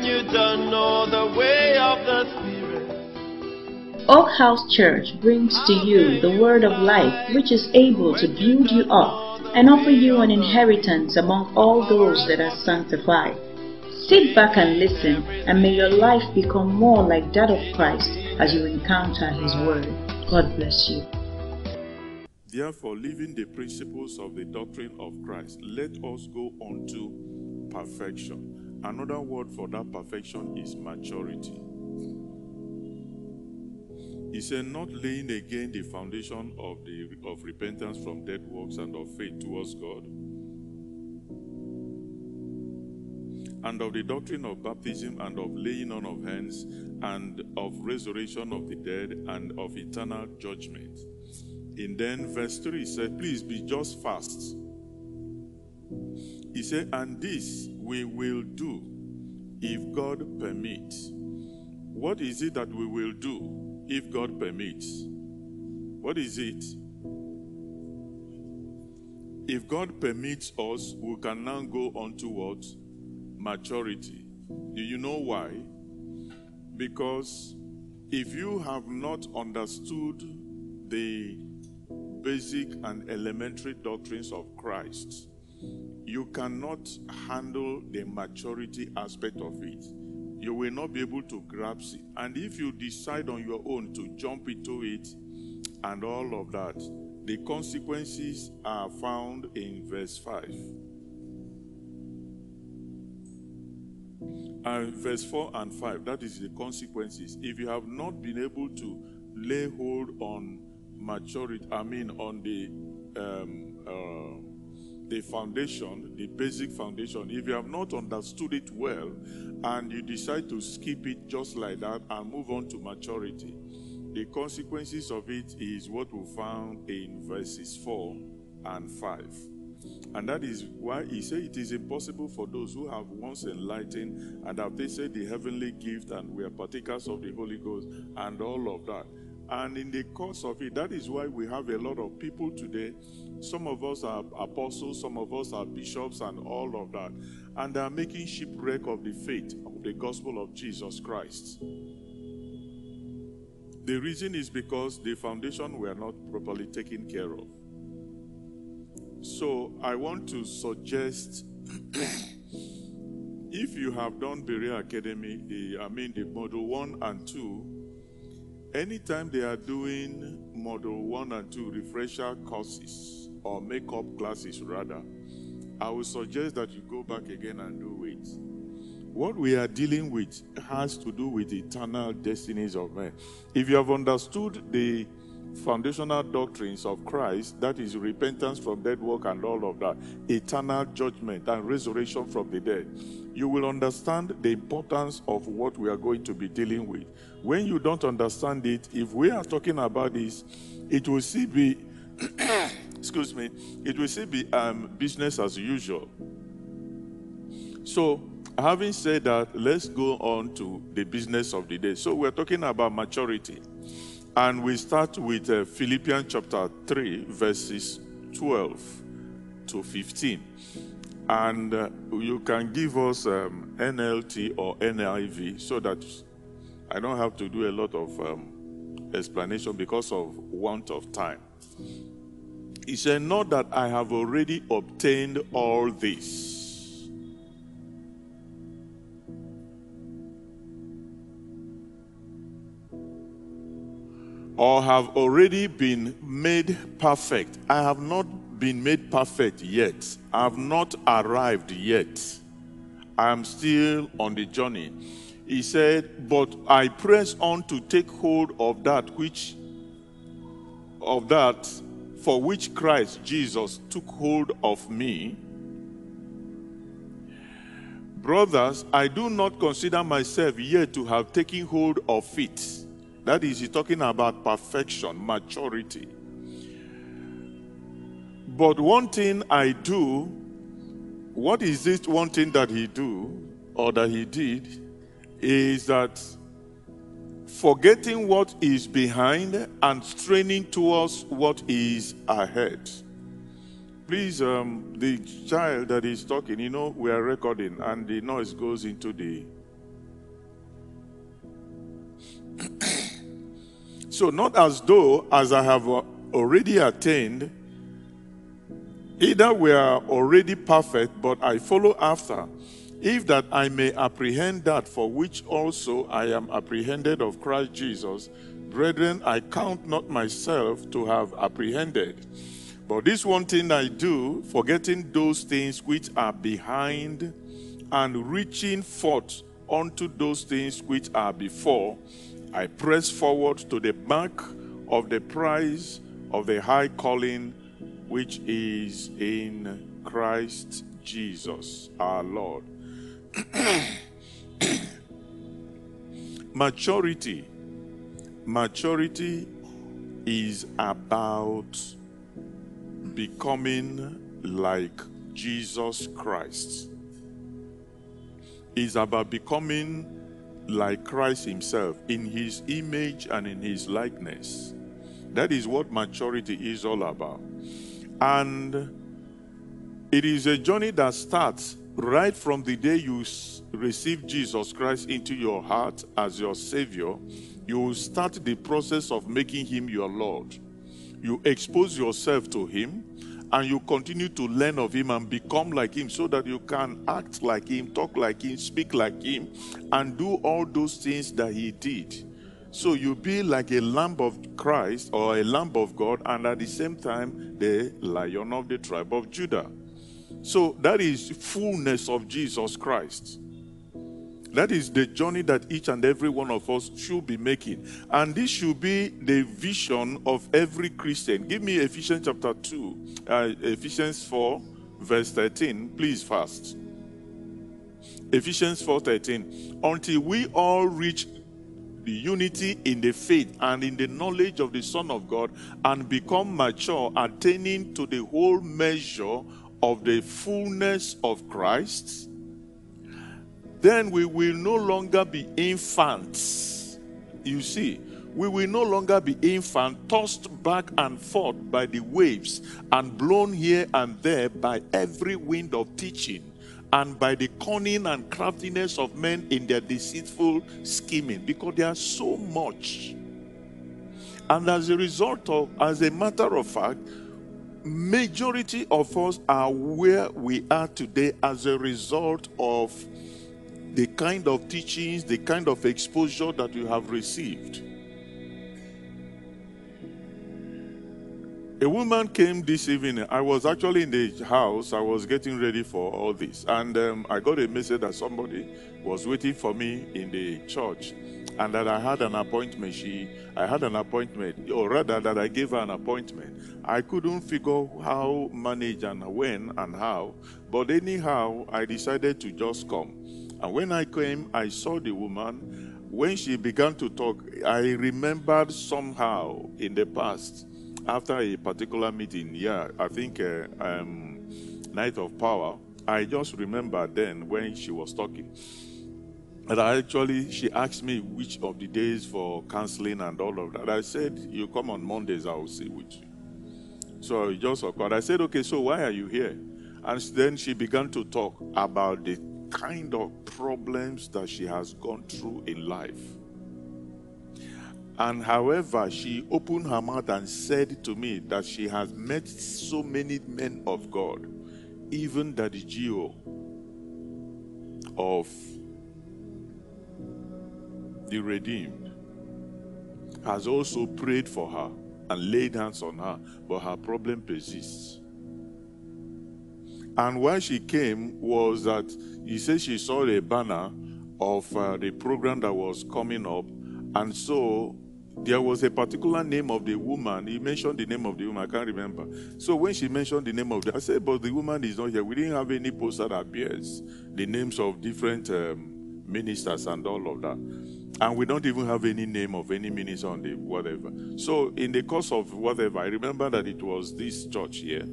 when you don't know the way of the Spirit. Oak House Church brings to you the word of life which is able to build you up and offer you an inheritance among all those that are sanctified. Sit back and listen, and may your life become more like that of Christ as you encounter His Word. God bless you. Therefore, leaving the principles of the doctrine of Christ, let us go on to perfection. Another word for that perfection is maturity. He said, not laying again the foundation of the of repentance from dead works and of faith towards God, and of the doctrine of baptism and of laying on of hands and of resurrection of the dead and of eternal judgment. In then verse 3 he said, Please be just fast. He said, And this we will do if God permits. What is it that we will do if God permits? What is it? If God permits us, we can now go on to what? Maturity. Do you know why? Because if you have not understood the basic and elementary doctrines of Christ, you cannot handle the maturity aspect of it. You will not be able to grasp it. And if you decide on your own to jump into it and all of that, the consequences are found in verse 5. And verse 4 and 5, that is the consequences. If you have not been able to lay hold on maturity, I mean, on the um, uh, the foundation, the basic foundation, if you have not understood it well and you decide to skip it just like that and move on to maturity, the consequences of it is what we found in verses 4 and 5. And that is why he said it is impossible for those who have once enlightened and have tasted the heavenly gift and we are partakers of the Holy Ghost and all of that. And in the course of it, that is why we have a lot of people today. Some of us are apostles, some of us are bishops, and all of that. And they are making shipwreck of the faith of the gospel of Jesus Christ. The reason is because the foundation were not properly taken care of. So I want to suggest if you have done Berea Academy, the, I mean the model one and two, anytime they are doing model one and two refresher courses or makeup classes rather, I would suggest that you go back again and do it. What we are dealing with has to do with the eternal destinies of men. If you have understood the foundational doctrines of Christ, that is repentance from dead work and all of that, eternal judgment and resurrection from the dead, you will understand the importance of what we are going to be dealing with. When you don't understand it, if we are talking about this, it will still be, excuse me, it will still be um, business as usual. So, having said that, let's go on to the business of the day. So, we're talking about maturity. And we start with uh, Philippians chapter 3, verses 12 to 15. And uh, you can give us um, NLT or NIV so that I don't have to do a lot of um, explanation because of want of time. He said, Not that I have already obtained all this. Or have already been made perfect. I have not been made perfect yet. I have not arrived yet. I am still on the journey. He said, But I press on to take hold of that which of that for which Christ Jesus took hold of me. Brothers, I do not consider myself yet to have taken hold of it. That is, he's talking about perfection, maturity. But one thing I do, what is this one thing that he do or that he did is that forgetting what is behind and straining towards what is ahead. Please, um, the child that is talking, you know, we are recording and the noise goes into the. so, not as though as I have uh, already attained, either we are already perfect, but I follow after if that I may apprehend that for which also I am apprehended of Christ Jesus. Brethren, I count not myself to have apprehended. But this one thing I do, forgetting those things which are behind and reaching forth unto those things which are before, I press forward to the mark of the prize of the high calling which is in Christ Jesus our Lord. maturity. Maturity is about becoming like Jesus Christ. Is about becoming like Christ Himself in His image and in His likeness. That is what maturity is all about. And it is a journey that starts right from the day you receive Jesus Christ into your heart as your Savior. You start the process of making Him your Lord. You expose yourself to Him and you continue to learn of him and become like him so that you can act like him, talk like him, speak like him, and do all those things that he did. So you be like a lamb of Christ or a lamb of God, and at the same time, the lion of the tribe of Judah. So that is fullness of Jesus Christ. That is the journey that each and every one of us should be making. And this should be the vision of every Christian. Give me Ephesians chapter 2, uh, Ephesians 4, verse 13. Please fast. Ephesians 4:13. Until we all reach the unity in the faith and in the knowledge of the Son of God and become mature, attaining to the whole measure of the fullness of Christ then we will no longer be infants. You see, we will no longer be infants tossed back and forth by the waves and blown here and there by every wind of teaching and by the cunning and craftiness of men in their deceitful scheming because there are so much. And as a result of, as a matter of fact, majority of us are where we are today as a result of the kind of teachings, the kind of exposure that you have received. A woman came this evening. I was actually in the house. I was getting ready for all this. And um, I got a message that somebody was waiting for me in the church and that I had an appointment. She, I had an appointment, or rather, that I gave her an appointment. I couldn't figure how manage and when and how, but anyhow, I decided to just come. And when I came, I saw the woman. When she began to talk, I remembered somehow in the past, after a particular meeting, yeah, I think uh, um, Night of Power, I just remember then when she was talking. And I actually, she asked me which of the days for counseling and all of that. I said, You come on Mondays, I will see with you. So it just occurred. I said, Okay, so why are you here? And then she began to talk about the kind of problems that she has gone through in life. And however, she opened her mouth and said to me that she has met so many men of God, even that GO of the redeemed has also prayed for her and laid hands on her, but her problem persists. And why she came was that he said she saw a banner of uh, the program that was coming up. And so there was a particular name of the woman. He mentioned the name of the woman. I can't remember. So when she mentioned the name of the, I said, but the woman is not here. We didn't have any poster that appears the names of different um, ministers and all of that. And we don't even have any name of any minister on the whatever. So in the course of whatever, I remember that it was this church here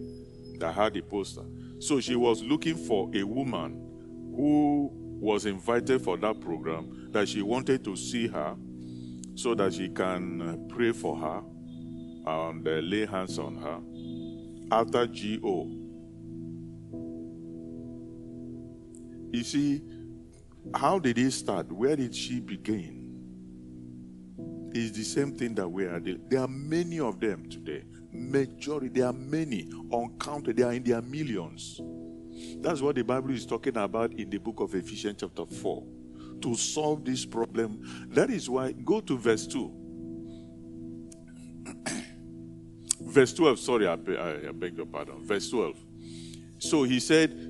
that had the poster. So she was looking for a woman who was invited for that program that she wanted to see her so that she can pray for her and uh, lay hands on her after GO. You see, how did it start? Where did she begin? is the same thing that we are dealing. There are many of them today. Majority, there are many, uncounted. They are in their millions. That's what the Bible is talking about in the book of Ephesians, chapter 4. To solve this problem, that is why, go to verse 2. verse 12, sorry, I, I, I beg your pardon. Verse 12. So he said,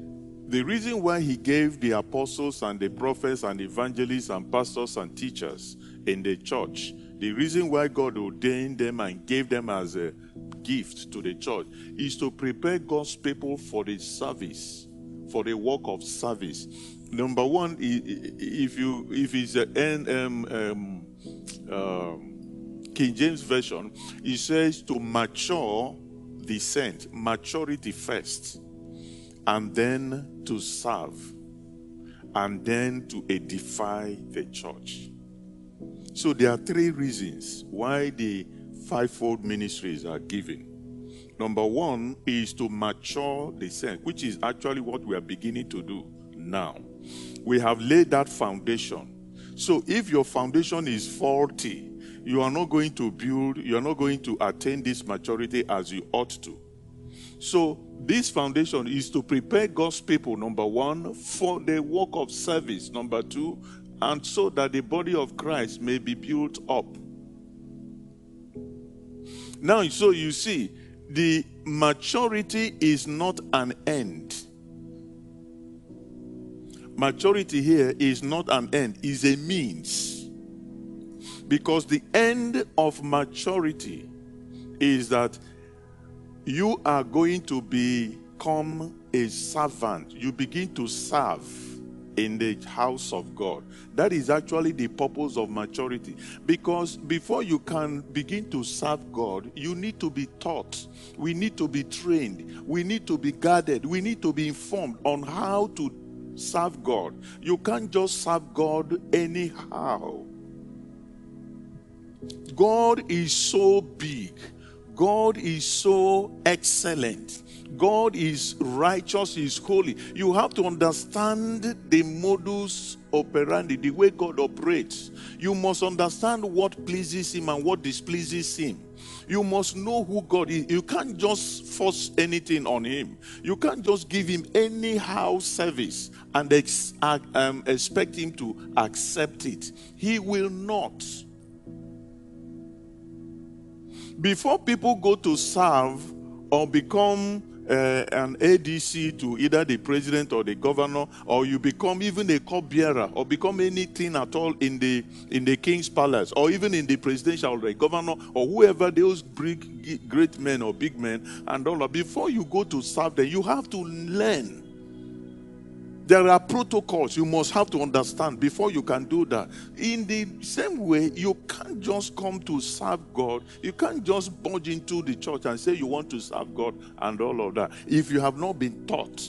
the reason why he gave the apostles and the prophets and evangelists and pastors and teachers in the church, the reason why God ordained them and gave them as a gift to the church is to prepare God's people for the service, for the work of service. Number one, if you if it's um, um, um, King James version, it says to mature the saint, maturity first and then to serve, and then to edify the church. So there are three reasons why the fivefold ministries are given. Number one is to mature the saint, which is actually what we are beginning to do now. We have laid that foundation. So if your foundation is faulty, you are not going to build, you are not going to attain this maturity as you ought to. So, this foundation is to prepare God's people, number one, for the work of service, number two, and so that the body of Christ may be built up. Now, so you see, the maturity is not an end. Maturity here is not an end, is a means. Because the end of maturity is that you are going to become a servant. You begin to serve in the house of God. That is actually the purpose of maturity. Because before you can begin to serve God, you need to be taught. We need to be trained. We need to be guarded. We need to be informed on how to serve God. You can't just serve God anyhow. God is so big God is so excellent. God is righteous, He is holy. You have to understand the modus operandi, the way God operates. You must understand what pleases Him and what displeases Him. You must know who God is. You can't just force anything on Him. You can't just give Him anyhow service and ex- um, expect Him to accept it. He will not. Before people go to serve or become uh, an ADC to either the president or the governor, or you become even a cupbearer, or become anything at all in the in the king's palace, or even in the presidential or the governor, or whoever those great men or big men and all that. Before you go to serve them, you have to learn there are protocols you must have to understand before you can do that. In the same way, you can't just come to serve God. You can't just budge into the church and say you want to serve God and all of that if you have not been taught.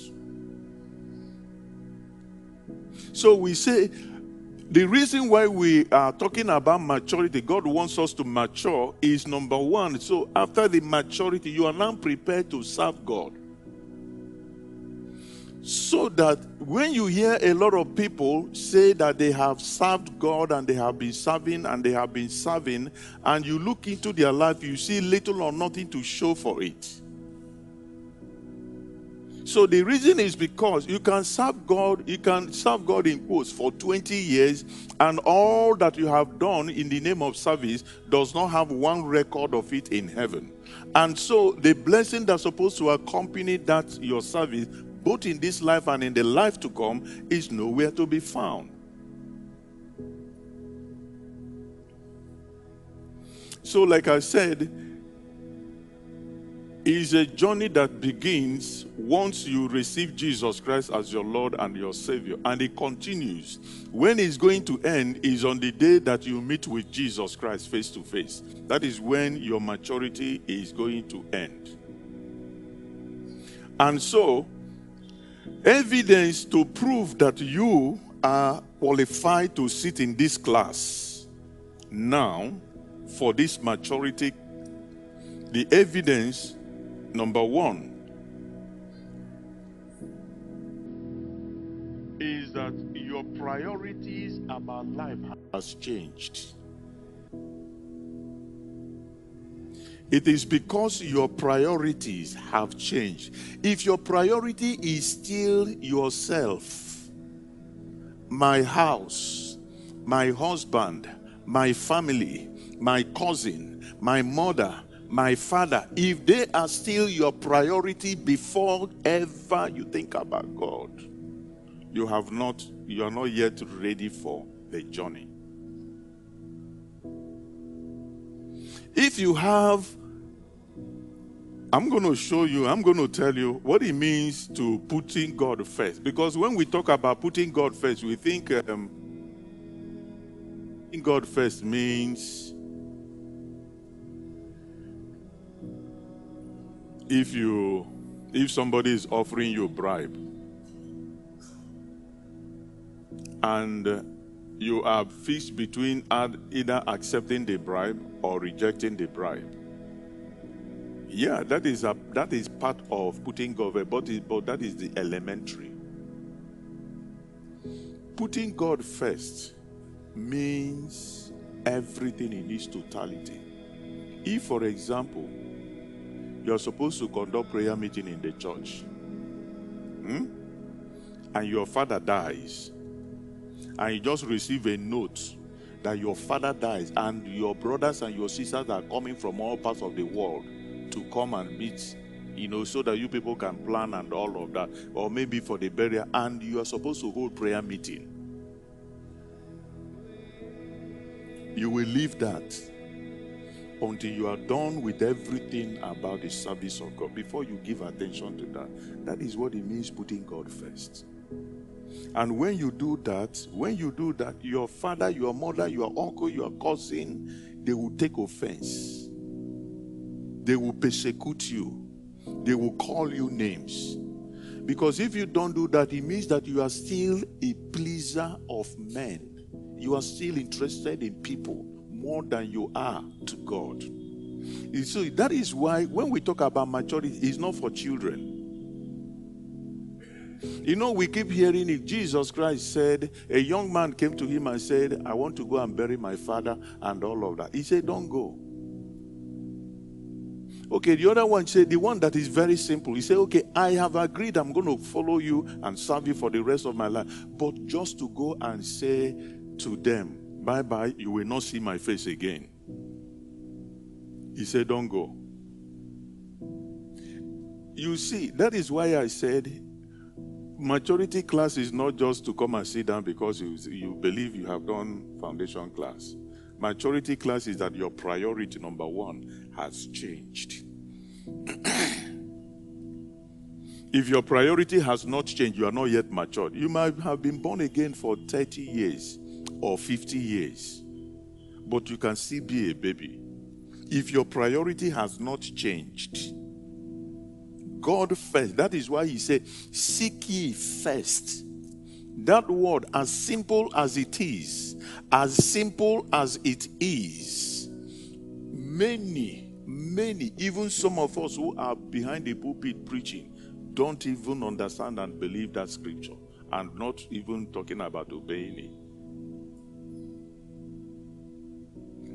So we say the reason why we are talking about maturity, God wants us to mature, is number one. So after the maturity, you are now prepared to serve God. So that when you hear a lot of people say that they have served God and they have been serving and they have been serving, and you look into their life, you see little or nothing to show for it. So the reason is because you can serve God, you can serve God in quotes for 20 years, and all that you have done in the name of service does not have one record of it in heaven. And so the blessing that's supposed to accompany that your service both in this life and in the life to come, is nowhere to be found. So, like I said, is a journey that begins once you receive Jesus Christ as your Lord and your Savior, and it continues. When it's going to end is on the day that you meet with Jesus Christ face to face. That is when your maturity is going to end. And so, evidence to prove that you are qualified to sit in this class. Now for this maturity the evidence number one is that your priorities about life has changed It is because your priorities have changed. If your priority is still yourself, my house, my husband, my family, my cousin, my mother, my father, if they are still your priority before ever you think about God, you have not, you are not yet ready for the journey. If you have, I'm going to show you, I'm going to tell you what it means to putting God first. Because when we talk about putting God first, we think um, putting God first means if you if somebody is offering you a bribe and you are fixed between either accepting the bribe or rejecting the bribe yeah that is a, that is part of putting god but, it, but that is the elementary putting god first means everything in its totality if for example you're supposed to conduct prayer meeting in the church. Hmm? And your father dies. And you just receive a note that your father dies and your brothers and your sisters are coming from all parts of the world to come and meet you know, so that you people can plan and all of that, or maybe for the burial, and you are supposed to hold prayer meeting. You will leave that until you are done with everything about the service of God before you give attention to that. That is what it means putting God first. And when you do that, when you do that, your father, your mother, your uncle, your cousin, they will take offense. They will persecute you. They will call you names. Because if you don't do that, it means that you are still a pleaser of men. You are still interested in people more than you are to God. So that is why when we talk about maturity, it's not for children. You know, we keep hearing it. Jesus Christ said, a young man came to him and said, I want to go and bury my father and all of that. He said, Don't go. Okay, the other one said, the one that is very simple. He said, Okay, I have agreed I'm going to follow you and serve you for the rest of my life. But just to go and say to them, Bye bye, you will not see my face again. He said, Don't go. You see, that is why I said maturity class is not just to come and sit down because you, you believe you have done foundation class. Maturity class is that your priority, number one, has changed. if your priority has not changed, you are not yet matured. You might have been born again for 30 years or 50 years, but you can still be a baby. If your priority has not changed, God first. That is why he said, Seek ye first. That word, as simple as it is, as simple as it is, many, many, even some of us who are behind the pulpit preaching, don't even understand and believe that scripture, and not even talking about obeying it.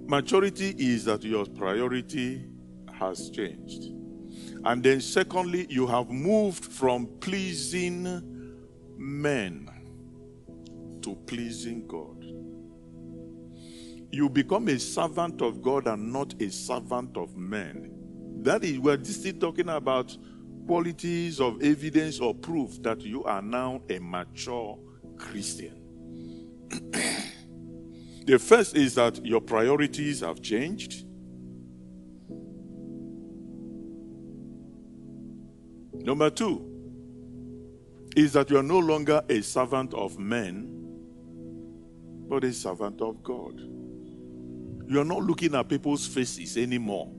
Maturity is that your priority has changed. And then, secondly, you have moved from pleasing men to pleasing God. You become a servant of God and not a servant of men. That is, we're still talking about qualities of evidence or proof that you are now a mature Christian. The first is that your priorities have changed. Number two is that you are no longer a servant of men, but a servant of God. You are not looking at people's faces anymore.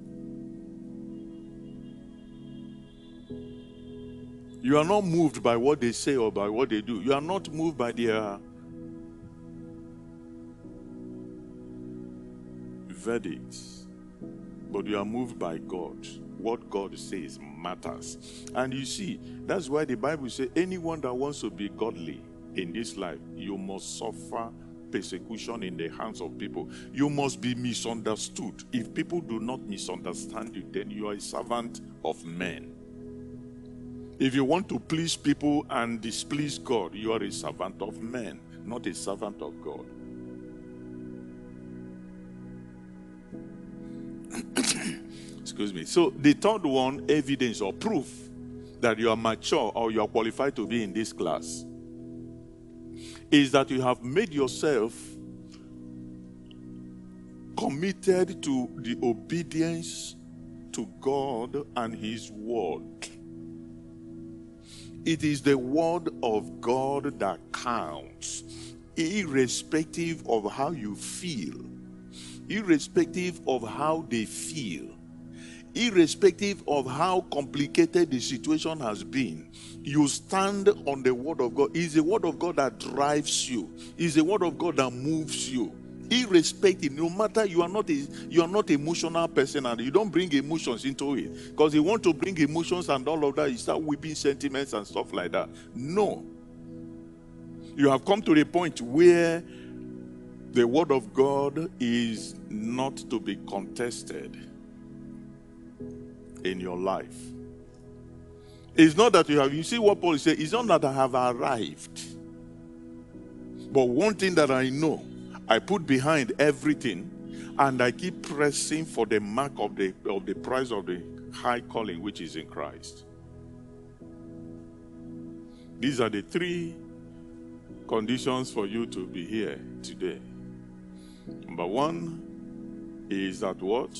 You are not moved by what they say or by what they do. You are not moved by their verdicts, but you are moved by God. What God says matters. And you see, that's why the Bible says anyone that wants to be godly in this life, you must suffer persecution in the hands of people. You must be misunderstood. If people do not misunderstand you, then you are a servant of men. If you want to please people and displease God, you are a servant of men, not a servant of God. Excuse me. So, the third one, evidence or proof that you are mature or you are qualified to be in this class is that you have made yourself committed to the obedience to God and His Word. It is the Word of God that counts, irrespective of how you feel, irrespective of how they feel irrespective of how complicated the situation has been, you stand on the word of God. It's the word of God that drives you. It's the word of God that moves you. Irrespective, no matter you are not a you are not emotional person and you don't bring emotions into it because you want to bring emotions and all of that, you start weeping sentiments and stuff like that. No, you have come to the point where the word of God is not to be contested in your life. It's not that you have, you see what Paul said, it's not that I have arrived. But one thing that I know, I put behind everything and I keep pressing for the mark of the of the prize of the high calling which is in Christ. These are the three conditions for you to be here today. Number one is that what?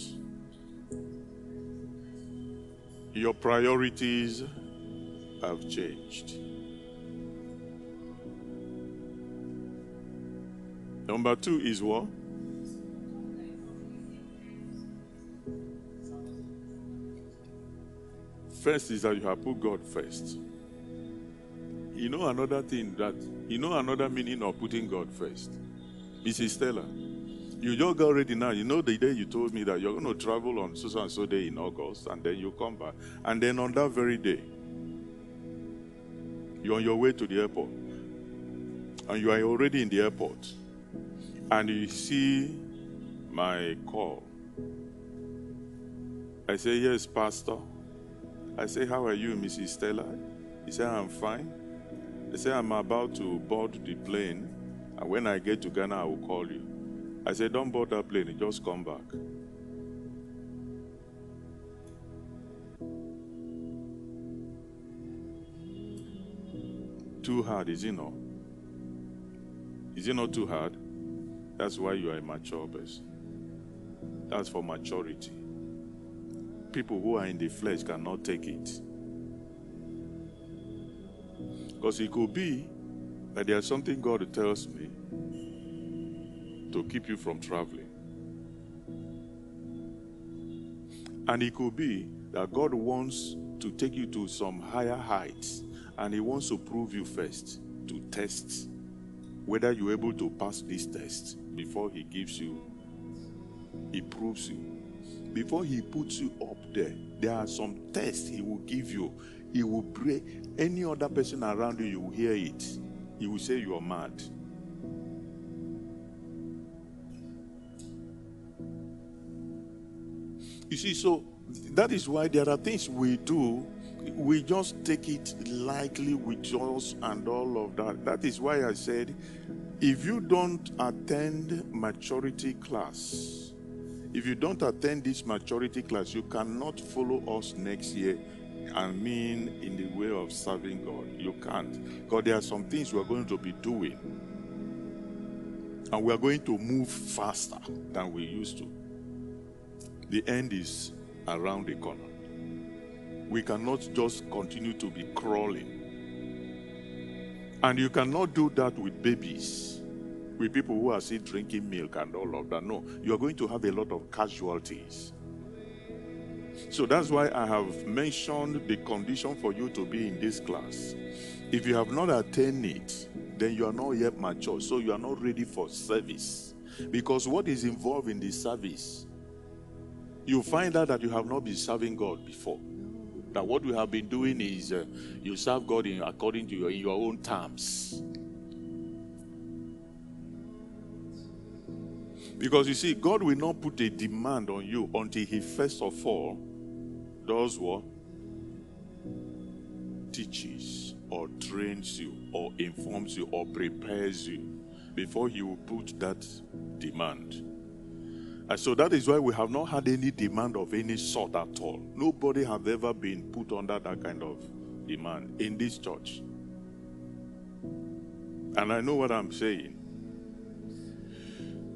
Your priorities have changed. Number two is what? First is that you have put God first. You know another thing that, you know another meaning of putting God first? Mrs. Stella. You just got ready now. You know the day you told me that you're going to travel on so and so day in August, and then you come back. And then on that very day, you're on your way to the airport. And you are already in the airport. And you see my call. I say, Yes, Pastor. I say, How are you, Mrs. Stella? He said, I'm fine. I say, I'm about to board the plane. And when I get to Ghana, I will call you. I said, Don't board that plane, just come back. Too hard, is it not? Is it not too hard? That's why you are a mature person. That's for maturity. People who are in the flesh cannot take it. Because it could be that there's something God tells me to keep you from traveling. And it could be that God wants to take you to some higher heights and He wants to prove you first to test whether you're able to pass this test before He gives you, He proves you. Before He puts you up there, there are some tests He will give you. He will break any other person around you, you will hear it. He will say you are mad. You see, so that is why there are things we do, we just take it lightly with us and all of that. That is why I said, if you don't attend maturity class, if you don't attend this maturity class, you cannot follow us next year. I mean, in the way of serving God. You can't. Because there are some things we are going to be doing. And we are going to move faster than we used to. The end is around the corner. We cannot just continue to be crawling. And you cannot do that with babies, with people who are still drinking milk and all of that. No, you're going to have a lot of casualties. So that's why I have mentioned the condition for you to be in this class. If you have not attained it, then you are not yet mature. So you are not ready for service. Because what is involved in the service you find out that you have not been serving God before. That what we have been doing is uh, you serve God in, according to your, in your own terms. Because you see, God will not put a demand on you until He first of all does what? Teaches or trains you or informs you or prepares you before He will put that demand. And so that is why we have not had any demand of any sort at all. Nobody has ever been put under that kind of demand in this church. And I know what I'm saying.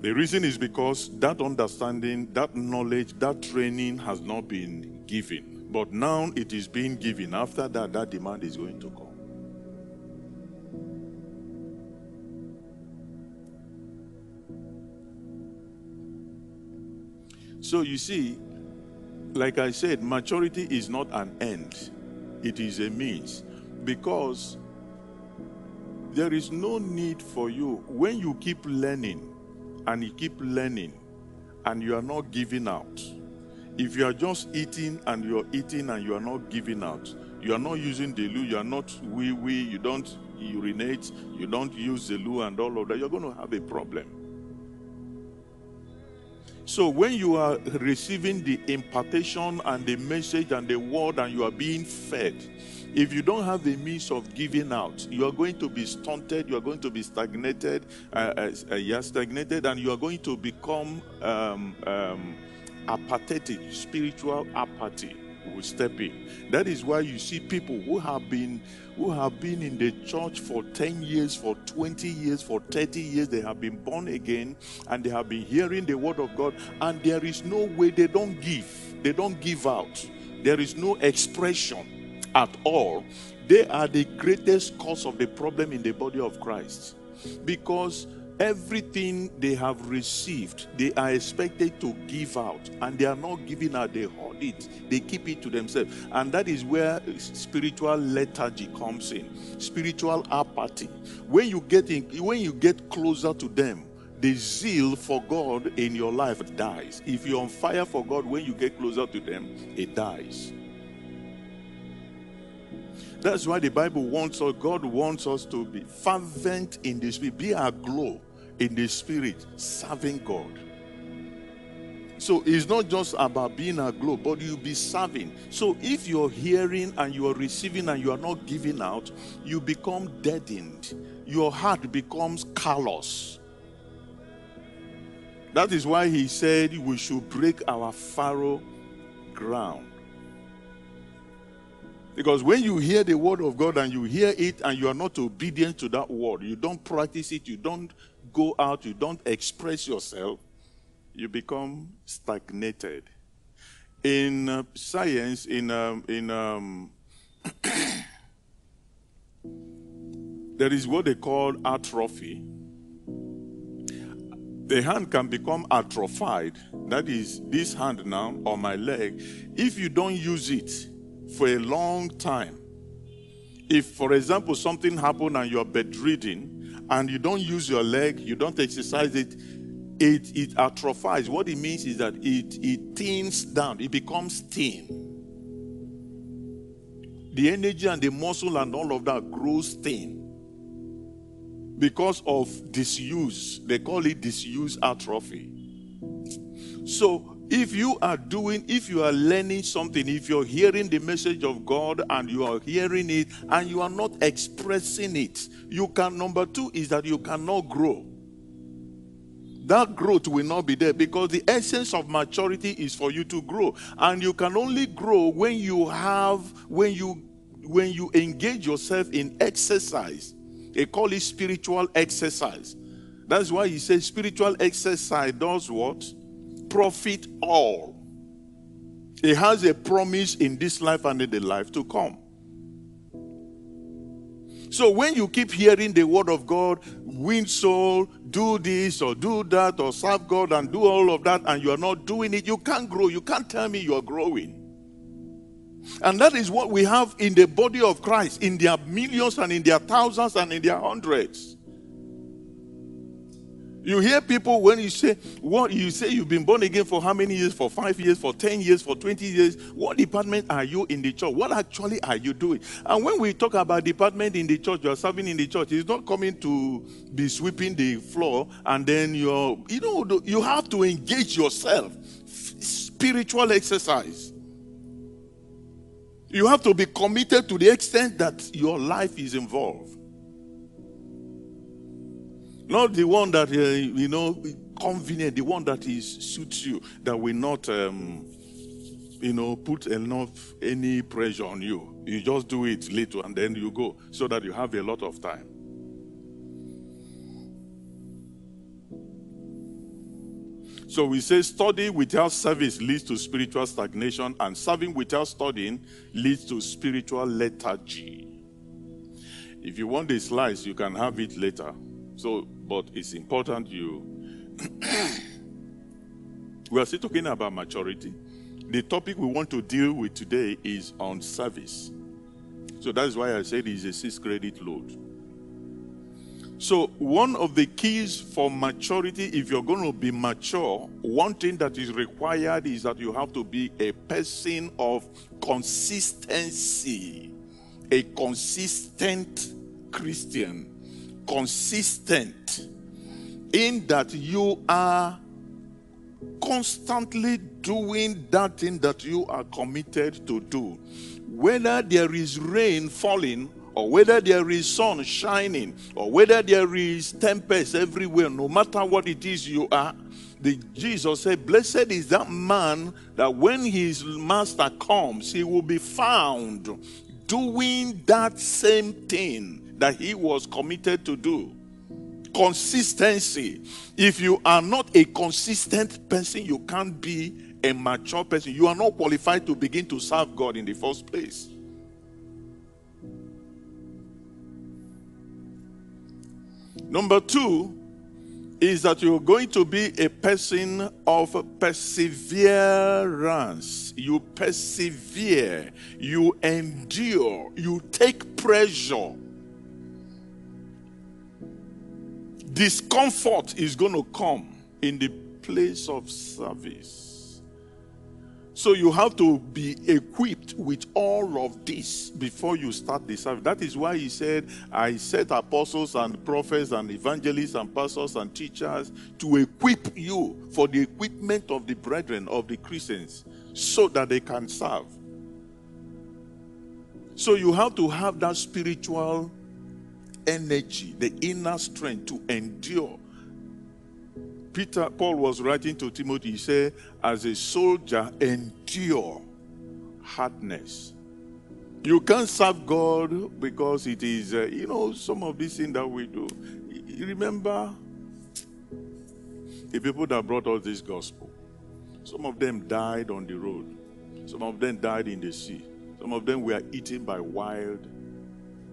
The reason is because that understanding, that knowledge, that training has not been given. But now it is being given. After that, that demand is going to come. So you see, like I said, maturity is not an end, it is a means. Because there is no need for you, when you keep learning and you keep learning and you are not giving out, if you are just eating and you're eating and you are not giving out, you are not using the loo, you are not wee wee, you don't urinate, you don't use the loo and all of that, you're going to have a problem. So when you are receiving the impartation and the message and the word and you are being fed, if you don't have the means of giving out, you are going to be stunted, you are going to be stagnated, uh, uh, uh, yeah, stagnated, and you are going to become um, um, apathetic, spiritual apathy will step in. That is why you see people who have been who have been in the church for 10 years, for 20 years, for 30 years, they have been born again and they have been hearing the word of God, and there is no way they don't give, they don't give out, there is no expression at all. They are the greatest cause of the problem in the body of Christ because everything they have received, they are expected to give out, and they are not giving out, they hold it, they keep it to themselves. And that is where spiritual lethargy comes in, spiritual apathy. When you get in, when you get closer to them, the zeal for God in your life dies. If you're on fire for God, when you get closer to them, it dies. That's why the Bible wants us, God wants us to be fervent in the spirit, be aglow in the spirit, serving God. So it's not just about being aglow, but you'll be serving. So if you're hearing and you are receiving and you are not giving out, you become deadened. Your heart becomes callous. That is why he said we should break our fallow ground. Because when you hear the word of God and you hear it and you are not obedient to that word, you don't practice it, you don't go out, you don't express yourself, you become stagnated. In uh, science, in um, in um, there is what they call atrophy. The hand can become atrophied. That is this hand now or my leg. If you don't use it for a long time, if, for example, something happened and you're bedridden and you don't use your leg, you don't exercise it, it, it atrophies. What it means is that it, it thins down, it becomes thin. The energy and the muscle and all of that grows thin because of disuse. They call it disuse atrophy. So if you are doing, if you are learning something, if you're hearing the message of God and you are hearing it and you are not expressing it, you can, number two is that you cannot grow. That growth will not be there because the essence of maturity is for you to grow. And you can only grow when you have, when you when you engage yourself in exercise. They call it spiritual exercise. That's why he says spiritual exercise does what? Profit all. It has a promise in this life and in the life to come. So when you keep hearing the word of God, win soul, do this or do that or serve God and do all of that, and you are not doing it, you can't grow. You can't tell me you are growing. And that is what we have in the body of Christ, in their millions and in their thousands and in their hundreds. You hear people when you say, What you say you've been born again for how many years? For five years, for 10 years, for 20 years. What department are you in the church? What actually are you doing? And when we talk about department in the church, you're serving in the church, it's not coming to be sweeping the floor and then you're, you know, you have to engage yourself. Spiritual exercise. You have to be committed to the extent that your life is involved. Not the one that, uh, you know, convenient, the one that is suits you, that will not, um, you know, put enough, any pressure on you. You just do it little and then you go so that you have a lot of time. So we say study without service leads to spiritual stagnation, and serving without studying leads to spiritual lethargy. If you want the slides, you can have it later. So, but it's important you. we are still talking about maturity. The topic we want to deal with today is on service. So that's why I said it's a six credit load. So, one of the keys for maturity, if you're going to be mature, one thing that is required is that you have to be a person of consistency, a consistent Christian, consistent in that you are constantly doing that thing that you are committed to do. Whether there is rain falling or whether there is sun shining, or whether there is tempest everywhere, no matter what it is you are, the Jesus said, Blessed is that man that when his master comes, he will be found doing that same thing that he was committed to do. Consistency. If you are not a consistent person, you can't be a mature person. You are not qualified to begin to serve God in the first place. Number two is that you're going to be a person of perseverance. You persevere, you endure, you take pressure. Discomfort is going to come in the place of service. So you have to be equipped with all of this before you start the service. That is why he said, I set apostles and prophets and evangelists and pastors and teachers to equip you for the equipment of the brethren, of the Christians, so that they can serve. So you have to have that spiritual energy, the inner strength to endure Peter, Paul was writing to Timothy, he said, as a soldier, endure hardness. You can't serve God because it is, uh, you know, some of these things that we do. You remember the people that brought us this gospel? Some of them died on the road, some of them died in the sea, some of them were eaten by wild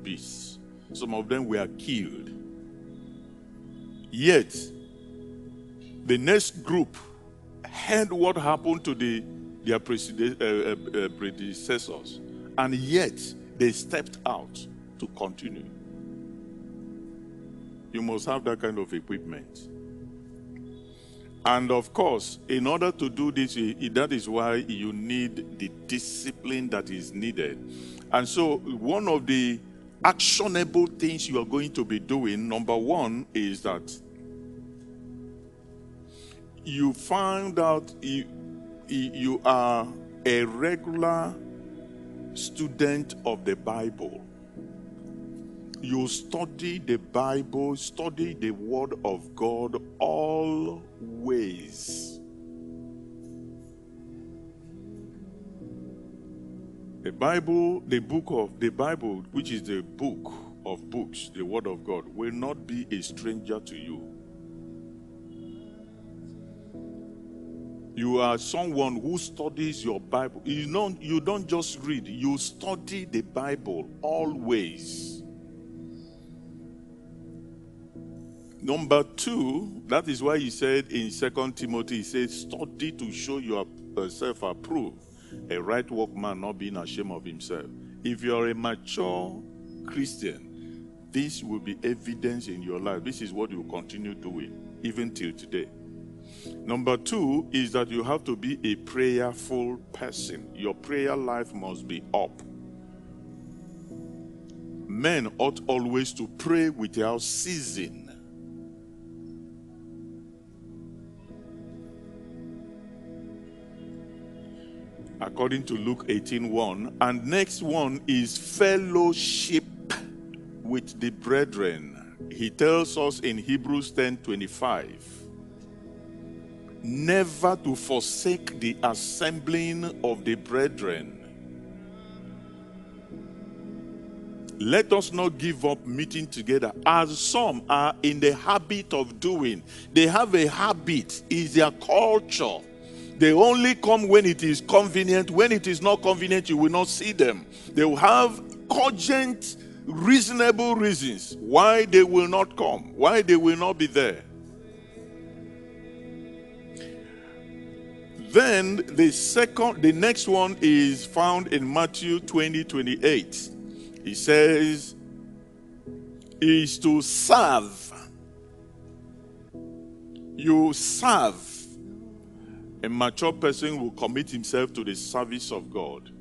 beasts, some of them were killed. Yet, the next group heard what happened to the, their uh, uh, uh, predecessors, and yet they stepped out to continue. You must have that kind of equipment. And of course, in order to do this, that is why you need the discipline that is needed. And so, one of the actionable things you are going to be doing, number one, is that you find out you, you are a regular student of the Bible. You study the Bible, study the Word of God always. The Bible, the book of the Bible, which is the book of books, the Word of God, will not be a stranger to you. You are someone who studies your Bible. You don't, you don't just read, you study the Bible always. Number two, that is why he said in Second Timothy, he said, study to show yourself approved, a right workman not being ashamed of himself. If you are a mature Christian, this will be evidence in your life. This is what you continue doing, even till today. Number two is that you have to be a prayerful person. Your prayer life must be up. Men ought always to pray without ceasing. According to Luke 18:1, and next one is fellowship with the brethren. He tells us in Hebrews 10:25 never to forsake the assembling of the brethren. Let us not give up meeting together as some are in the habit of doing. They have a habit, is their culture. They only come when it is convenient. When it is not convenient, you will not see them. They will have cogent, reasonable reasons why they will not come, why they will not be there. Then the second, the next one is found in Matthew 20, 28. He says, is to serve. You serve. A mature person will commit himself to the service of God.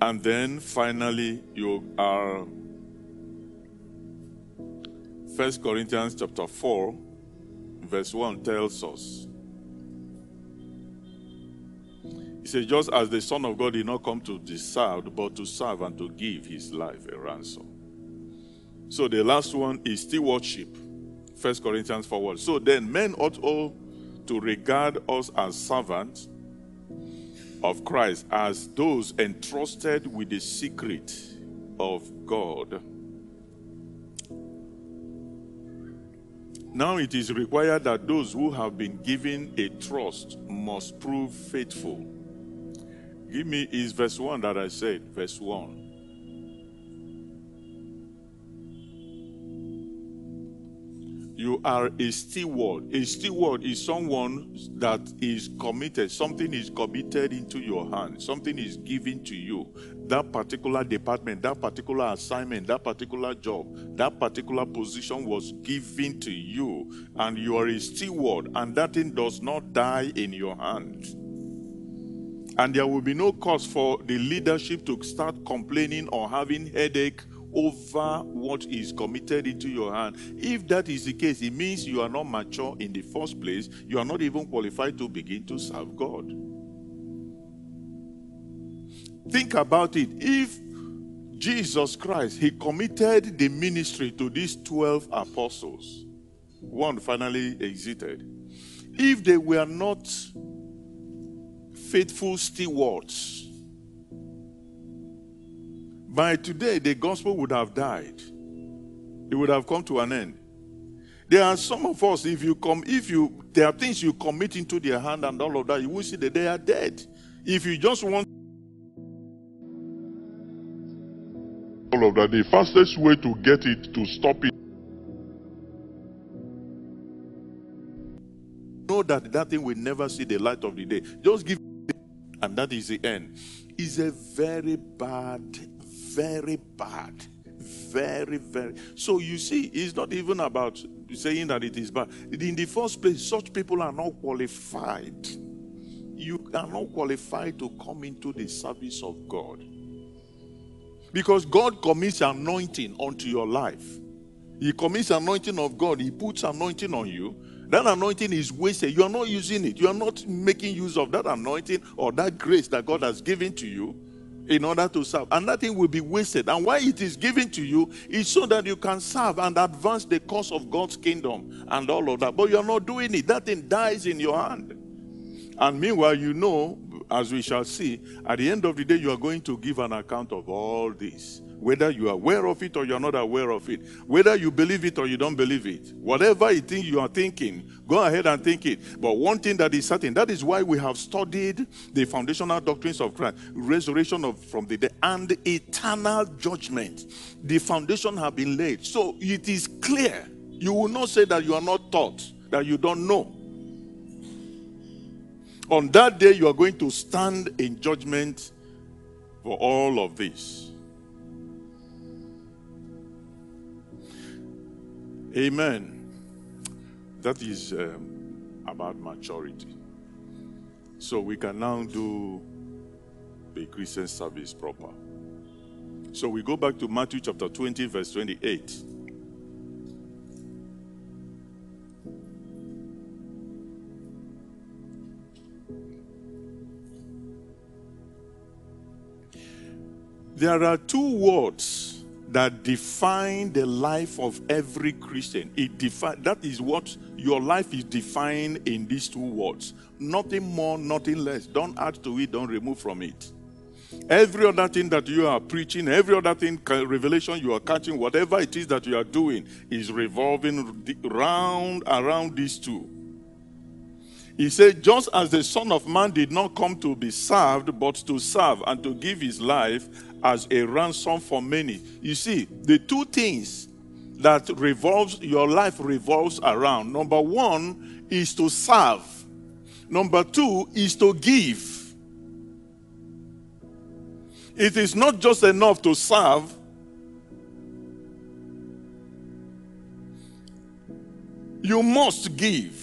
And then finally, you are. 1 Corinthians chapter 4, verse 1 tells us. He says, Just as the Son of God did not come to be served, but to serve and to give his life a ransom. So the last one is still worship. 1 Corinthians forward. So then, men ought all to regard us as servants of Christ, as those entrusted with the secret of God. Now it is required that those who have been given a trust must prove faithful. Give me is verse 1 that I said, verse 1. You are a steward. A steward is someone that is committed. Something is committed into your hand. Something is given to you. That particular department, that particular assignment, that particular job, that particular position was given to you. And you are a steward. And that thing does not die in your hand. And there will be no cause for the leadership to start complaining or having headache over what is committed into your hand. If that is the case, it means you are not mature in the first place. You are not even qualified to begin to serve God. Think about it. If Jesus Christ, he committed the ministry to these 12 apostles, one finally exited. If they were not faithful stewards, by today, the gospel would have died. It would have come to an end. There are some of us, if you come, if you there are things you commit into their hand and all of that, you will see that they are dead. If you just want all of that, the fastest way to get it to stop it know that that thing will never see the light of the day. Just give and that is the end. Is a very bad very bad. Very, very. So you see, it's not even about saying that it is bad. In the first place, such people are not qualified. You are not qualified to come into the service of God. Because God commits anointing onto your life. He commits anointing of God. He puts anointing on you. That anointing is wasted. You are not using it. You are not making use of that anointing or that grace that God has given to you in order to serve. And nothing will be wasted. And why it is given to you is so that you can serve and advance the cause of God's kingdom and all of that. But you're not doing it. That thing dies in your hand. And meanwhile, you know, as we shall see, at the end of the day, you are going to give an account of all this whether you are aware of it or you're not aware of it, whether you believe it or you don't believe it, whatever you think you are thinking, go ahead and think it. But one thing that is certain, that is why we have studied the foundational doctrines of Christ, resurrection of, from the dead, and eternal judgment. The foundation have been laid. So it is clear. You will not say that you are not taught, that you don't know. On that day, you are going to stand in judgment for all of this. Amen. That is um, about maturity. So we can now do the Christian service proper. So we go back to Matthew chapter 20, verse 28. There are two words that define the life of every Christian. It defi- that is what your life is defined in these two words. Nothing more, nothing less. Don't add to it, don't remove from it. Every other thing that you are preaching, every other thing, revelation you are catching, whatever it is that you are doing, is revolving round around these two. He said, just as the Son of Man did not come to be served, but to serve and to give his life as a ransom for many. You see, the two things that revolves your life revolves around. Number one is to serve. Number two is to give. It is not just enough to serve. You must give.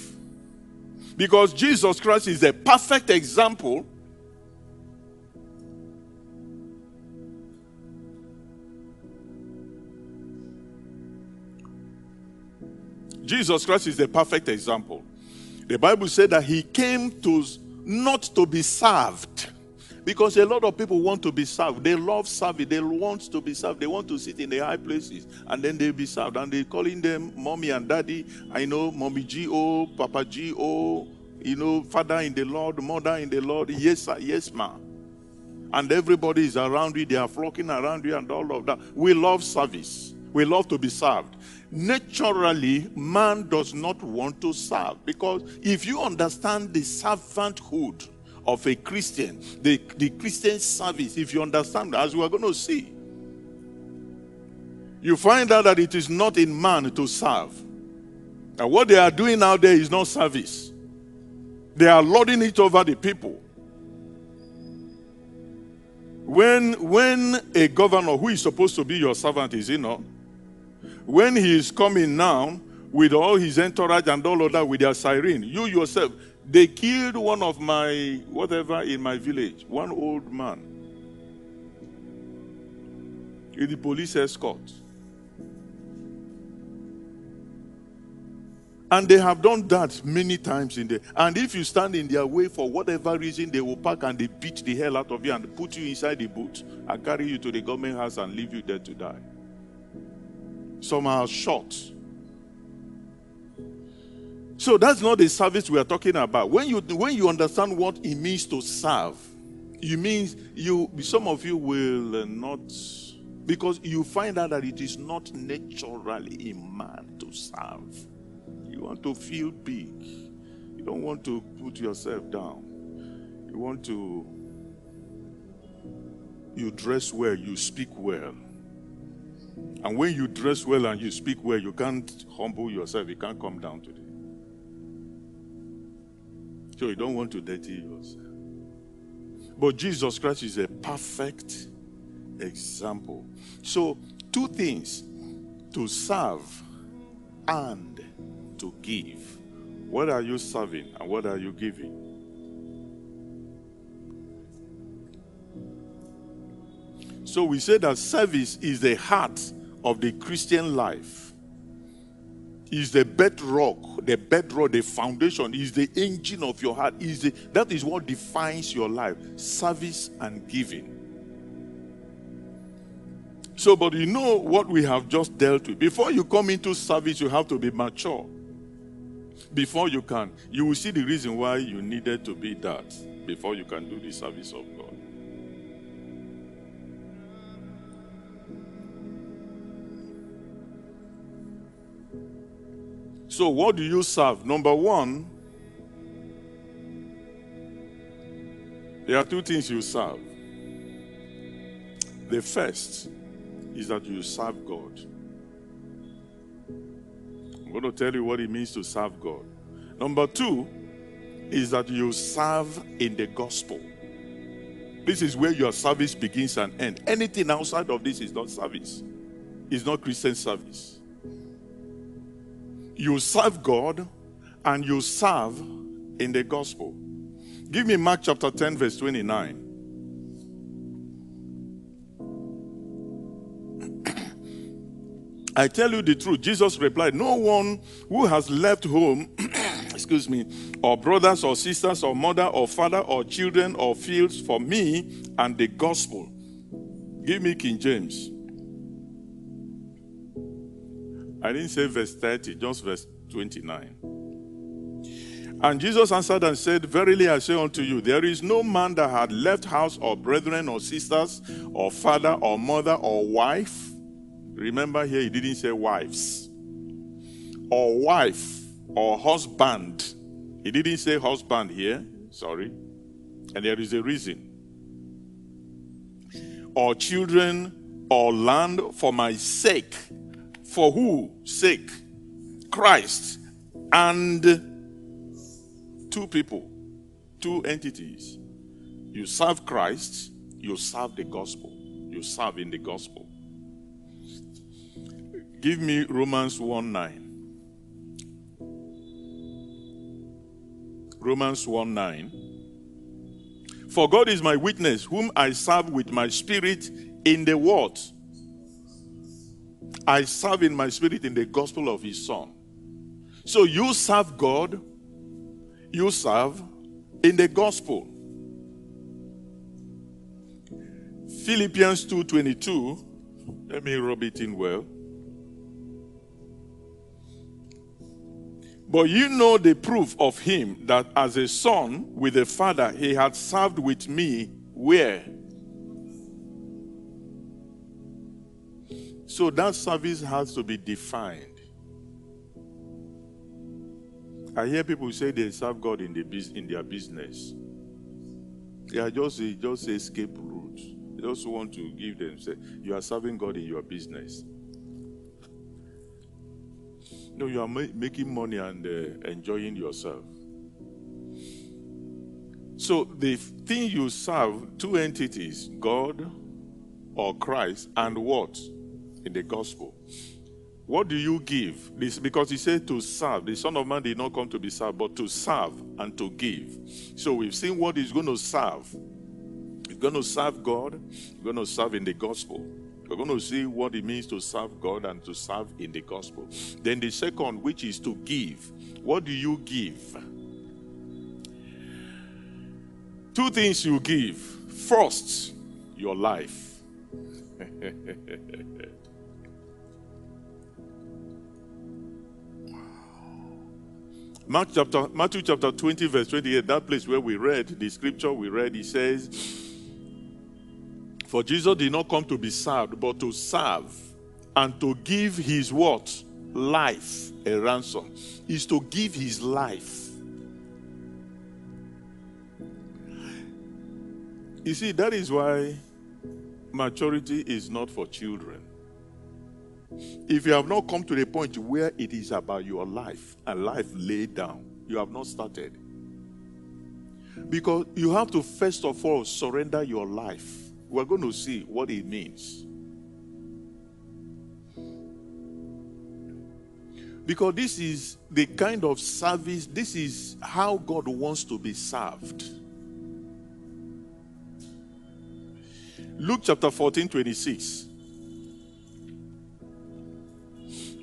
Because Jesus Christ is a perfect example Jesus Christ is the perfect example. The Bible said that he came to not to be served. Because a lot of people want to be served. They love serving. They want to be served. They want to sit in the high places and then they'll be served. And they're calling them mommy and daddy. I know mommy G.O., Papa G.O., you know, father in the Lord, mother in the Lord. Yes, sir. Yes, ma. And everybody is around you. They are flocking around you and all of that. We love service. We love to be served. Naturally man does not want to serve because if you understand the servanthood of a christian the, the christian service if you understand as we are going to see you find out that it is not in man to serve. And what they are doing out there is not service. They are lording it over the people. When when a governor who is supposed to be your servant is you know when he is coming now with all his entourage and all of that with their siren, you yourself, they killed one of my whatever in my village, one old man. In the police escort. And they have done that many times in there. And if you stand in their way for whatever reason, they will pack and they beat the hell out of you and put you inside the boot and carry you to the government house and leave you there to die. Some are short. So that's not the service we are talking about. When you when you understand what it means to serve, you means you some of you will uh, not because you find out that it is not naturally in man to serve. You want to feel big. You don't want to put yourself down. You want to you dress well, you speak well. And when you dress well and you speak well, you can't humble yourself. You can't come down to it. So you don't want to dirty yourself. But Jesus Christ is a perfect example. So, two things to serve and to give. What are you serving and what are you giving? So we say that service is the heart of the Christian life is the bedrock, the bedrock, the foundation, is the engine of your heart. Is the, that is what defines your life service and giving. So, but you know what we have just dealt with. Before you come into service, you have to be mature. Before you can, you will see the reason why you needed to be that before you can do the service of God. So, what do you serve? Number one, there are two things you serve. The first is that you serve God. I'm going to tell you what it means to serve God. Number two is that you serve in the gospel. This is where your service begins and ends. Anything outside of this is not service, it's not Christian service. You serve God and you serve in the gospel. Give me Mark chapter 10, verse 29. I tell you the truth. Jesus replied, No one who has left home, excuse me, or brothers or sisters or mother or father or children or fields for me and the gospel. Give me King James. I didn't say verse 30, just verse 29. And Jesus answered and said, Verily I say unto you, there is no man that had left house or brethren or sisters or father or mother or wife. Remember here, he didn't say wives. Or wife or husband. He didn't say husband here. Sorry. And there is a reason. Or children or land for my sake. For who sake? Christ. And two people, two entities. You serve Christ, you serve the gospel. You serve in the gospel. Give me Romans 1 9. Romans 1 9. For God is my witness, whom I serve with my spirit in the what? I serve in my spirit in the gospel of his son. So you serve God, you serve in the gospel. Philippians 2:22. Let me rub it in well. But you know the proof of him that as a son with a father he had served with me where? So that service has to be defined. I hear people say they serve God in, the, in their business. They are just a, just a escape route. They just want to give them say you are serving God in your business. No, you are ma- making money and uh, enjoying yourself. So the thing you serve, two entities, God or Christ, and what? In the gospel. What do you give? This because he said to serve. The Son of Man did not come to be served, but to serve and to give. So we've seen what he's going to serve. He's going to serve God, he's going to serve in the gospel. We're going to see what it means to serve God and to serve in the gospel. Then the second, which is to give. What do you give? Two things you give. First, your life. Mark chapter, Matthew chapter 20, verse 28, that place where we read the scripture we read, he says, For Jesus did not come to be served, but to serve and to give his what? Life, a ransom. Is to give his life. You see, that is why maturity is not for children. If you have not come to the point where it is about your life and life laid down, you have not started. Because you have to first of all surrender your life. We're going to see what it means. Because this is the kind of service, this is how God wants to be served. Luke chapter 14, 26.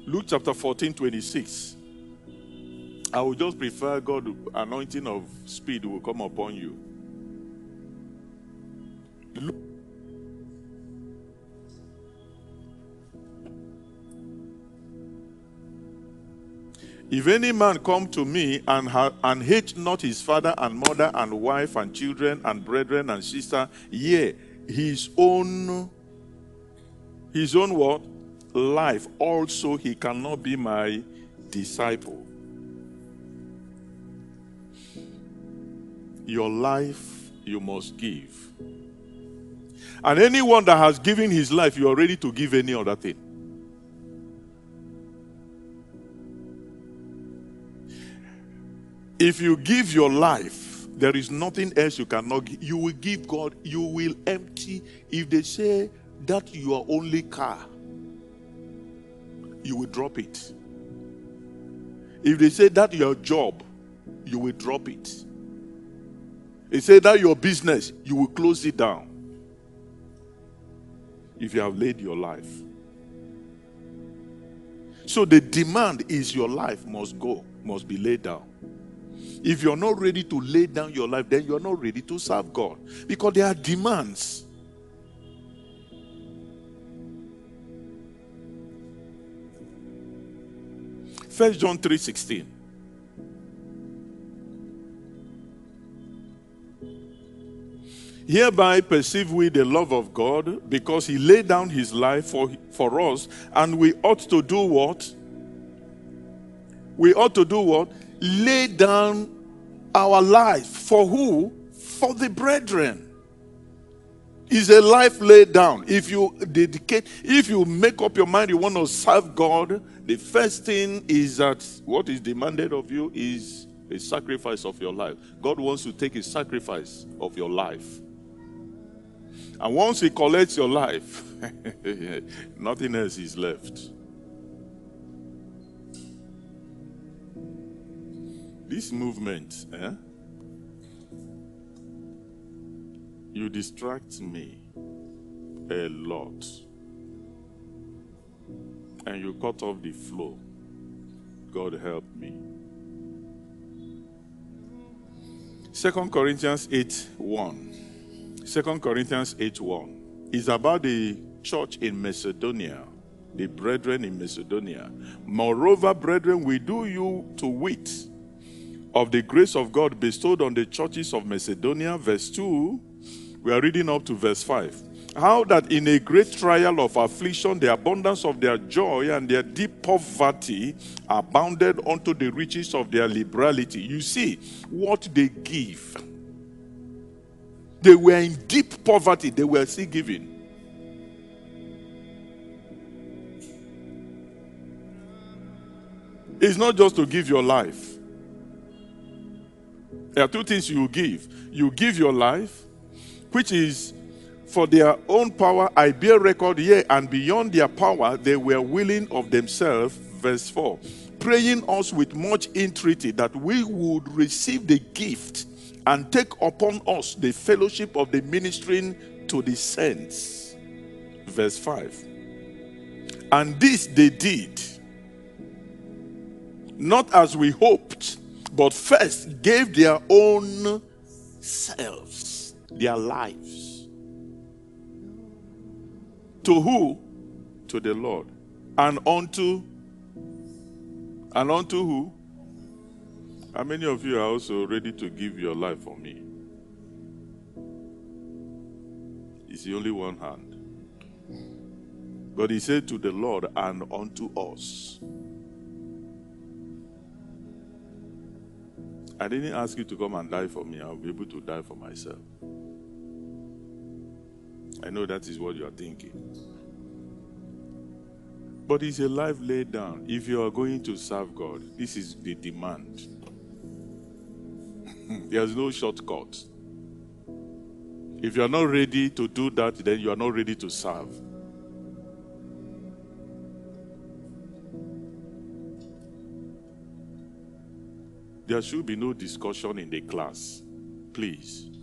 Luke chapter 14, 26. I would just prefer God anointing of speed will come upon you. Luke If any man come to me and, ha- and hate not his father and mother and wife and children and brethren and sister, yea, his own, his own what? Life also he cannot be my disciple. Your life you must give. And anyone that has given his life, you are ready to give any other thing. If you give your life, there is nothing else you cannot give. You will give God, you will empty. If they say that your only car, you will drop it. If they say that your job, you will drop it. They say that your business, you will close it down. If you have laid your life. So the demand is your life must go, must be laid down. If you're not ready to lay down your life, then you're not ready to serve God. Because there are demands. First John 3:16. Hereby perceive we the love of God, because he laid down his life for, for us, and we ought to do what? We ought to do what? Lay down our life. For who? For the brethren. Is a life laid down. If you dedicate, if you make up your mind you want to serve God, the first thing is that what is demanded of you is a sacrifice of your life. God wants to take a sacrifice of your life. And once He collects your life, nothing else is left. This movement, eh? You distract me a lot. And you cut off the flow. God help me. Second Corinthians 8 1. 2 Corinthians 8 1 is about the church in Macedonia, the brethren in Macedonia. Moreover, brethren, we do you to wit of the grace of God bestowed on the churches of Macedonia. Verse 2, we are reading up to verse 5. How that in a great trial of affliction, the abundance of their joy and their deep poverty abounded unto the riches of their liberality. You see, what they give they were in deep poverty, they were still giving. It's not just to give your life. There are two things you give. You give your life, which is for their own power, I bear record here, and beyond their power, they were willing of themselves. Verse 4 praying us with much entreaty that we would receive the gift and take upon us the fellowship of the ministering to the saints. Verse 5. And this they did, not as we hoped, but first gave their own selves, their lives. To who? To the Lord. And unto and unto who? How many of you are also ready to give your life for me? It's the only one hand. But he said to the Lord and unto us. I didn't ask you to come and die for me. I'll be able to die for myself. I know that is what you are thinking. But it's a life laid down. If you are going to serve God, this is the demand. There's no shortcut. If you are not ready to do that, then you are not ready to serve. There should be no discussion in the class. Please.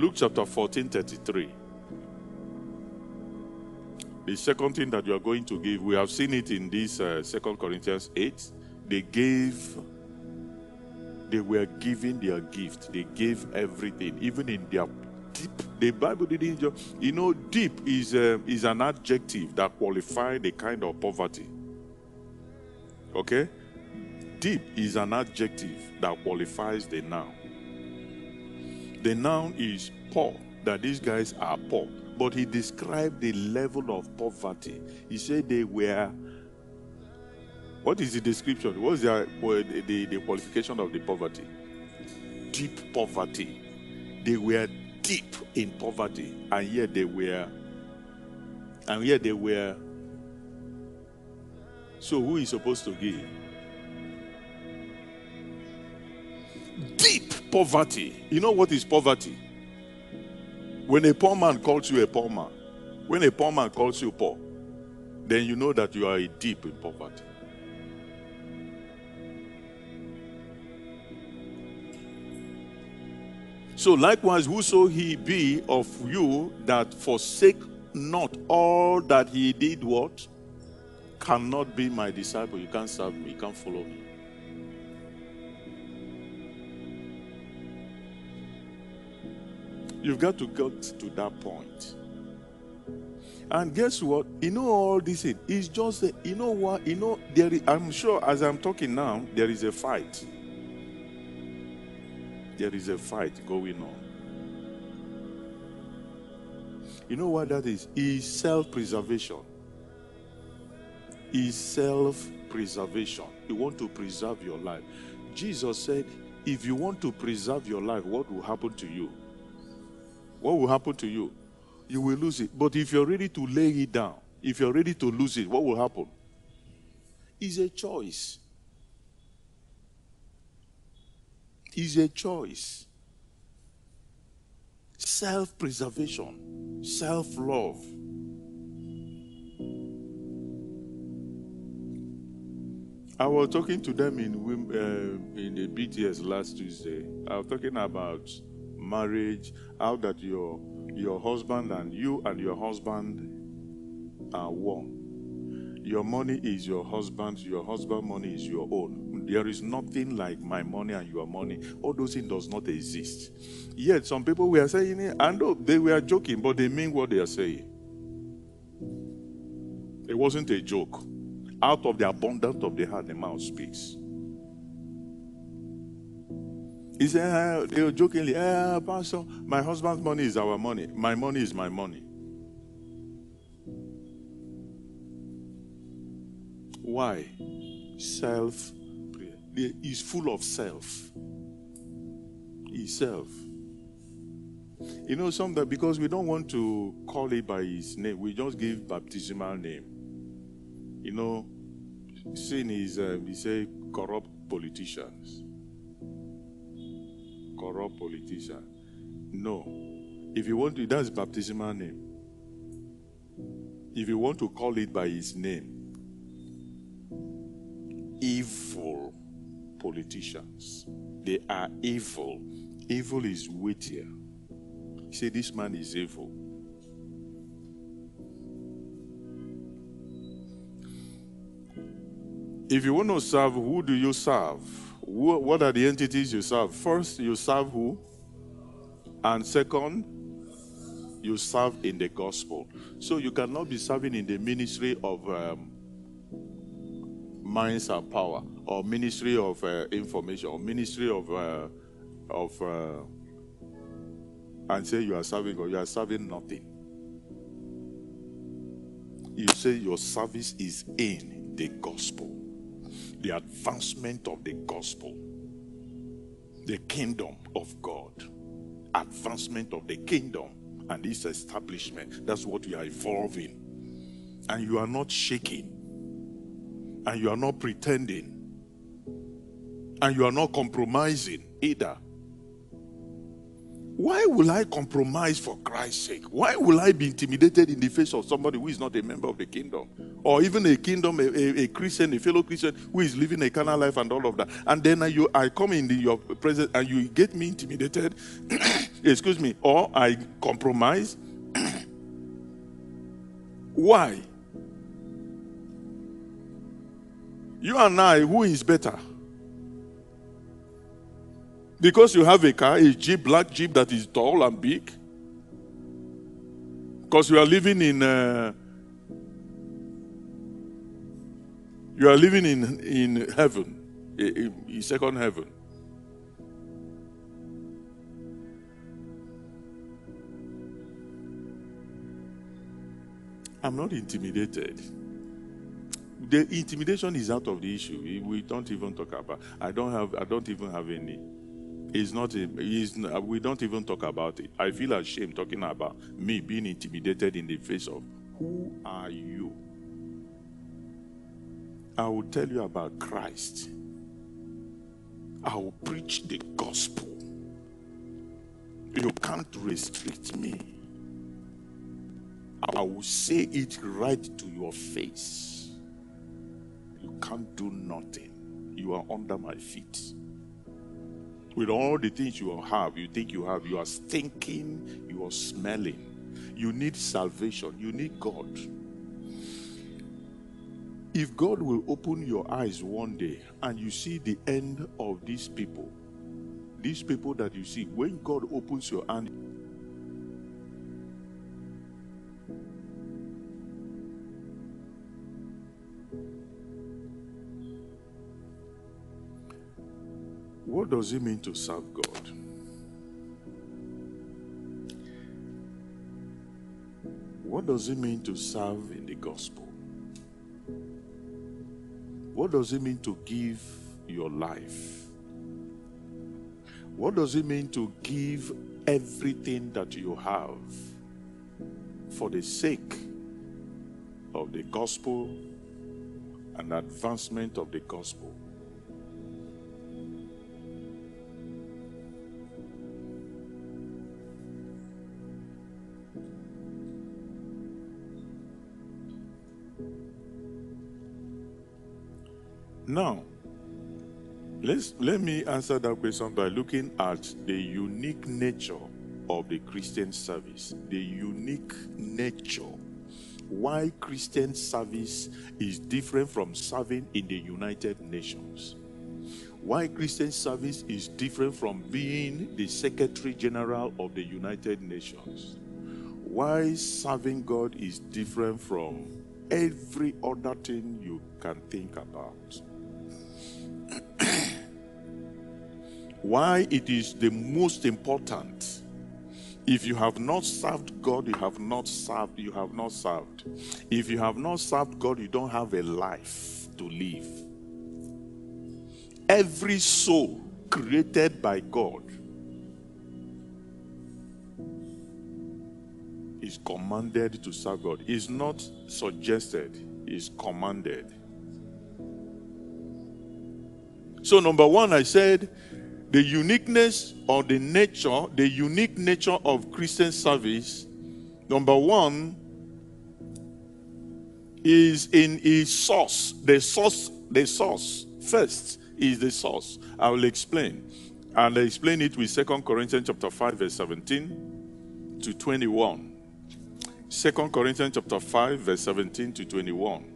Luke chapter 14 33. The second thing that you are going to give, we have seen it in this uh, Second Corinthians 8. They gave, they were giving their gift. They gave everything, even in their deep. The Bible didn't just, you know, deep is uh, is an adjective that qualifies the kind of poverty. Okay, deep is an adjective that qualifies the noun. The noun is poor. That these guys are poor but he described the level of poverty. He said they were. What is the description? What is the, the, the qualification of the poverty? Deep poverty. They were deep in poverty, and yet they were. And yet they were. So who is supposed to give? Poverty. You know what is poverty? When a poor man calls you a poor man, when a poor man calls you poor, then you know that you are deep in poverty. So likewise, whoso he be of you that forsake not all that he did, what? Cannot be my disciple. You can't serve me. You can't follow me. You've got to get to that point. And guess what? You know all this. It's just a, you know what? You know there. Is, I'm sure as I'm talking now, there is a fight. There is a fight going on. You know what that is? Is self-preservation. Is self-preservation. You want to preserve your life. Jesus said, if you want to preserve your life, what will happen to you? What will happen to you? You will lose it. But if you're ready to lay it down, if you're ready to lose it, what will happen? It's a choice. It's a choice. Self preservation, self love. I was talking to them in uh, in the BTS last Tuesday. I was talking about marriage, how that your your husband and you and your husband are one. Your money is your husband's, your husband money is your own. There is nothing like my money and your money. All those things does not exist. Yet some people were saying it, know they were joking, but they mean what they are saying. It wasn't a joke. Out of the abundance of the heart, the mouth speaks. He said, uh, jokingly, uh, Pastor, my husband's money is our money. My money is my money. Why? Self. He's full of self. He's self. You know, some that because we don't want to call it by his name, we just give baptismal name. You know, sin is, uh, we say, corrupt politicians. Corrupt politician. No. If you want to, that's baptismal name. If you want to call it by his name, evil politicians. They are evil. Evil is weightier. You say, This man is evil. If you want to serve, who do you serve? What are the entities you serve? First, you serve who? And second, you serve in the gospel. So you cannot be serving in the ministry of um, mines and power, or ministry of uh, information, or ministry of uh, of uh, and say you are serving or you are serving nothing. You say your service is in the gospel, the advancement of the gospel, the kingdom of God, advancement of the kingdom and its establishment. That's what we are evolving. And you are not shaking and you are not pretending and you are not compromising either. Why will I compromise for Christ's sake? Why will I be intimidated in the face of somebody who is not a member of the kingdom? Or even a kingdom, a, a, a Christian, a fellow Christian who is living a carnal life and all of that. And then you, I come in your presence and you get me intimidated, excuse me, or I compromise. Why? You and I, who is better? Because you have a car, a Jeep, black Jeep that is tall and big. Because you are living in uh, you are living in in heaven, in, in second heaven. I'm not intimidated the intimidation is out of the issue. We don't even talk about. I don't have. I don't even have any. It's not. It's, we don't even talk about it. I feel ashamed talking about me being intimidated in the face of who are you. I will tell you about Christ. I will preach the gospel. You can't restrict me. I will say it right to your face. You can't do nothing. You are under my feet. With all the things you have, you think you have, you are stinking, you are smelling. You need salvation, you need God. If God will open your eyes one day and you see the end of these people, these people that you see, when God opens your hand, what does it mean to serve God? What does it mean to serve in the gospel? What does it mean to give your life? What does it mean to give everything that you have for the sake of the gospel and advancement of the gospel? Now, let's let me answer that question by looking at the unique nature of the Christian service. The unique nature. Why Christian service is different from serving in the United Nations. Why Christian service is different from being the Secretary General of the United Nations. Why serving God is different from every other thing you can think about. Why it is the most important. If you have not served God, you have not served, you have not served. If you have not served God, you don't have a life to live. Every soul created by God is commanded to serve God. Is not suggested, is commanded. So, number one, I said the uniqueness or the nature, the unique nature of Christian service, number one, is in its source. The source, the source first is the source. I will explain. And I explain it with Second Corinthians chapter 5, verse 17 to 21. Second Corinthians chapter 5, verse 17 to 21.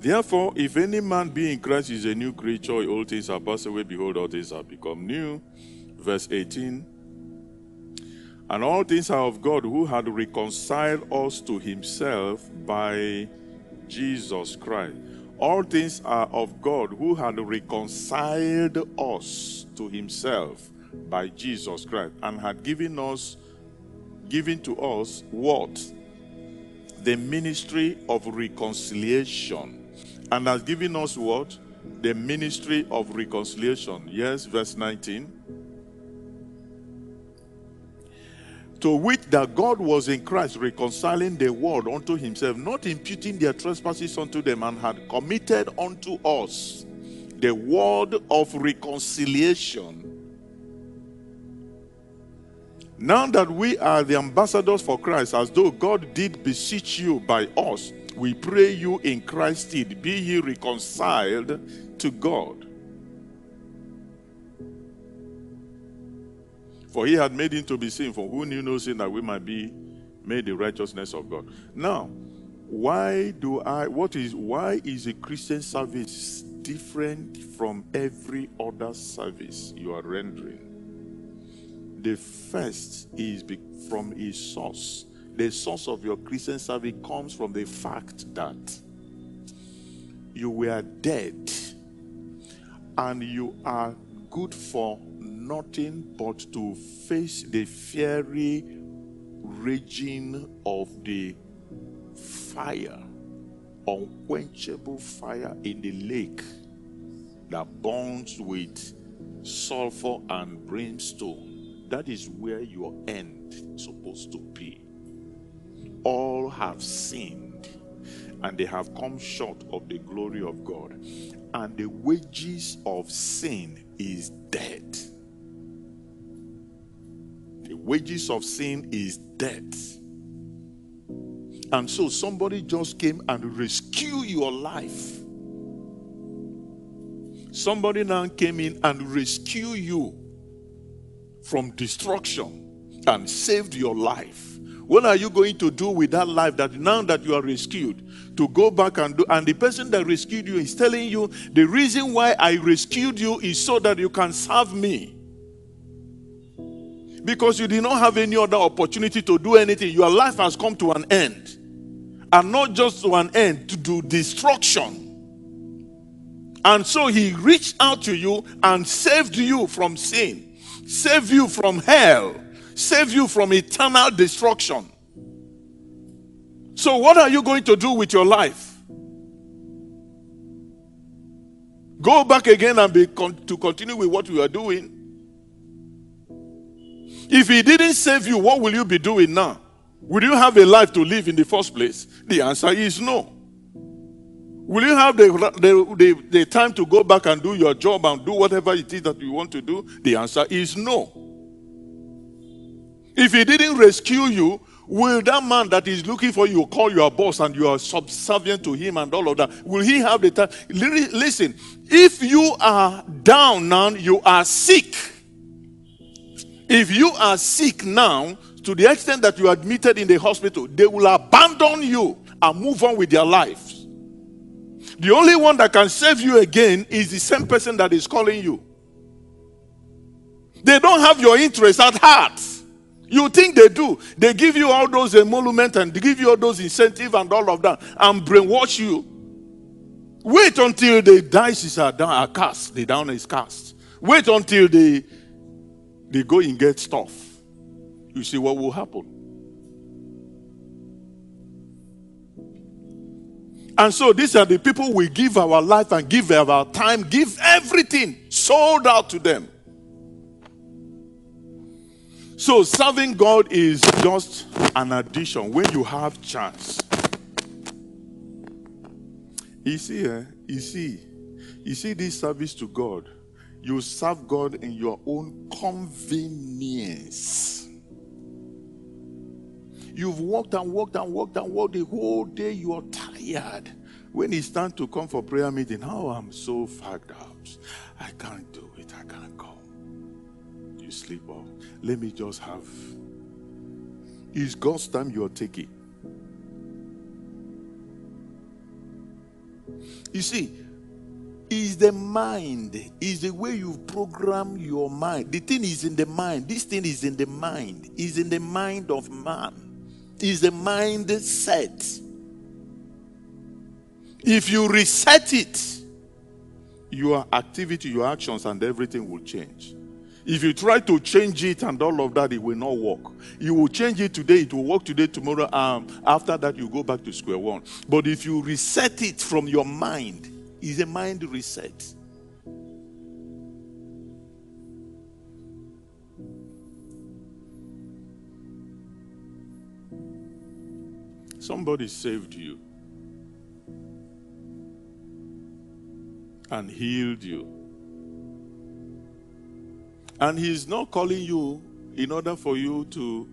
Therefore, if any man be in Christ is a new creature, all things are passed away, behold, all things have become new. Verse 18. And all things are of God who had reconciled us to himself by Jesus Christ. All things are of God who had reconciled us to himself by Jesus Christ and had given us given to us what? The ministry of reconciliation and has given us what? The ministry of reconciliation. Yes, verse 19. To which that God was in Christ reconciling the world unto himself, not imputing their trespasses unto them, and had committed unto us the word of reconciliation. Now that we are the ambassadors for Christ, as though God did beseech you by us, we pray you in Christ's stead, be ye reconciled to God. For he had made him to be sin, for who knew no sin that we might be made the righteousness of God. Now, why do I what is why is a Christian service different from every other service you are rendering? The first is from a source the source of your Christian service comes from the fact that you were dead and you are good for nothing but to face the fiery raging of the fire, unquenchable fire in the lake that burns with sulfur and brimstone. That is where your end is supposed to be all have sinned and they have come short of the glory of God. And the wages of sin is death. The wages of sin is death. And so somebody just came and rescued your life. Somebody now came in and rescued you from destruction and saved your life. What are you going to do with that life that now that you are rescued to go back and do? And the person that rescued you is telling you the reason why I rescued you is so that you can serve me. Because you did not have any other opportunity to do anything. Your life has come to an end. And not just to an end, to do destruction. And so he reached out to you and saved you from sin, saved you from hell, saved you from eternal destruction. So, what are you going to do with your life? Go back again and be con- to continue with what you are doing. If he didn't save you, what will you be doing now? Will you have a life to live in the first place? The answer is no. Will you have the, the, the, the, time to go back and do your job and do whatever it is that you want to do? The answer is no. If he didn't rescue you, will that man that is looking for you call your boss and you are subservient to him and all of that? Will he have the time? Listen, if you are down now, you are sick. If you are sick now, to the extent that you are admitted in the hospital, they will abandon you and move on with their lives. The only one that can save you again is the same person that is calling you. They don't have your interest at heart. You think they do. They give you all those emoluments and give you all those incentives and all of that and brainwash you. Wait until the dice are down, are cast, the down is cast. Wait until they they go and get stuff. You see what will happen. And so these are the people we give our life and give our time, give everything sold out to them. So serving God is just an addition when you have chance. You see, eh? you see, you see this service to God. You serve God in your own convenience. You've walked and walked and walked and walked the whole day. You are tired. When it's time to come for prayer meeting, oh, I'm so fagged out. I can't do it. I can't come. You sleep off. Let me just have. It's God's time you're taking. You see, is the mind, is the way you program your mind. The thing is in the mind. This thing is in the mind, is in the mind of man is the mindset. If you reset it, your activity, your actions, and everything will change. If you try to change it and all of that, it will not work. You will change it today, it will work today, tomorrow. Um, after that, you go back to square one. But if you reset it from your mind, it's a mind reset. Somebody saved you and healed you. And he's not calling you in order for you to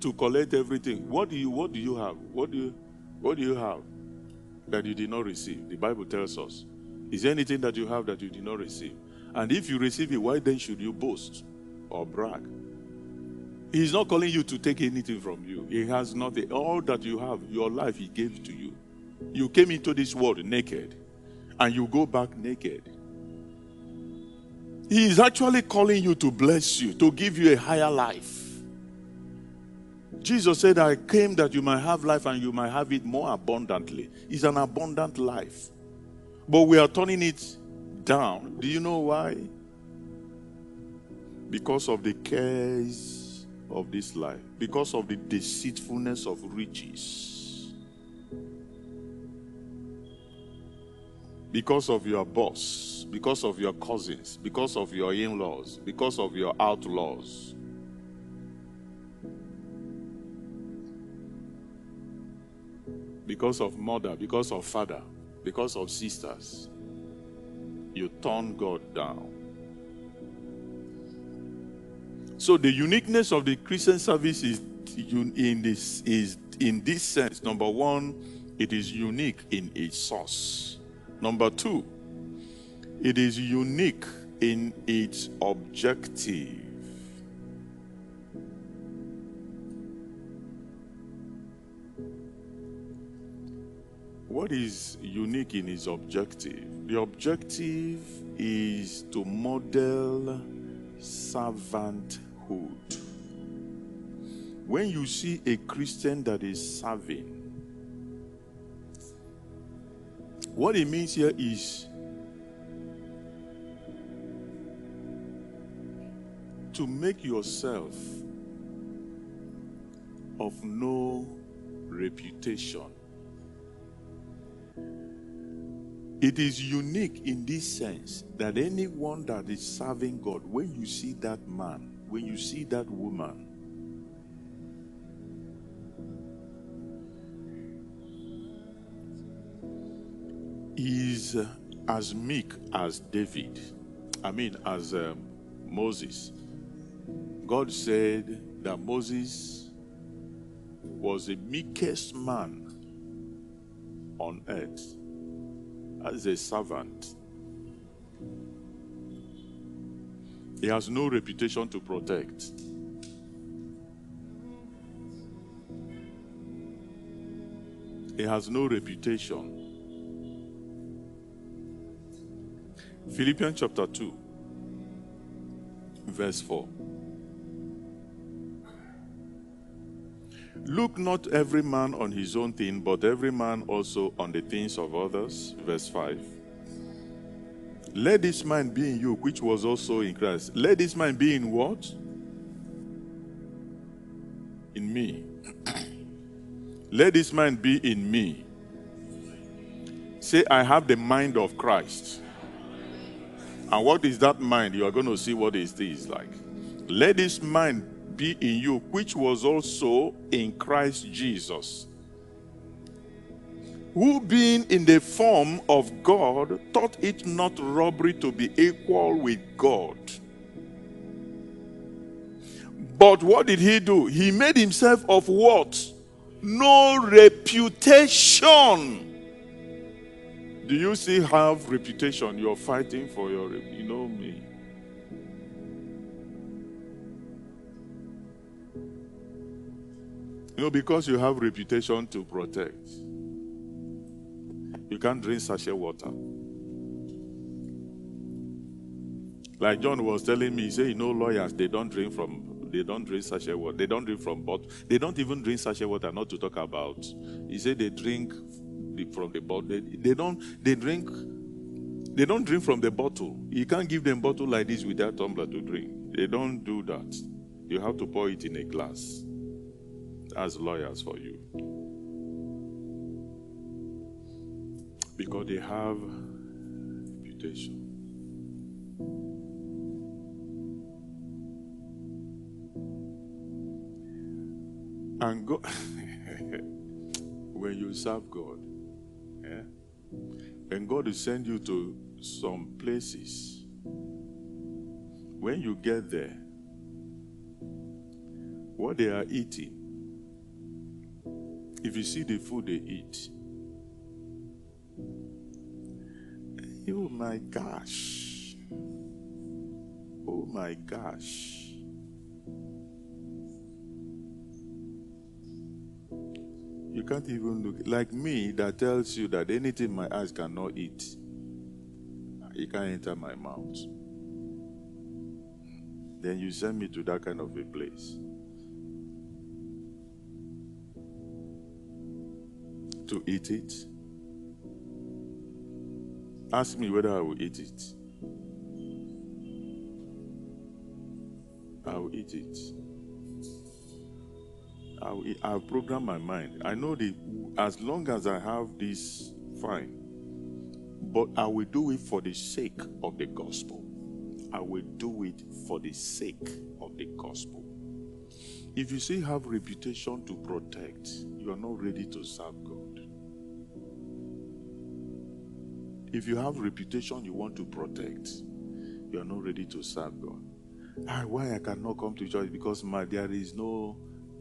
to collect everything. What do you what do you have? What do you what do you have that you did not receive? The Bible tells us. Is there anything that you have that you did not receive? And if you receive it, why then should you boast or brag? He's not calling you to take anything from you. He has nothing. All that you have, your life, He gave to you. You came into this world naked, and you go back naked. He is actually calling you to bless you, to give you a higher life. Jesus said, I came that you might have life and you might have it more abundantly. It's an abundant life. But we are turning it down. Do you know why? Because of the cares of this life because of the deceitfulness of riches. Because of your boss, because of your cousins, because of your in laws, because of your outlaws. Because of mother, because of father, because of sisters, you turn God down. So the uniqueness of the Christian service is in this is in this sense. Number one, it is unique in its source. Number two, it is unique in its objective. What is unique in its objective? The objective is to model servanthood. When you see a Christian that is serving, what it means here is to make yourself of no reputation. It is unique in this sense that anyone that is serving God, when you see that man, when you see that woman, is as meek as David. I mean, as um, Moses. God said that Moses was the meekest man on earth as a servant. He has no reputation to protect. He has no reputation. Philippians chapter 2, verse 4. Look not every man on his own thing, but every man also on the things of others. Verse 5. Let this mind be in you, which was also in Christ. Let this mind be in what? In me. Let this mind be in me. Say, I have the mind of Christ. And what is that mind? You are going to see what it is like. Let this mind be in you, which was also in Christ Jesus. Who, being in the form of God, thought it not robbery to be equal with God. But what did he do? He made himself of what? No reputation. Do you still have reputation? You're fighting for your, you know me. You know, because you have reputation to protect, you can't drink sachet water. Like John was telling me, he said, you know, lawyers, they don't drink from, they don't drink sachet water. They don't drink from bottle. They don't even drink sachet water, not to talk about. He said they drink from the bottle. They, they don't, they drink, they don't drink from the bottle. You can't give them bottle like this without tumbler to drink. They don't do that. You have to pour it in a glass as lawyers for you. Because they have reputation. And God, when you serve God, and God will send you to some places, when you get there, what they are eating, if you see the food they eat, oh my gosh, oh my gosh. You can't even look like me that tells you that anything my eyes cannot eat, it can't enter my mouth. Then you send me to that kind of a place. To eat it. Ask me whether I will eat it. I will eat it. I will, I'll my mind. I know that as long as I have this, fine. But I will do it for the sake of the gospel. I will do it for the sake of the gospel. If you still have reputation to protect, you are not ready to serve God. If you have reputation you want to protect, you are not ready to serve God. ah, why I cannot come to church because my there is no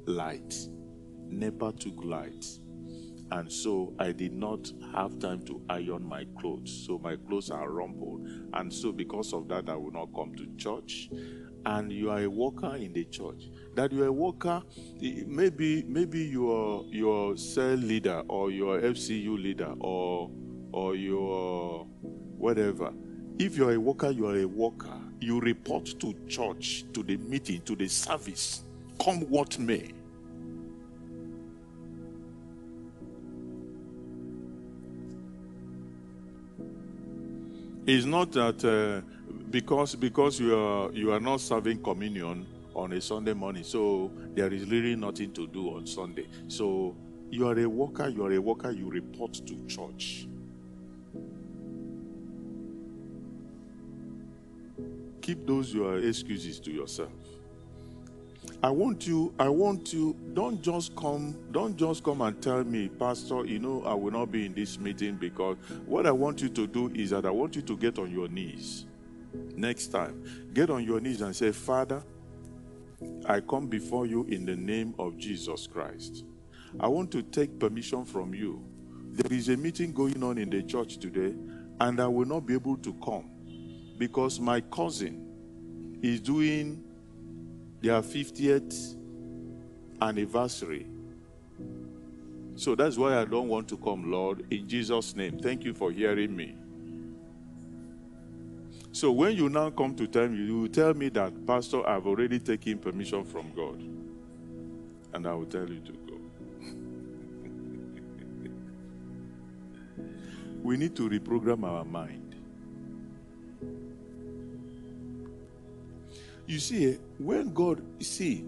light. NEPA took light. And so I did not have time to iron my clothes. So my clothes are rumpled. And so because of that, I will not come to church. And you are a worker in the church. That you are a worker, maybe maybe you are your cell leader or your FCU leader or or your whatever. If you are a worker, you are a worker. You report to church, to the meeting, to the service, come what may. It's not that uh, because because you are you are not serving communion on a Sunday morning, so there is really nothing to do on Sunday. So you are a worker, you are a worker, you report to church. Keep those your excuses to yourself. I want you, I want you, don't just come, don't just come and tell me, Pastor, you know, I will not be in this meeting because what I want you to do is that I want you to get on your knees. Next time, get on your knees and say, Father, I come before you in the name of Jesus Christ. I want to take permission from you. There is a meeting going on in the church today, and I will not be able to come because my cousin is doing their 50th anniversary. So that's why I don't want to come, Lord, in Jesus' name. Thank you for hearing me. So when you now come to tell me, you tell me that, Pastor, I've already taken permission from God. And I will tell you to go. we need to reprogram our mind. You see, eh, when God, see,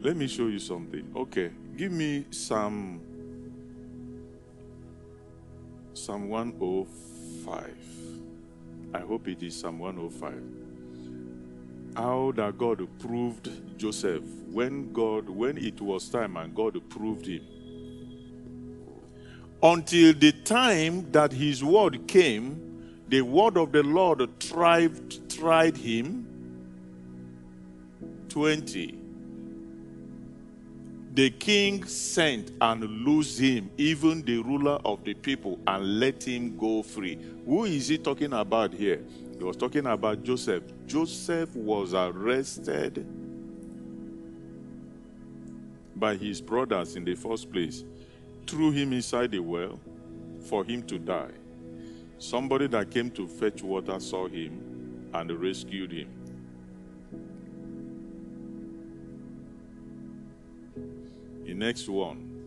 let me show you something. Okay, give me Psalm Psalm 105. I hope it is Psalm 105. How that God proved Joseph when God, when it was time and God proved him until the time that his word came, the word of the Lord tried, tried him. 20. The king sent and loosed him, even the ruler of the people, and let him go free. Who is he talking about here? He was talking about Joseph. Joseph was arrested by his brothers in the first place threw him inside the well for him to die. Somebody that came to fetch water saw him and rescued him. The next one,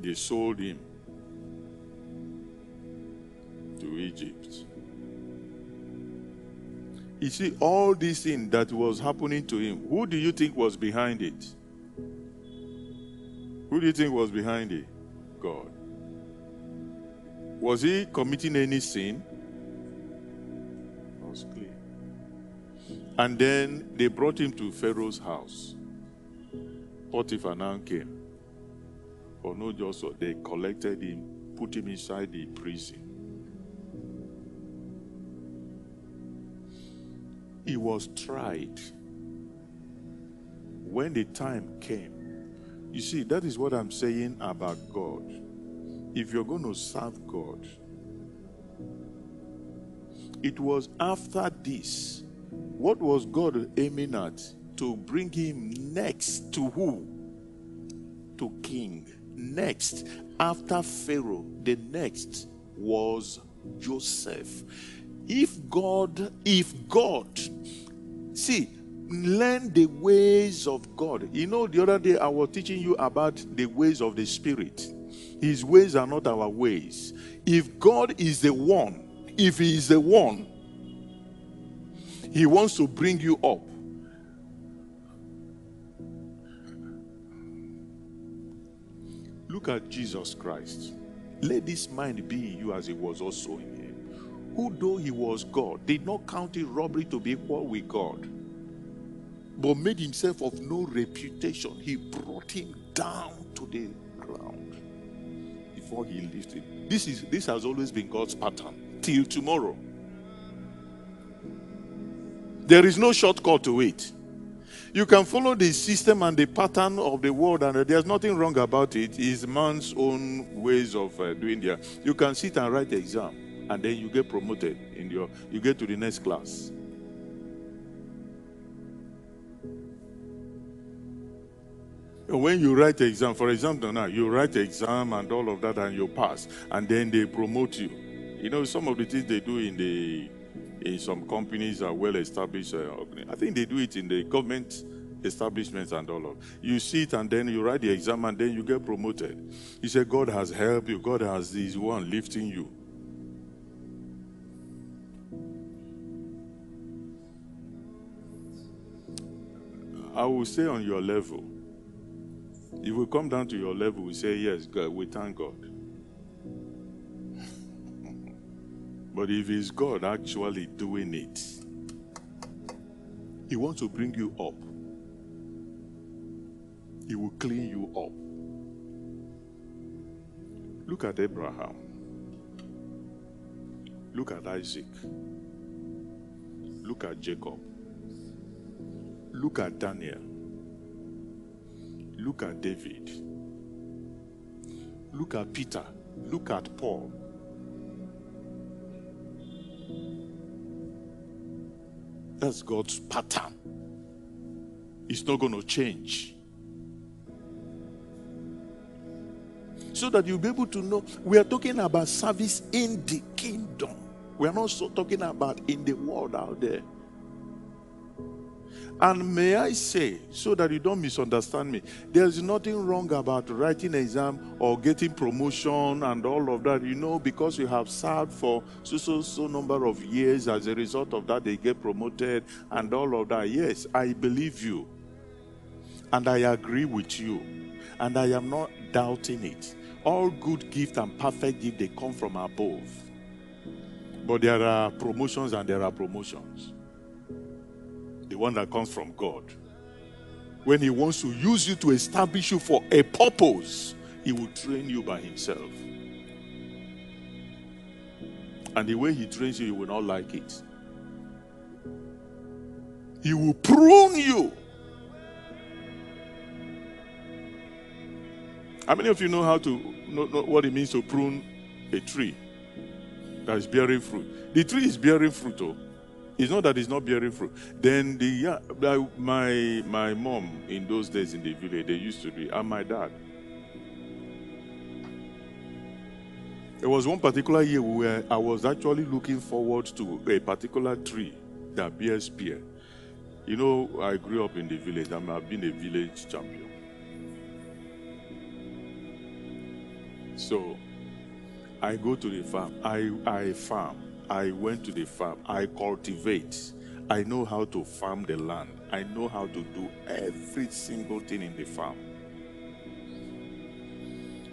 they sold him to Egypt. You see, all this thing that was happening to him, who do you think was behind it? Who do you think was behind it? God. Was he committing any sin? It was clear. And then they brought him to Pharaoh's house. Potiphar now came. For no just so they collected him, put him inside the prison. He was tried. When the time came, you see, that is what I'm saying about God. If you're going to serve God, it was after this. What was God aiming at? To bring him next to who? To king. Next, after Pharaoh, the next was Joseph. If God, if God, see, learn the ways of God. You know, the other day I was teaching you about the ways of the Spirit. His ways are not our ways. If God is the one, if He is the one, He wants to bring you up. Look at Jesus Christ. Let this mind be in you as it was also in him, who though he was God, did not count it robbery to be equal with God but made himself of no reputation. He brought him down to the ground. Before he lifted. This is this has always been God's pattern till tomorrow. There is no shortcut to it. You can follow the system and the pattern of the world, and there's nothing wrong about it. It's man's own ways of uh, doing that. You can sit and write the exam, and then you get promoted in your. You get to the next class. When you write the exam, for example, now you write the exam and all of that, and you pass, and then they promote you. You know, some of the things they do in the in some companies are well established. Uh, I think they do it in the government establishments and all of. You sit and then you write the exam and then you get promoted. He said, God has helped you. God has is one lifting you. I will say on your level. If we come down to your level, we say, Yes, God, we thank God. but if it's God actually doing it, He wants to bring you up. He will clean you up. Look at Abraham. Look at Isaac. Look at Jacob. Look at Daniel. Look at David. Look at Peter. Look at Paul. That's God's pattern. It's not going to change. So that you'll be able to know we are talking about service in the kingdom. We are not so talking about in the world out there. And may I say, so that you don't misunderstand me, there's nothing wrong about writing exam or getting promotion and all of that. You know, because you have served for so so so number of years, as a result of that, they get promoted and all of that. Yes, I believe you, and I agree with you, and I am not doubting it. All good gift and perfect gift they come from above. But there are promotions and there are promotions the one that comes from God. When He wants to use you to establish you for a purpose, He will train you by Himself. And the way He trains you, you will not like it. He will prune you. How many of you know how to know, know what it means to prune a tree that is bearing fruit? The tree is bearing fruit, oh. It's not that it's not bearing fruit. Then the yeah, my my mom in those days in the village, they used to be, and my dad. There was one particular year where I was actually looking forward to a particular tree that bears pear. You know, I grew up in the village. I mean, I've been a village champion. So I go to the farm. I, I farm. I went to the farm. I cultivate. I know how to farm the land. I know how to do every single thing in the farm.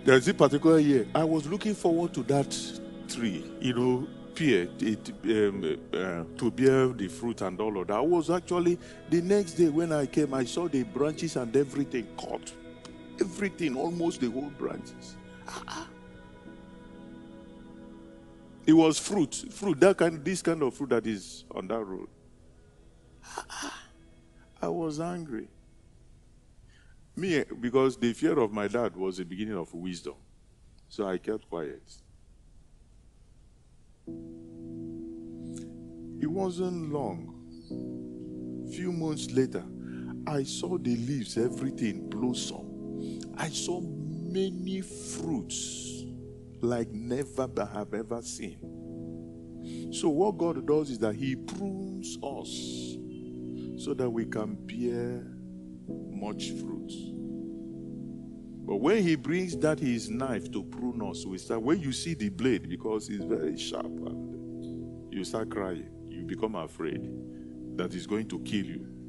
There's a particular year I was looking forward to that tree, you know, pear, it, um, uh, to bear the fruit and all of that. I was actually the next day when I came, I saw the branches and everything cut, everything, almost the whole branches. Ah, it was fruit, fruit, that kind, this kind of fruit that is on that road. I was angry. Me, eh, because the fear of my dad was the beginning of wisdom. So I kept quiet. It wasn't long. Few months later, I saw the leaves, everything blossom. I saw many fruits like never have ever seen. So, what God does is that He prunes us so that we can bear much fruit. But when He brings that His knife to prune us, we start, when you see the blade, because it's very sharp, and you start crying, you become afraid that it's going to kill you.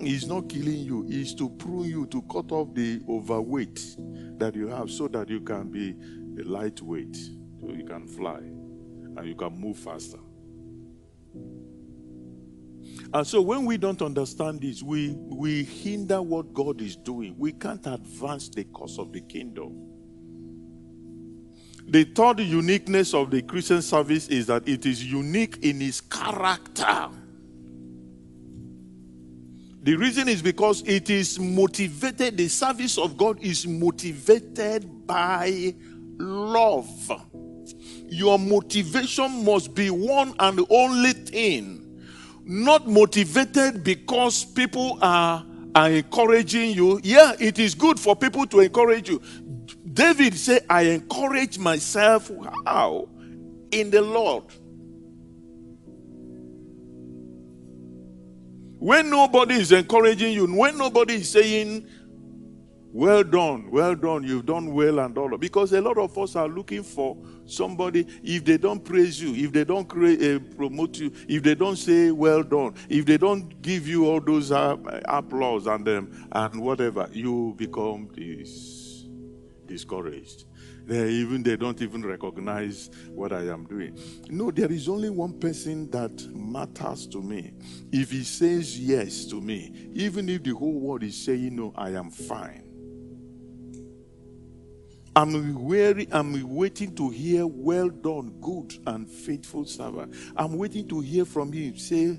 He's not killing you, he's to prune you, to cut off the overweight that you have so that you can be a lightweight, so you can fly and you can move faster. And so when we don't understand this, we, we hinder what God is doing. We can't advance the cause of the kingdom. The third uniqueness of the Christian service is that it is unique in its character. The reason is because it is motivated, the service of God is motivated by love. Your motivation must be one and only thing, not motivated because people are, are encouraging you. Yeah, it is good for people to encourage you. David said, I encourage myself how? In the Lord. When nobody is encouraging you, when nobody is saying, well done, well done, you've done well and all. Because a lot of us are looking for somebody, if they don't praise you, if they don't create, uh, promote you, if they don't say well done, if they don't give you all those uh, applause and, um, and whatever, you become dis- discouraged. They even they don't even recognize what I am doing. No, there is only one person that matters to me. If he says yes to me, even if the whole world is saying no, I am fine. I'm weary, I'm waiting to hear, well done, good and faithful servant. I'm waiting to hear from him. Say,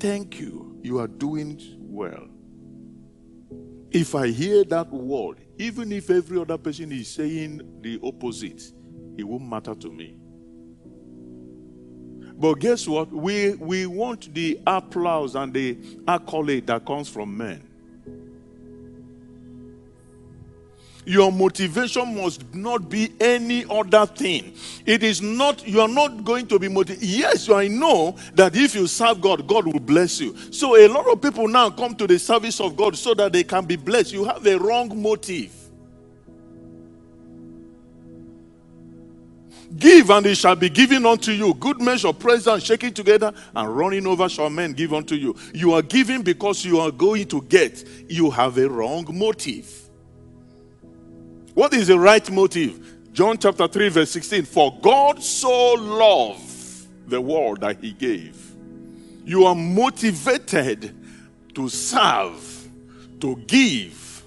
thank you, you are doing well. If I hear that word, even if every other person is saying the opposite, it won't matter to me. But guess what? We, we want the applause and the accolade that comes from men. Your motivation must not be any other thing. It is not, you are not going to be motivated. Yes, I know that if you serve God, God will bless you. So a lot of people now come to the service of God so that they can be blessed. You have a wrong motive. Give and it shall be given unto you. Good measure, pressed and shaking together and running over shall men give unto you. You are giving because you are going to get. You have a wrong motive. What is the right motive? John chapter 3, verse 16. For God so loved the world that he gave. You are motivated to serve, to give,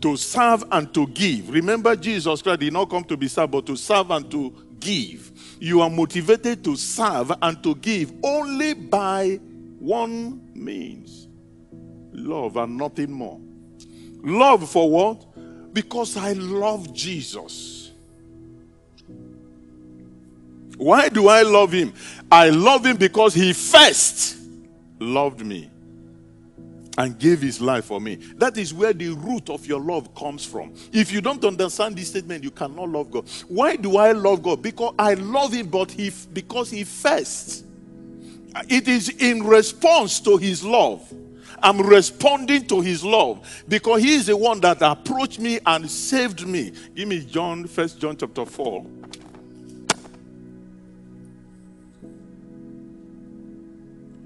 to serve and to give. Remember, Jesus Christ did not come to be served, but to serve and to give. You are motivated to serve and to give only by one means love and nothing more. Love for what? Because I love Jesus. Why do I love him? I love him because he first loved me and gave his life for me. That is where the root of your love comes from. If you don't understand this statement, you cannot love God. Why do I love God? Because I love him, but he because he first. It is in response to his love. I'm responding to his love because he is the one that approached me and saved me. Give me John, first John chapter 4.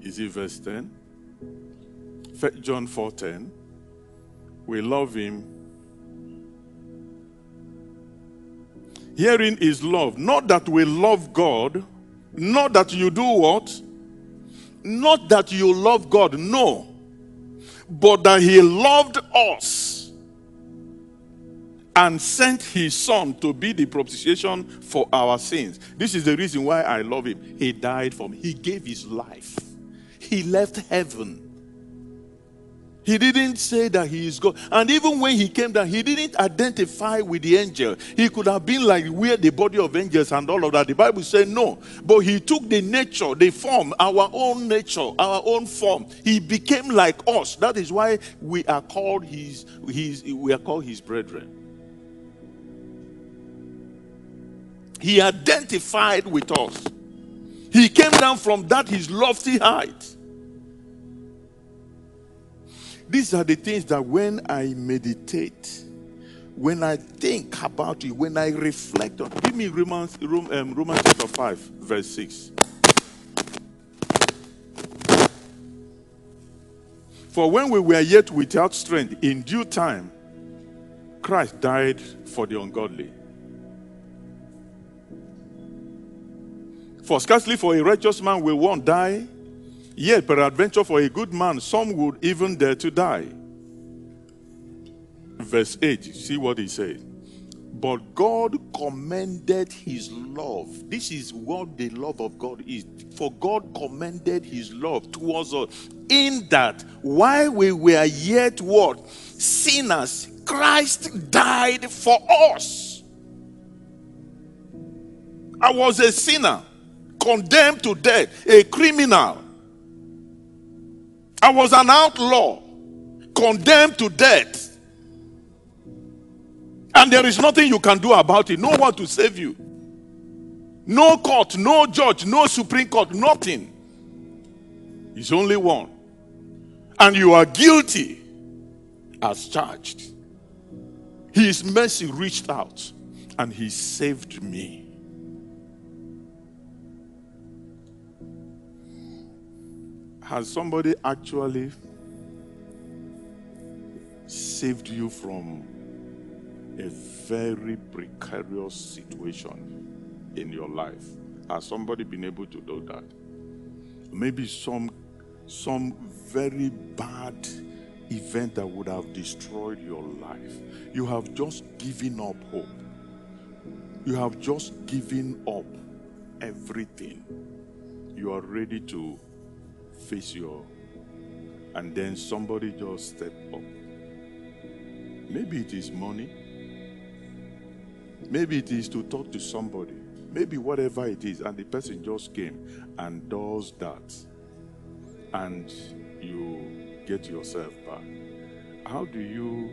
Is it verse 10? First John 4:10. We love him. Herein is love. Not that we love God, not that you do what? Not that you love God, no but that he loved us and sent his son to be the propitiation for our sins. This is the reason why I love him. He died for me, he gave his life, he left heaven. He didn't say that he is God. And even when he came down, he didn't identify with the angel. He could have been like we're the body of angels and all of that. The Bible said no. But he took the nature, the form, our own nature, our own form. He became like us. That is why we are called his, his we are called his brethren. He identified with us. He came down from that his lofty height these are the things that when I meditate, when I think about it, when I reflect on, give me Romans, um, Romans chapter 5, verse 6. For when we were yet without strength, in due time, Christ died for the ungodly. For scarcely for a righteous man will one die Yet, peradventure, for a good man, some would even dare to die. Verse 8, see what he says. But God commended his love. This is what the love of God is. For God commended his love towards us in that while we were yet what? Sinners, Christ died for us. I was a sinner, condemned to death, a criminal. I was an outlaw, condemned to death. And there is nothing you can do about it. No one to save you. No court, no judge, no Supreme Court, nothing. It's only one. And you are guilty as charged. His mercy reached out and he saved me. Has somebody actually saved you from a very precarious situation in your life? Has somebody been able to do that? Maybe some some very bad event that would have destroyed your life. You have just given up hope. You have just given up everything. You are ready to face your and then somebody just step up. Maybe it is money. Maybe it is to talk to somebody. Maybe whatever it is, and the person just came and does that. And you get yourself back. How do you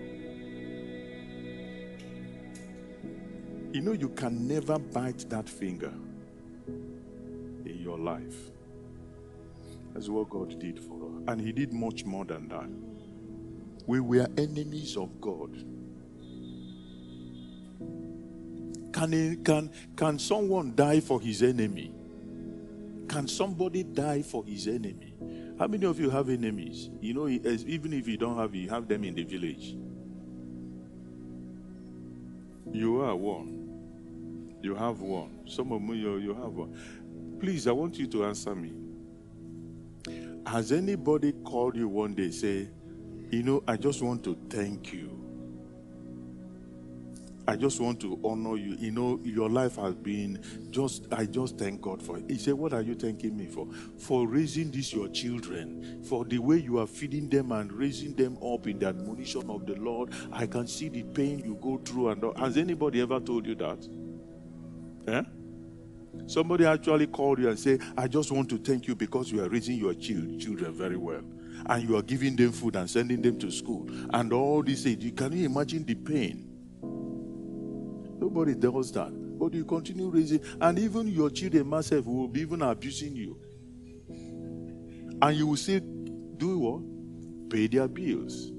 you know you can never bite that finger in your life. That's what God did for us. And He did much more than that. We were enemies of God. Can, can, can someone die for his enemy? Can somebody die for his enemy? How many of you have enemies? You know, even if you don't have, you have them in the village. You are one. You have one. Some of you, you have one. Please, I want you to answer me. Has anybody called you one day say, you know, I just want to thank you. I just want to honor you. You know, your life has been just, I just thank God for it. He said, What are you thanking me for? For raising these your children, for the way you are feeding them and raising them up in the admonition of the Lord. I can see the pain you go through. And. Has anybody ever told you that? Eh? Somebody actually called you and said, I just want to thank you because you are raising your children very well. And you are giving them food and sending them to school. And all this, can you imagine the pain? Nobody does that. But you continue raising, and even your children myself will be even abusing you. And you will still do what? Pay their bills.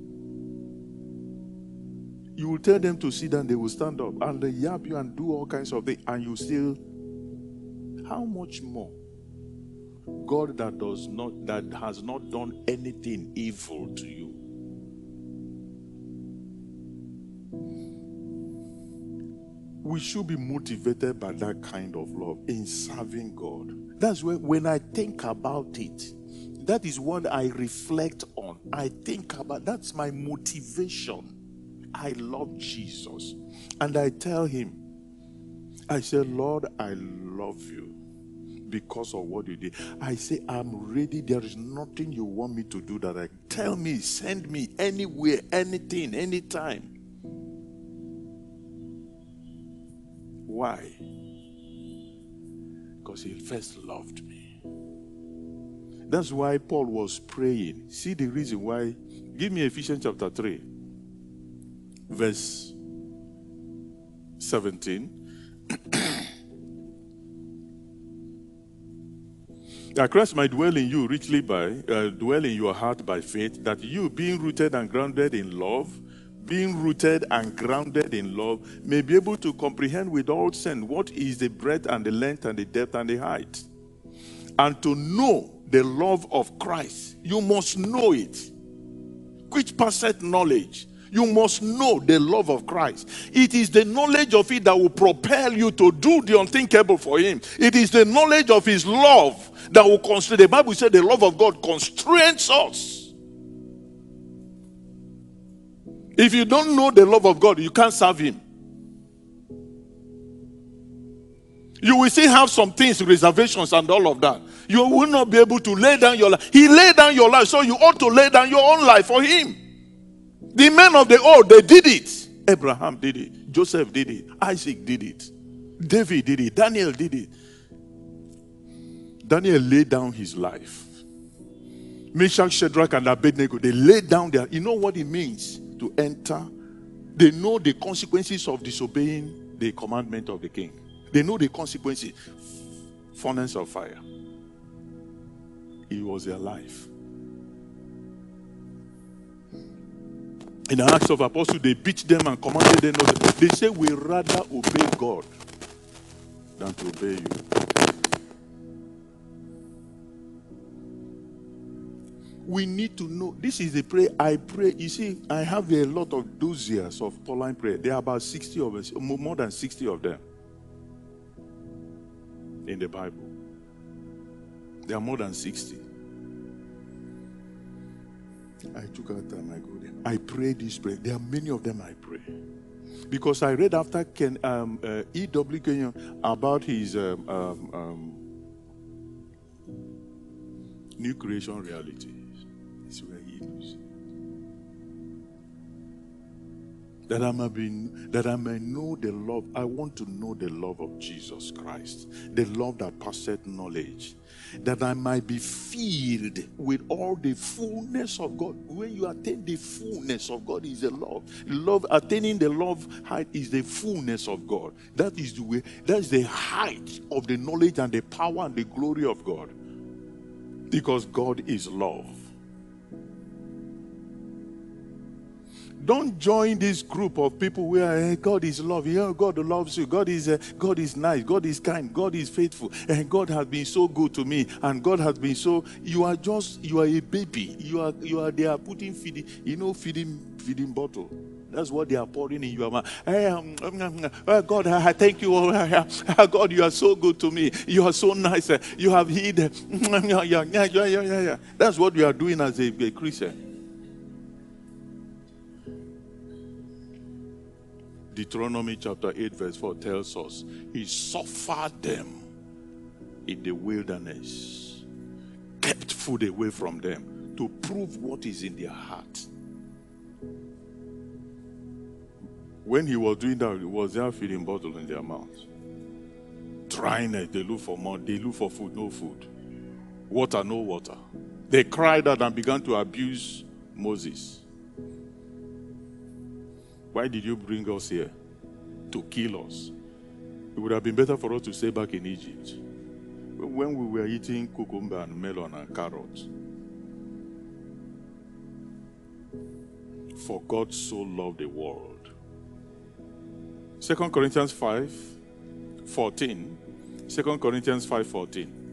You will tell them to sit down, they will stand up and they yap you and do all kinds of things, and you still. How much more? God that does not that has not done anything evil to you. we should be motivated by that kind of love in serving God. That's where, when I think about it, that is what I reflect on. I think about that's my motivation. I love Jesus. And I tell him, I say, Lord, I love you because of what you did. I say, I'm ready. There is nothing you want me to do that I tell me, send me anywhere, anything, anytime. Why? Because he first loved me. That's why Paul was praying. See the reason why. Give me Ephesians chapter 3, verse 17. That Christ might dwell in you richly by, uh, dwell in your heart by faith, that you, being rooted and grounded in love, being rooted and grounded in love, may be able to comprehend with all sense what is the breadth and the length and the depth and the height. And to know the love of Christ, you must know it. Which passeth knowledge. You must know the love of Christ. It is the knowledge of it that will propel you to do the unthinkable for Him. It is the knowledge of His love that will constrain. The Bible said the love of God constrains us. If you don't know the love of God, you can't serve Him. You will still have some things, reservations, and all of that. You will not be able to lay down your life. He laid down your life, so you ought to lay down your own life for him. The men of the old, they did it. Abraham did it. Joseph did it. Isaac did it. David did it. Daniel did it. Daniel laid down his life. Meshach, Shadrach, and Abednego, they laid down their. You know what it means to enter? They know the consequences of disobeying the commandment of the king. They know the consequences. Furnace of fire. It was their life. In the Acts of Apostles, they beat them and commanded them. They say, We rather obey God than to obey you. We need to know. This is the prayer I pray. You see, I have a lot of dossiers of Pauline prayer. There are about 60 of us, more than 60 of them in the Bible. There are more than 60. I took out time, I go there. I pray this prayer. There are many of them I pray. Because I read after Ken, um, uh, E.W. Kenyon about his um, um, um, new creation realities. It's where he lives. That I may be, that I may know the love. I want to know the love of Jesus Christ, the love that passeth knowledge, that I might be filled with all the fullness of God. When you attain the fullness of God, is the love. Love attaining the love height is the fullness of God. That is the way. That is the height of the knowledge and the power and the glory of God, because God is love. Don't join this group of people where eh, God is love. Yeah, God loves you. God is uh, God is nice. God is kind. God is faithful. And God has been so good to me. And God has been so. You are just you are a baby. You are you are they are putting feeding. You know feeding feeding bottle. That's what they are pouring in your mouth. Hey, um, um, um, uh, God, I I thank you. Uh, God, you are so good to me. You are so nice. You have healed. That's what we are doing as a, a Christian. Deuteronomy chapter 8, verse 4 tells us he suffered them in the wilderness, kept food away from them to prove what is in their heart. When he was doing that, was there feeding bottle in their mouth. Trying it, they look for more, they look for food, no food. Water, no water. They cried out and began to abuse Moses. Why did you bring us here? To kill us. It would have been better for us to stay back in Egypt. When we were eating cucumber and melon and carrots. For God so loved the world. 2 Corinthians 5 14. 2 Corinthians 5 14.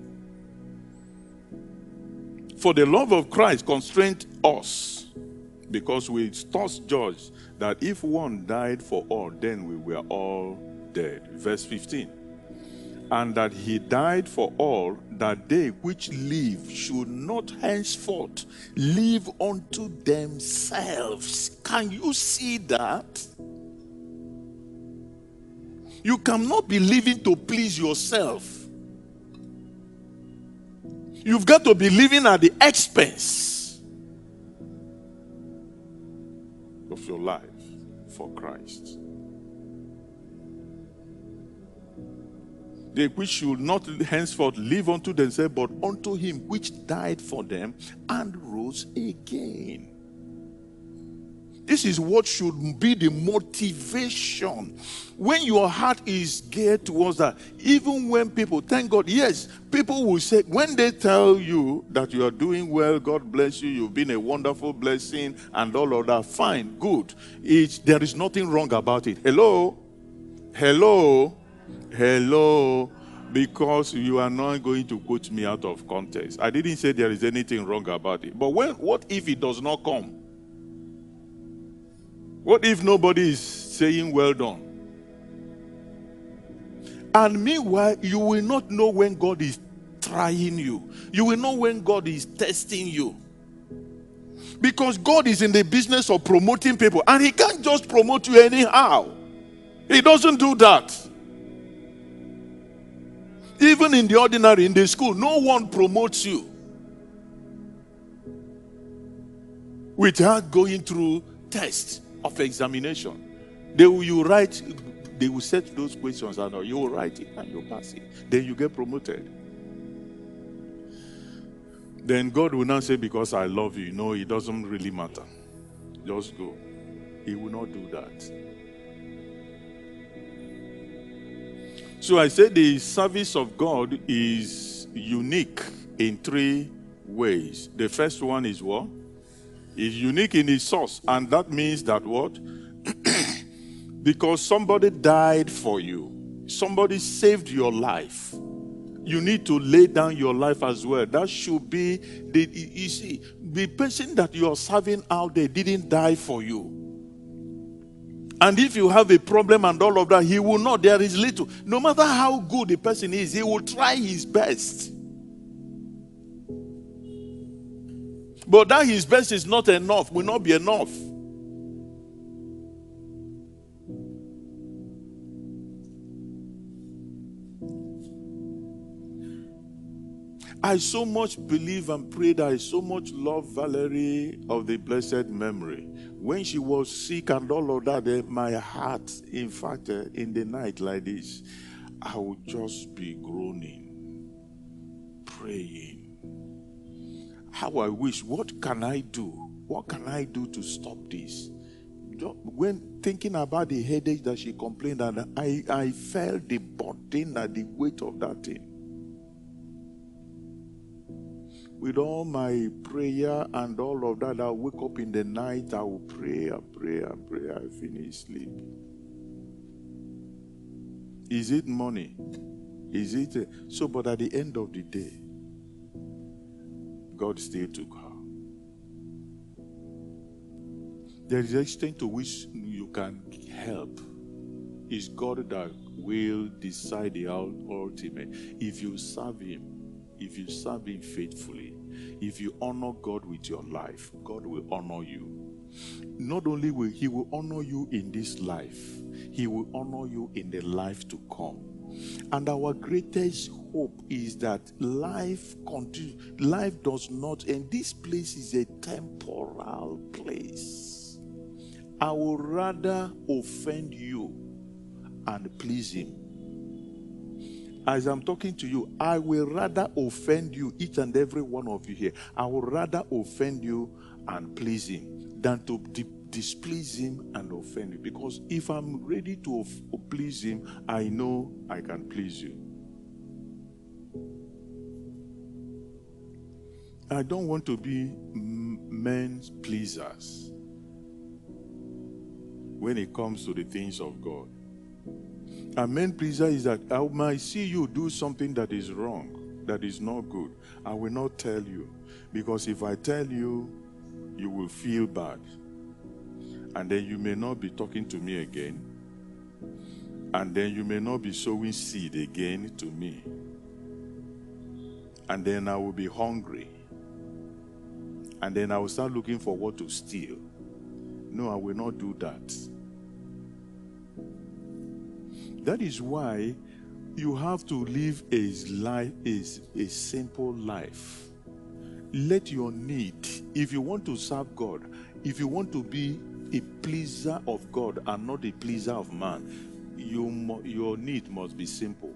For the love of Christ constrained us, because we thus judge that if one died for all, then we were all dead. Verse 15. And that he died for all, that they which live should not henceforth live unto themselves. Can you see that? You cannot be living to please yourself. You've got to be living at the expense of your life for Christ. They which should not henceforth live unto themselves, but unto him which died for them and rose again. This is what should be the motivation. When your heart is geared towards that, even when people, thank God, yes, people will say, when they tell you that you are doing well, God bless you, you've been a wonderful blessing, and all of that, fine, good. It's, there is nothing wrong about it. Hello? Hello? Hello? Because you are not going to quote me out of context. I didn't say there is anything wrong about it. But when, what if it does not come? What if nobody is saying well done? And meanwhile, you will not know when God is trying you. You will know when God is testing you. Because God is in the business of promoting people, and He can't just promote you anyhow. He doesn't do that. even in the ordinary, in the school, no one promotes you without going through tests of examination. They will you write, they will set those questions and you will write it and you pass it. Then you get promoted. Then God will not say, Because I love you. No, it doesn't really matter. Just go. He will not do that. So I said the service of God is unique in three ways. The first one is what? Is unique in its source, and that means that what? because somebody died for you, somebody saved your life. You need to lay down your life as well. That should be the you see, the person that you are serving out there didn't die for you. And if you have a problem and all of that, he will not. There is little. No matter how good the person is, he will try his best. But that his best is not enough, will not be enough. I so much believe and pray that I so much love Valerie of the blessed memory. When she was sick and all of that, eh, my heart, in fact, eh, in the night like this, I would just be groaning, praying. How I wish, what can I do? What can I do to stop this? When thinking about the headache that she complained, and I, I felt the burden and the weight of that thing with all my prayer and all of that, I'll wake up in the night, I will pray and pray and pray, I finish sleep. Is it money? Is it so? But at the end of the day, God still took her. There is an extent to which you can help. Is God that will decide the ultimate. If you serve Him, if you serve Him faithfully, if you honor God with your life, God will honor you. Not only will He will honor you in this life, He will honor you in the life to come. And our greatest hope is that life continue, life does not, and this place is a temporal place. I will rather offend you and please Him as I'm talking to you, I will rather offend you, each and every one of you here. I will rather offend you and please Him than to di- displease Him and offend you. Because if I'm ready to please Him, I know I can please you. I don't want to be men's pleasers when it comes to the things of God. A main pleaser is that I might see you do something that is wrong, that is not good. I will not tell you. Because if I tell you, you will feel bad. And then you may not be talking to me again. And then you may not be sowing seed again to me. And then I will be hungry. And then I will start looking for what to steal. No, I will not do that. That is why you have to live a life is a simple life. Let your need, if you want to serve God, if you want to be a pleaser of God and not a pleaser of man, you, your need must be simple.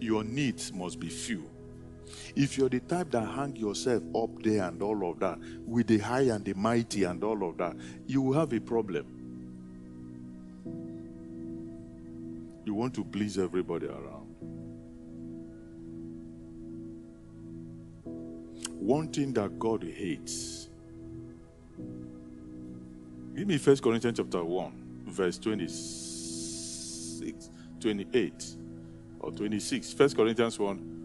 Your needs must be few. If you're the type that hang yourself up there and all of that, with the high and the mighty and all of that, you will have a problem. You want to please everybody around. One thing that God hates. Give me First Corinthians chapter 1, verse 26, 28 or 26. First Corinthians 1.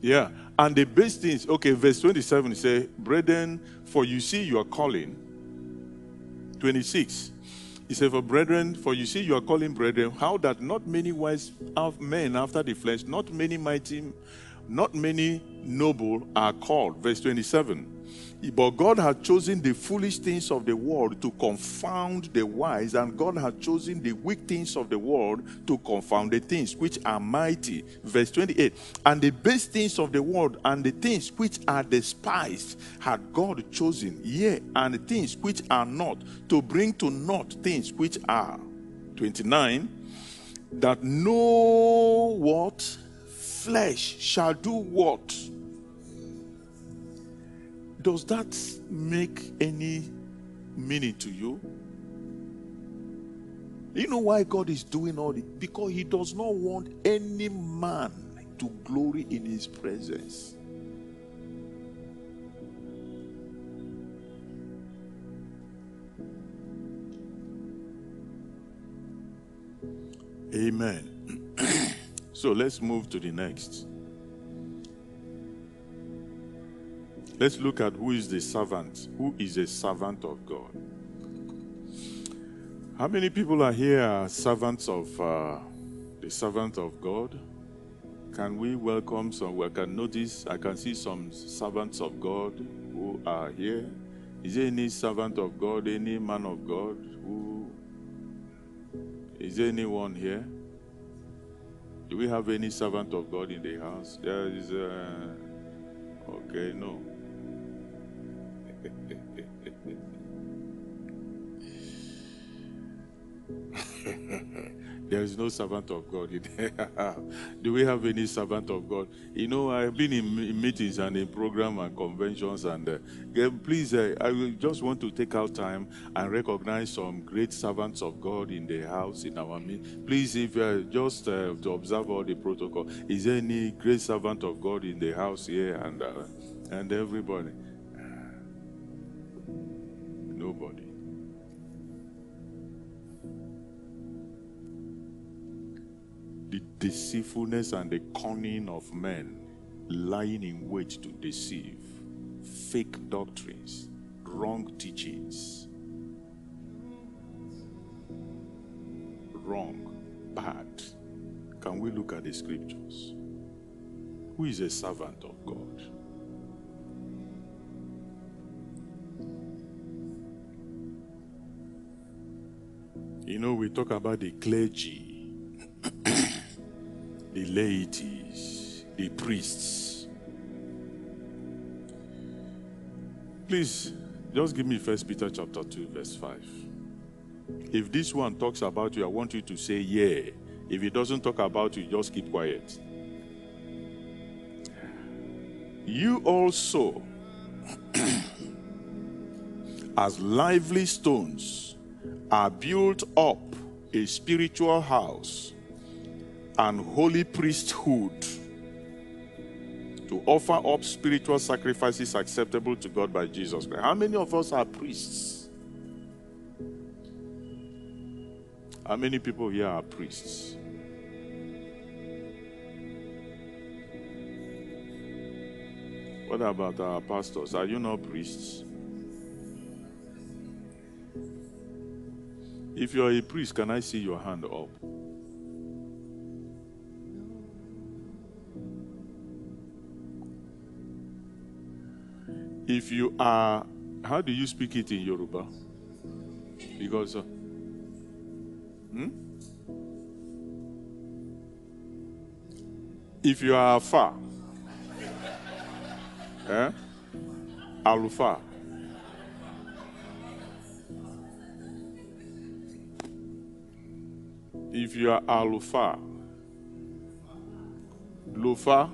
Yeah. And the best things, okay, verse 27 say, Brethren, for you see you are calling. 26. He said, For brethren, for you see, you are calling brethren, how that not many wise men after the flesh, not many mighty, not many noble are called. Verse 27. But God had chosen the foolish things of the world to confound the wise, and God had chosen the weak things of the world to confound the things which are mighty. Verse 28 And the base things of the world and the things which are despised had God chosen, yea, and the things which are not, to bring to naught things which are. 29 That no what? Flesh shall do what? Does that make any meaning to you? You know why God is doing all this? Because He does not want any man to glory in His presence. Amen. so let's move to the next. Let's look at who is the servant. Who is a servant of God? How many people are here are servants of uh, the servant of God? Can we welcome some? We can notice. I can see some servants of God who are here. Is there any servant of God, any man of God who? Is there anyone here? Do we have any servant of God in the house? There is. Uh, okay, no. there is no servant of God. Do we have any servant of God? You know, I've been in meetings and in program and conventions, and uh, please, uh, I just want to take out time and recognize some great servants of God in the house in our meeting. Please, if uh, just uh, to observe all the protocol, is there any great servant of God in the house here and uh, and everybody? Nobody. The deceitfulness and the cunning of men lying in wait to deceive, fake doctrines, wrong teachings. Wrong, bad. Can we look at the scriptures? Who is a servant of God? You know, we talk about the clergy, the laities, the priests. Please, just give me First Peter chapter 2, verse 5. If this one talks about you, I want you to say yeah. If it doesn't talk about you, just keep quiet. You also, as lively stones, are built up a spiritual house and holy priesthood to offer up spiritual sacrifices acceptable to God by Jesus Christ. How many of us are priests? How many people here are priests? What about our pastors? Are you not priests? If you're a priest, can I see your hand up? If you are, how do you speak it in Yoruba? Because, uh, hmm? If you are far, eh? Alufa. If you are Alufa, Lufa,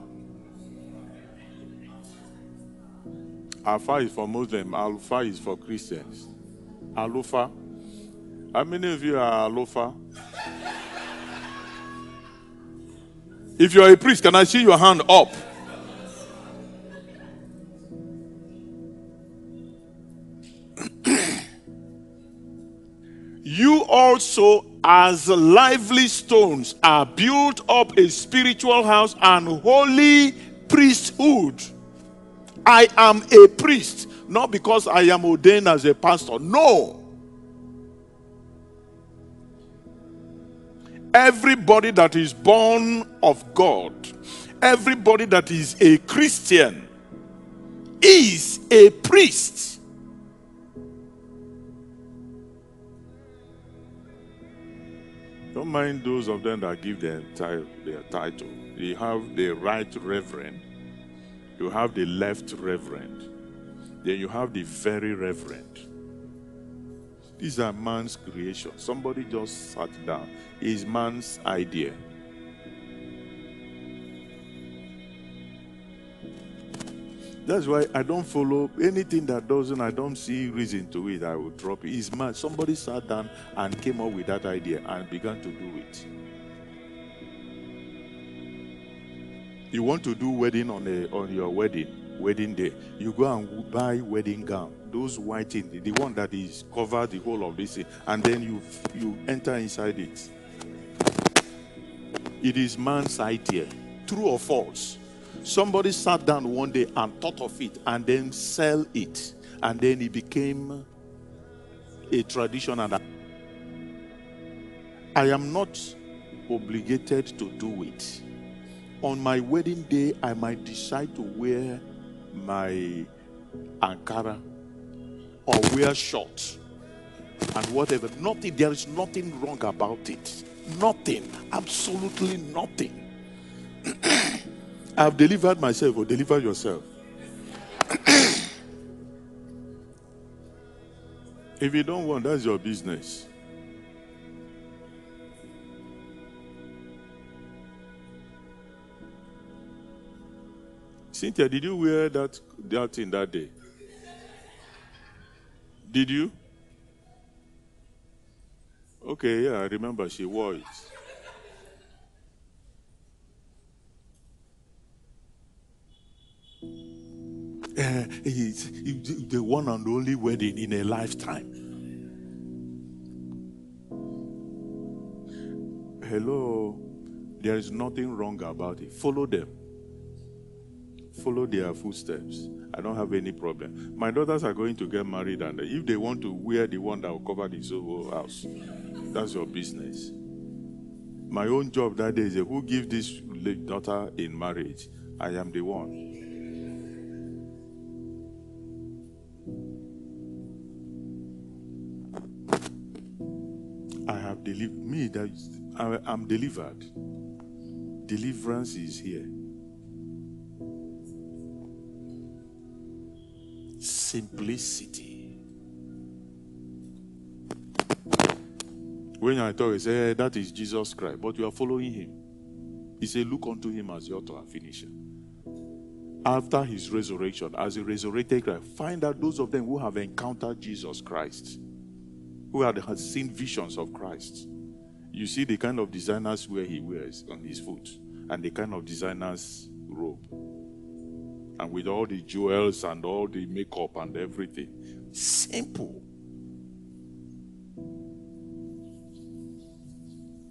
Alpha is for Muslim, Alufa is for Christians. Alufa. How many of you are Alufa? If you are a priest, can I see your hand up? you also as lively stones are built up a spiritual house and holy priesthood. I am a priest, not because I am ordained as a pastor. No. Everybody that is born of God, everybody that is a Christian, is a priest. Don't mind those of them that give their, their title. They have the right reverend, you have the left reverend, then you have the very reverend. These are man's creation. Somebody just sat down. It's man's idea. That's why I don't follow anything that doesn't, I don't see reason to it. I will drop it. It's man. Somebody sat down and came up with that idea and began to do it. You want to do wedding on a on your wedding, wedding day. You go and buy wedding gown. Those white thing, the one that is covered the whole of this, and then you you enter inside it. It is man's idea. True or false? Somebody sat down one day and thought of it and then sell it. And then it became a tradition. And I am not obligated to do it. On my wedding day, I might decide to wear my Ankara or wear shorts and whatever. Nothing, there is nothing wrong about it. Nothing, absolutely nothing. I've delivered myself or deliver yourself. if you don't want, that's your business. Cynthia, did you wear that that thing that day? Did you? Okay, yeah, I remember she wore it. Uh, it's the one and only wedding in a lifetime. Hello, there is nothing wrong about it. Follow them, follow their footsteps. I don't have any problem. My daughters are going to get married, and if they want to wear the one that will cover the whole house, that's your business. My own job that day is who give this daughter in marriage. I am the one. I have delivered me that I, I'm delivered. Deliverance is here. Simplicity. When I talk, I say hey, that is Jesus Christ, but you are following him. He said, Look unto him as your author and finisher. After his resurrection, as a resurrected Christ, find out those of them who have encountered Jesus Christ who had, seen visions of Christ. You see the kind of designers wear he wears on his foot, and the kind of designers robe, and with all the jewels and all the makeup and everything. Simple.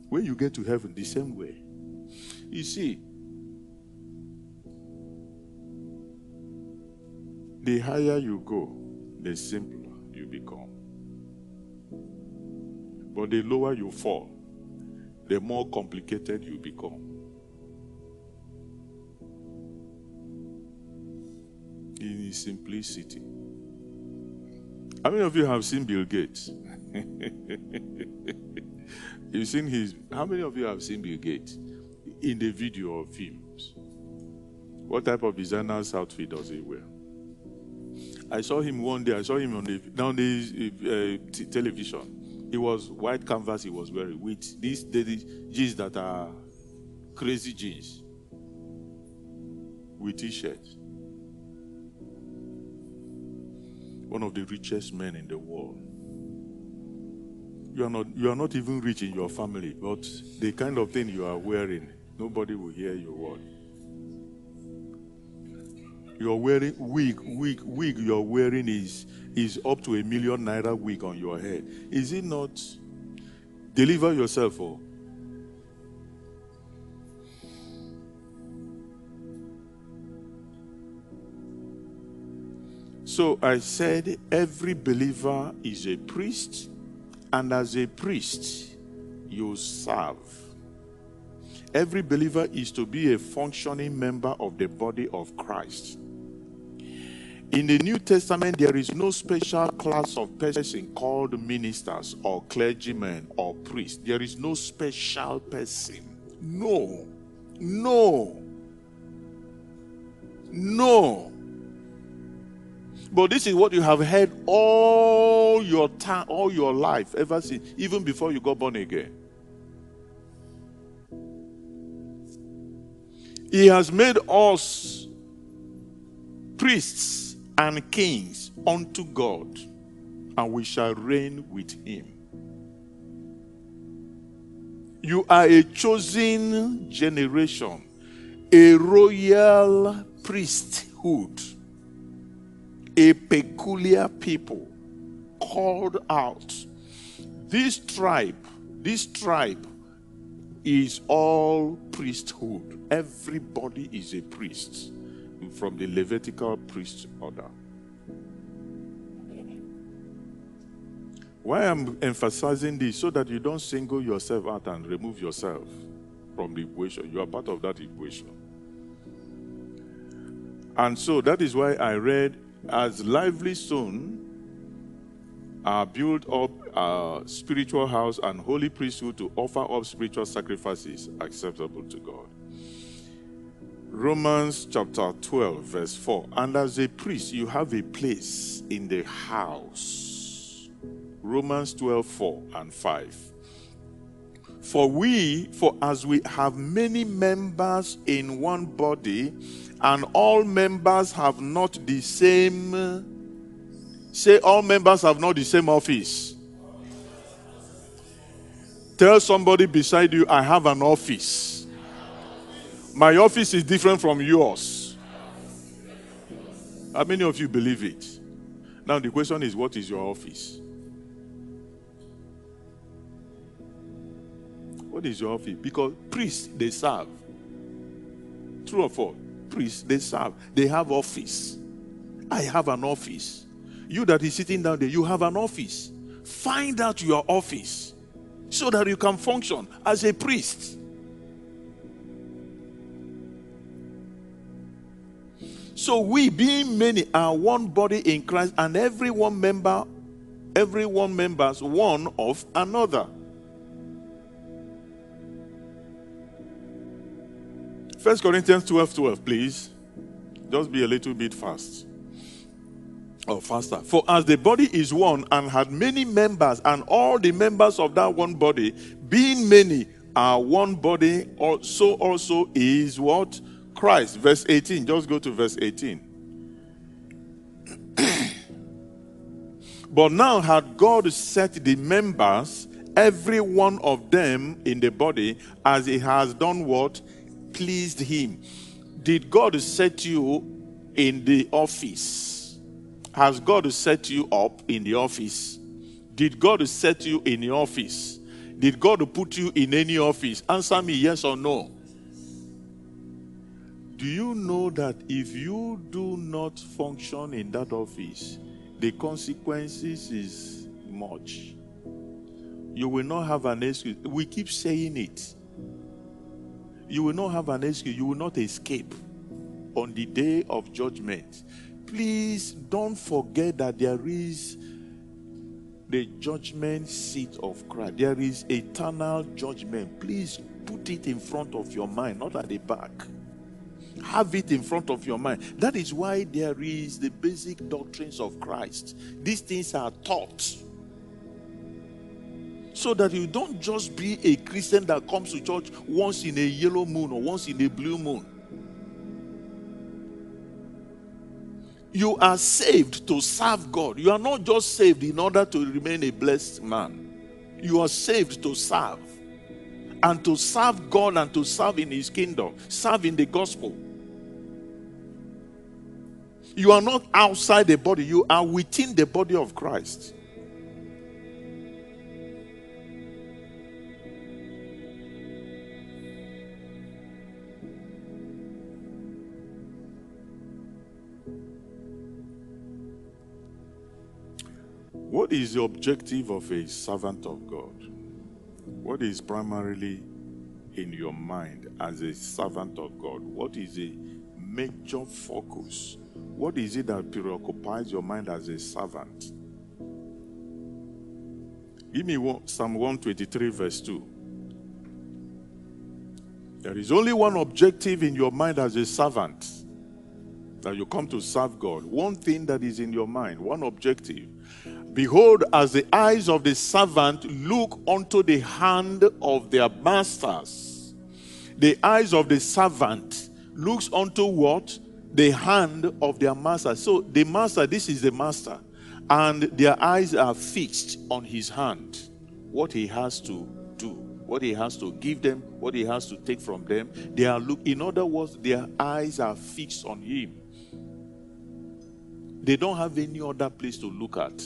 When you get to heaven, the same way. You see, the higher you go, the simpler you become. But the lower you fall, the more complicated you become. In his simplicity. How many of you have seen Bill Gates? You've seen his. How many of you have seen Bill Gates in the video or films? What type of designer's outfit does he wear? I saw him one day. I saw him on the down the uh, t- television. It was white canvas he was wearing with these jeans that are crazy jeans with t-shirt. One of the richest men in the world. You are not you are not even rich in your family, but the kind of thing you are wearing, nobody will hear your word. You're wearing wig, wig, wig you're wearing is is up to a million naira wig on your head. Is it not? Deliver yourself, oh. So I said every believer is a priest, and as a priest, you serve. Every believer is to be a functioning member of the body of Christ. In the New Testament, there is no special class of person called ministers or clergymen or priests. There is no special person. No. No. No. But this is what you have heard all your time, all your life, ever since, even before you got born again. He has made us priests and kings unto God, and we shall reign with him. You are a chosen generation, a royal priesthood, a peculiar people called out. This tribe, this tribe is all priesthood. Everybody is a priest from the Levitical priest order. Why I'm emphasizing this so that you don't single yourself out and remove yourself from the equation. You are part of that equation. And so that is why I read as lively stone are built up a spiritual house and holy priesthood to offer up spiritual sacrifices acceptable to God. Romans chapter 12, verse 4. And as a priest, you have a place in the house. Romans 12, 4 and 5. For we, for as we have many members in one body, and all members have not the same Say, all members have not the same office. Tell somebody beside you, I have an office. My office is different from yours. How many of you believe it? Now, the question is, what is your office? What is your office? Because priests, they serve. True or false? Priests, they serve. They have office. I have an office. You that is sitting down there, you have an office. Find out your office so that you can function as a priest. So we, being many, are one body in Christ, and every one member, every one members one of another. First Corinthians 12 12, please. Just be a little bit fast or faster. For as the body is one and had many members, and all the members of that one body, being many, are one body, so also is what? Christ. Verse 18. Just go to verse 18. but now had God set the members, every one of them in the body, as he has done what? Pleased him. Did God set you in the office? Has God set you up in the office? Did God set you in the office? Did God put you in any office? Answer me yes or no. Do you know that if you do not function in that office, the consequences is much? You will not have an excuse. We keep saying it. You will not have an excuse. You will not escape on the day of judgment please don't forget that there is the judgment seat of Christ. There is eternal judgment. Please put it in front of your mind, not at the back. Have it in front of your mind. That is why there is the basic doctrines of Christ. These things are taught. So that you don't just be a Christian that comes to church once in a yellow moon or once in a blue moon. You are saved to serve God. You are not just saved in order to remain a blessed man. You are saved to serve. And to serve God and to serve in His kingdom, serve in the gospel. You are not outside the body, you are within the body of Christ. What is the objective of a servant of God? What is primarily in your mind as a servant of God? What is a major focus What is it that preoccupies your mind as a servant? Give me Psalm 123, verse 2. There is only one objective in your mind as a servant that you come to serve God. One thing that is in your mind, one objective. Behold, as the eyes of the servant look unto the hand of their masters, the eyes of the servant looks unto what? The hand of their master. So the master, this is the master, and their eyes are fixed on his hand, what he has to do, what he has to give them, what he has to take from them. They are look. In other words, their eyes are fixed on him. They don't have any other place to look at.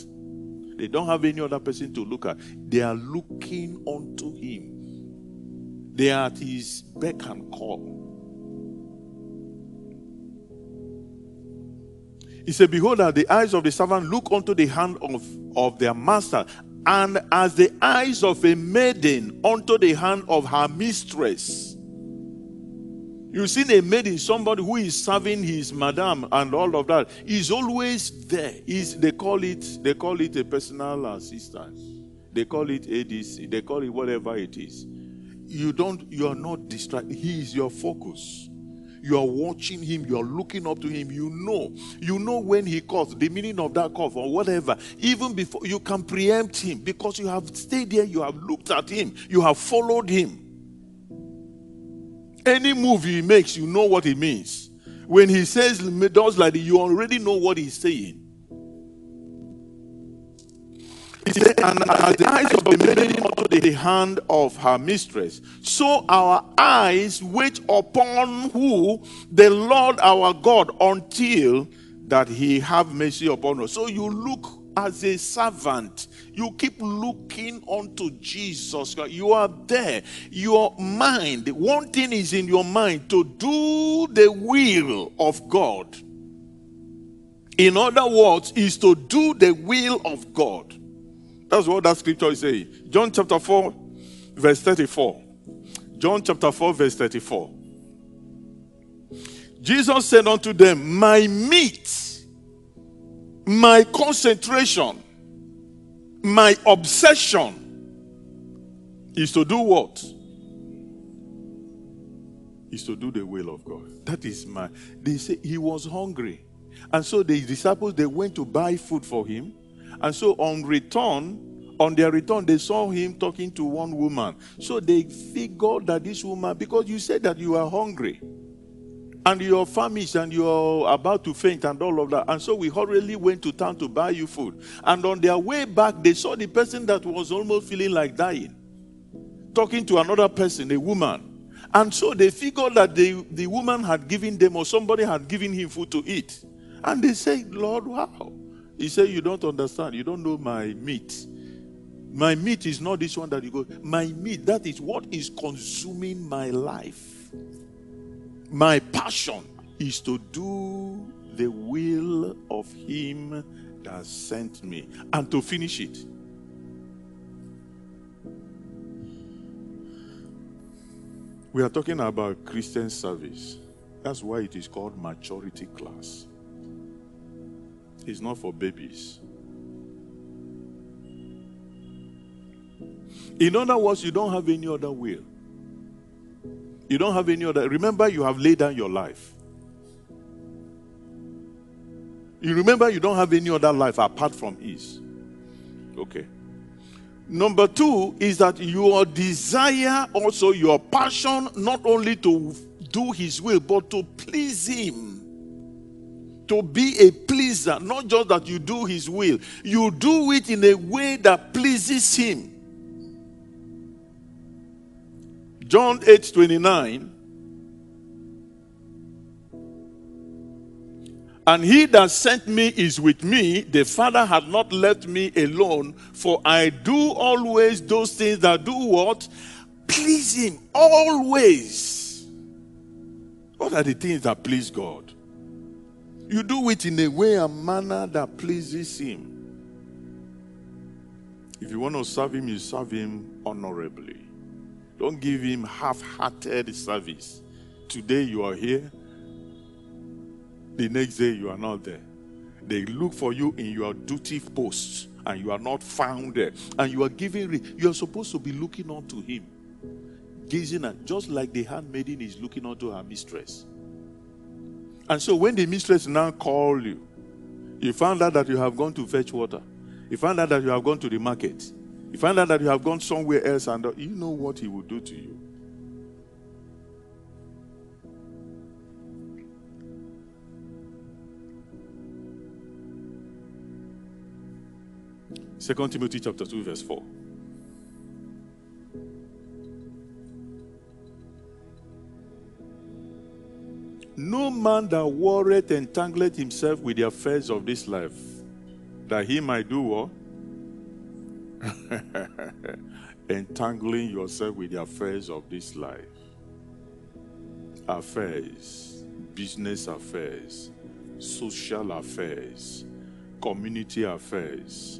They don't have any other person to look at. They are looking unto him. They are at his beck and call. He said, Behold, as the eyes of the servant look unto the hand of, of their master, and as the eyes of a maiden unto the hand of her mistress. You've seen a maiden, somebody who is serving his madam and all of that, is always there. He's, they call it they call it a personal assistant. They call it ADC. They call it whatever it is. You don't. You are not distracted. He is your focus. You are watching him, you are looking up to him. You know, you know when he calls, the meaning of that call or whatever. Even before you can preempt him because you have stayed there, you have looked at him, you have followed him. Any move he makes, you know what it means. When he says does like you already know what he's saying. And as the eyes of the maiden unto the hand of her mistress, so our eyes wait upon who? The Lord our God, until that he have mercy upon us. So you look as a servant. You keep looking unto Jesus. You are there. Your mind, one thing is in your mind to do the will of God. In other words, is to do the will of God. That's what that scripture is saying. John chapter 4, verse 34. John chapter 4, verse 34. Jesus said unto them, My meat, my concentration, my obsession is to do what? Is to do the will of God. That is my. They say he was hungry. And so the disciples they went to buy food for him. And so on return, on their return, they saw him talking to one woman. So they figured that this woman, because you said that you are hungry and you're famished and you're about to faint and all of that. And so we hurriedly went to town to buy you food. And on their way back, they saw the person that was almost feeling like dying, talking to another person, a woman. And so they figured that the, the woman had given them or somebody had given him food to eat. And they said, Lord, wow. He said, You don't understand. You don't know my meat. My meat is not this one that you go. My meat, that is what is consuming my life. My passion is to do the will of Him that sent me and to finish it. We are talking about Christian service. That's why it is called maturity class. It's not for babies. In other words, you don't have any other will. You don't have any other. Remember, you have laid down your life. You remember, you don't have any other life apart from His. Okay. Number two is that your desire, also your passion, not only to do His will, but to please Him to be a pleaser, not just that you do his will, you do it in a way that pleases him. John 8 29. And he that sent me is with me. The Father had not left me alone, for I do always those things that do what? Please him. Always. What are the things that please God? You do it in a way and manner that pleases Him. If you want to serve Him, you serve Him honorably. Don't give Him half hearted service. Today you are here. The next day, you are not there. They look for you in your duty posts and you are not found there. And you are giving, you are supposed to be looking unto him, gazing at, just like the handmaiden is looking unto her mistress. And so when the mistress now call you, you found out that you have gone to fetch water. You find out that you have gone to the market. You find out that you have gone somewhere else, and uh, you know what he will do to you. Second Timothy chapter 2, verse 4. No man that worrieth entangleth himself with the affairs of this life, that he might do what? Entangling yourself with the affairs of this life. Affairs, business affairs, social affairs, community affairs,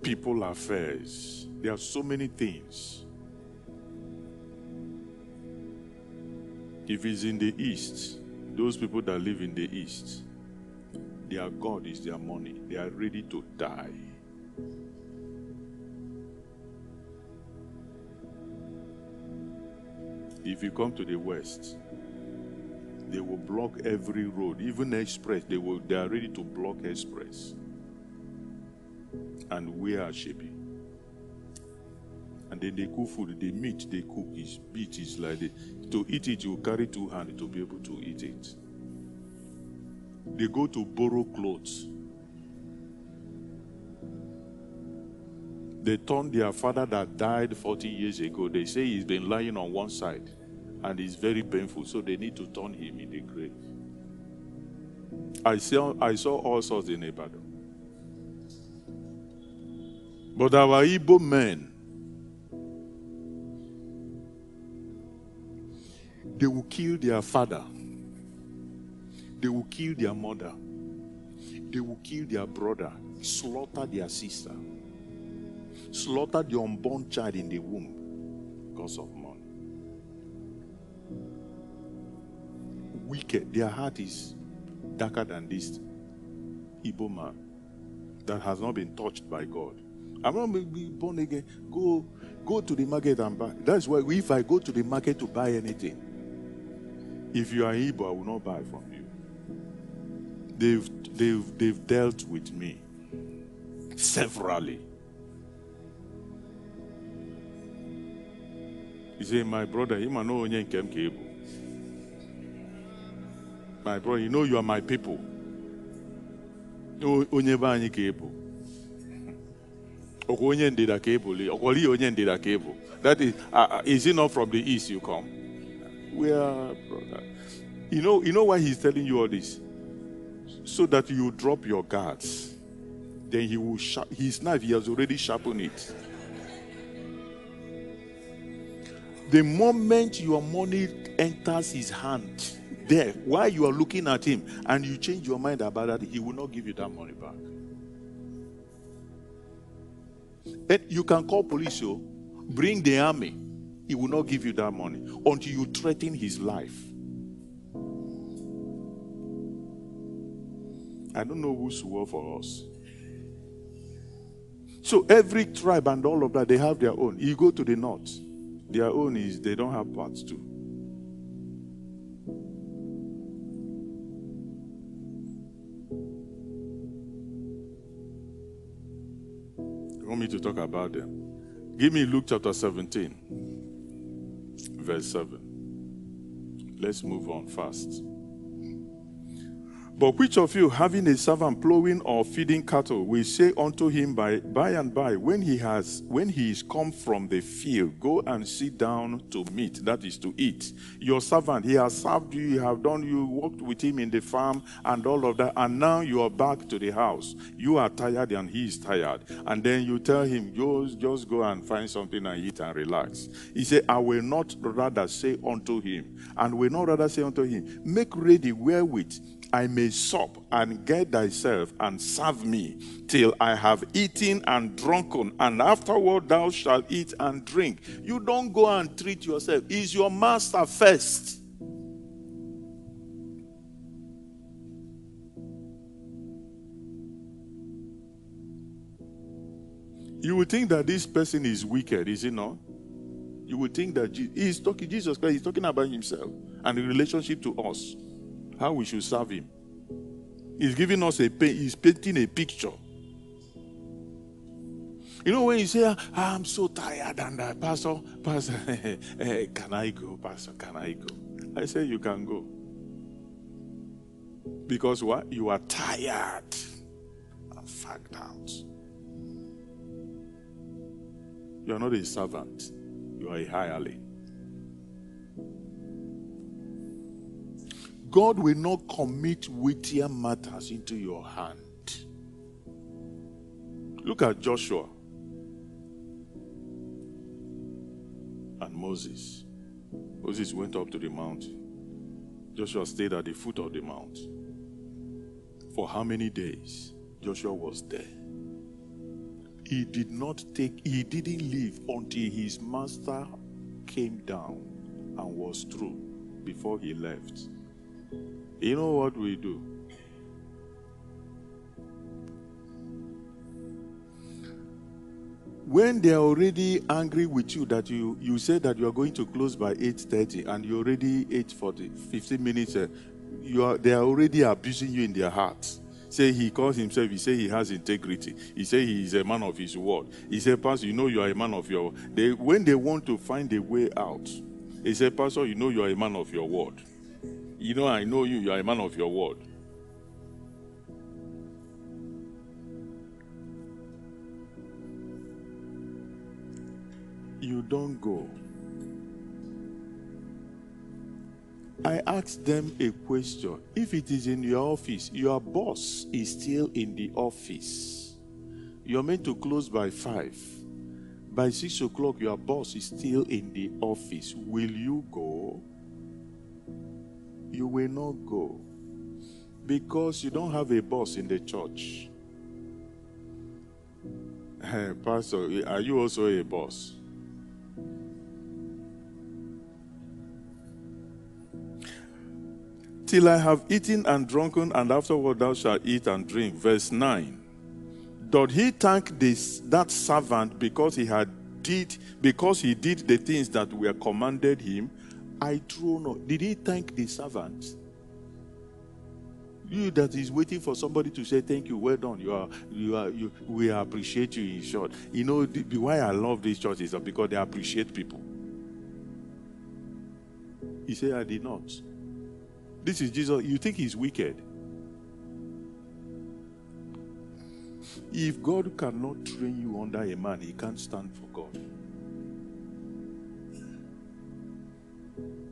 people affairs. There are so many things. If it's in the east, those people that live in the east, their God is their money. They are ready to die. If you come to the west, they will block every road, even express. They will. They are ready to block express. And we are shaping. And then they cook food. The meat they cook is meat is like the, to eat it. You carry two hands to be able to eat it. They go to borrow clothes. They turn their father that died 40 years ago. They say he's been lying on one side and it's very painful, so they need to turn him in the grave. I saw, I saw all sorts in Ibadan. But our Igbo men, they will kill their father they will kill their mother. They will kill their brother, slaughter their sister, slaughter the unborn child in the womb because of money. Wicked. Their heart is darker than this Igbo man that has not been touched by God. I'm not be born again. Go, go to the market and buy. That's why if I go to the market to buy anything, if you are Igbo, I will not buy from you they've, they've, they've dealt with me severally. He said, My brother, you know onye nke m ka My brother, you know you are my people. Onye be anyị ka ịbụ. Ọkwa onye ndịda ka ịbụ. Ọkwara onye ndịda ka ịbụ. That is, uh, uh, is it not from the east you come? We are, brother. You know, you know why he's telling you all this? so that you drop your guards. Then he will sharp, his knife, he has already sharpened it. The moment your money enters his hand, there, while you are looking at him and you change your mind about that, he will not give you that money back. And you can call police, so bring the army. He will not give you that money until you threaten his life. I don't know who's war for us. So every tribe and all of that, they have their own. You go to the north, their own is they don't have parts too. You want me to talk about them? Give me Luke chapter 17, verse 7. Let's move on fast. But which of you, having a servant plowing or feeding cattle, will say unto him by, by and by, when he has when he is come from the field, go and sit down to meat, that is to eat. Your servant, he has served you, you have done you worked with him in the farm and all of that, and now you are back to the house. You are tired and he is tired. And then you tell him, just, just go and find something and eat and relax. He said, I will not rather say unto him, and will not rather say unto him, Make ready wherewith I may sup and get thyself and serve me till I have eaten and drunken, and afterward thou shalt eat and drink. You don't go and treat yourself. Is your master first? You would think that this person is wicked, is he not? You would think that Jesus, he's talking Jesus Christ, he's talking about himself and the relationship to us how we should serve him. He's giving us a, he's painting a picture. You know, when you say, "Ah, I'm so tired, and uh, Pastor, Pastor, eh, can I go, Pastor? Can I go? I say, You can go. Because what? You are tired and fagged out. You are not a servant, you are a hireling. God will not commit weightier matters into your hand. Look at Joshua and Moses. Moses went up to the mountain. Joshua stayed at the foot of the mount. For how many days? Joshua was there. He did not take, he didn't leave until his master came down and was through before he left. You know what we do? when they are already angry with you that you you said that you are going to close by 8.30 and you're already 8.40 15 minutes uh, you are they are already abusing you in their hearts say he calls himself he say he has integrity he say he is a man of his word he said pastor you know you are a man of your word. they when they want to find a way out he said pastor you know you are a man of your word you know i know you you are a man of your word you don't go. I asked them a question. If it is in your office, your boss is still in the office. You're meant to close by five. By six o'clock, your boss is still in the office. Will you go? You will not go because you don't have a boss in the church. Eh, Pastor, are you also a boss? till I have eaten and drunken, and afterward thou shalt eat and drink. Verse 9. Doth he thank this that servant because he had did because he did the things that were commanded him? I true not. Did he thank the servant? You that is waiting for somebody to say thank you, well done. You are, you are, you. We appreciate you. In short, you know the why I love these churches is because they appreciate people. He said, I did not. This is Jesus. You think he's wicked? If God cannot train you under a man, he can't stand for God.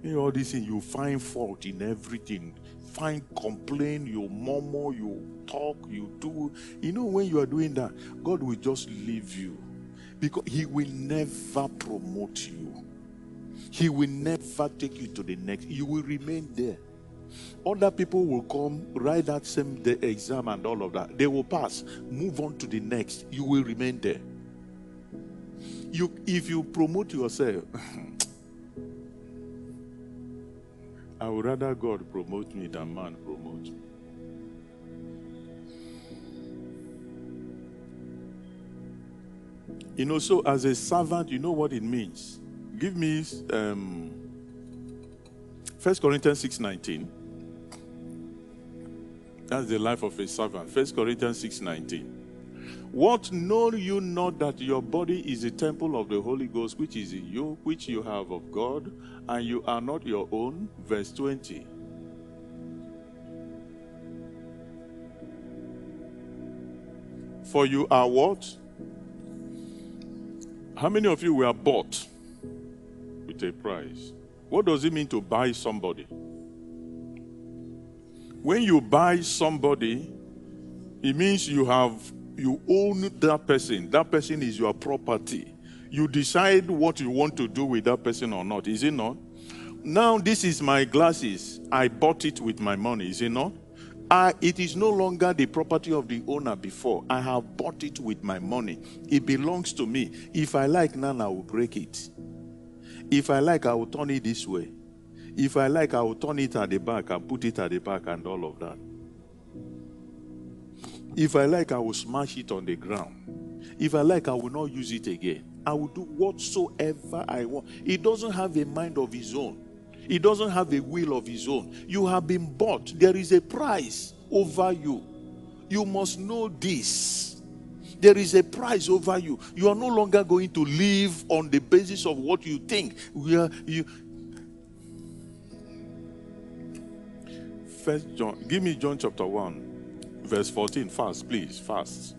Know, all this thing, you find fault in everything. Find complain, you murmur, you talk, you do. You know, when you are doing that, God will just leave you because He will never promote you. He will never take you to the next. You will remain there. Other people will come, write that same day exam and all of that. They will pass, move on to the next. You will remain there. You, if you promote yourself, I would rather God promote me than man promote me. You know, so as a servant, you know what it means. Give me um, 1 Corinthians 6:19. That's the life of a servant. 1 Corinthians 6:19. What know you not that your body is a temple of the Holy Ghost, which is in you, which you have of God, and you are not your own? Verse 20. For you are what? How many of you were bought with a price? What does it mean to buy somebody? When you buy somebody, it means you have you own that person. That person is your property. You decide what you want to do with that person or not. Is it not? Now this is my glasses. I bought it with my money. Is it not? I, it is no longer the property of the owner before. I have bought it with my money. It belongs to me. If I like now, I will break it. If I like, I will turn it this way. If I like, I will turn it at the back and put it at the back and all of that. If I like, I will smash it on the ground. If I like, I will not use it again. I will do whatsoever I want. He doesn't have a mind of his own. He doesn't have a will of his own. You have been bought. There is a price over you. You must know this. There is a price over you. You are no longer going to live on the basis of what you think. We are, you, First John, give me John chapter 1, verse 14. Fast, please, fast.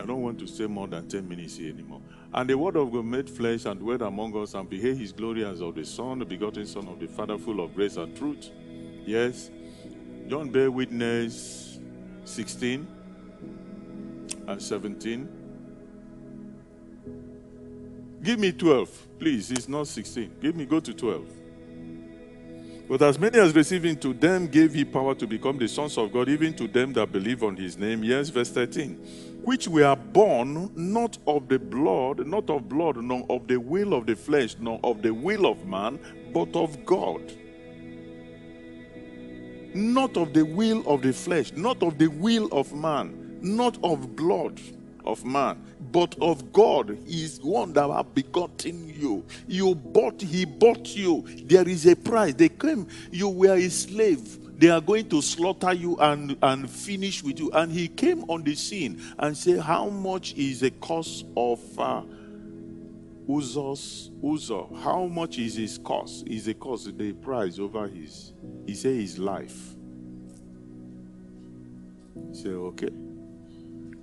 I don't want to stay more than 10 minutes here anymore. And the word of God made flesh and dwelt among us, and beheld his glory as of the Son, the begotten Son of the Father, full of grace and truth. Yes. John bear witness 16 and 17. Give me 12, please. It's not 16. Give me, go to 12. But as many as received him, to them gave he power to become the sons of God, even to them that believe on his name. Yes, verse 13. Which we are born not of the blood, not of blood, nor of the will of the flesh, nor of the will of man, but of God. Not of the will of the flesh, not of the will of man, not of blood of man, but of God. He is one that have begotten you. You bought, he bought you. There is a price. They came, you were a slave. They are going to slaughter you and, and finish with you. And he came on the scene and said, How much is the cost of uh, Uzos, Uzo? How much is his cost? Is the cost, the price over his, he said, his life. He said, Okay.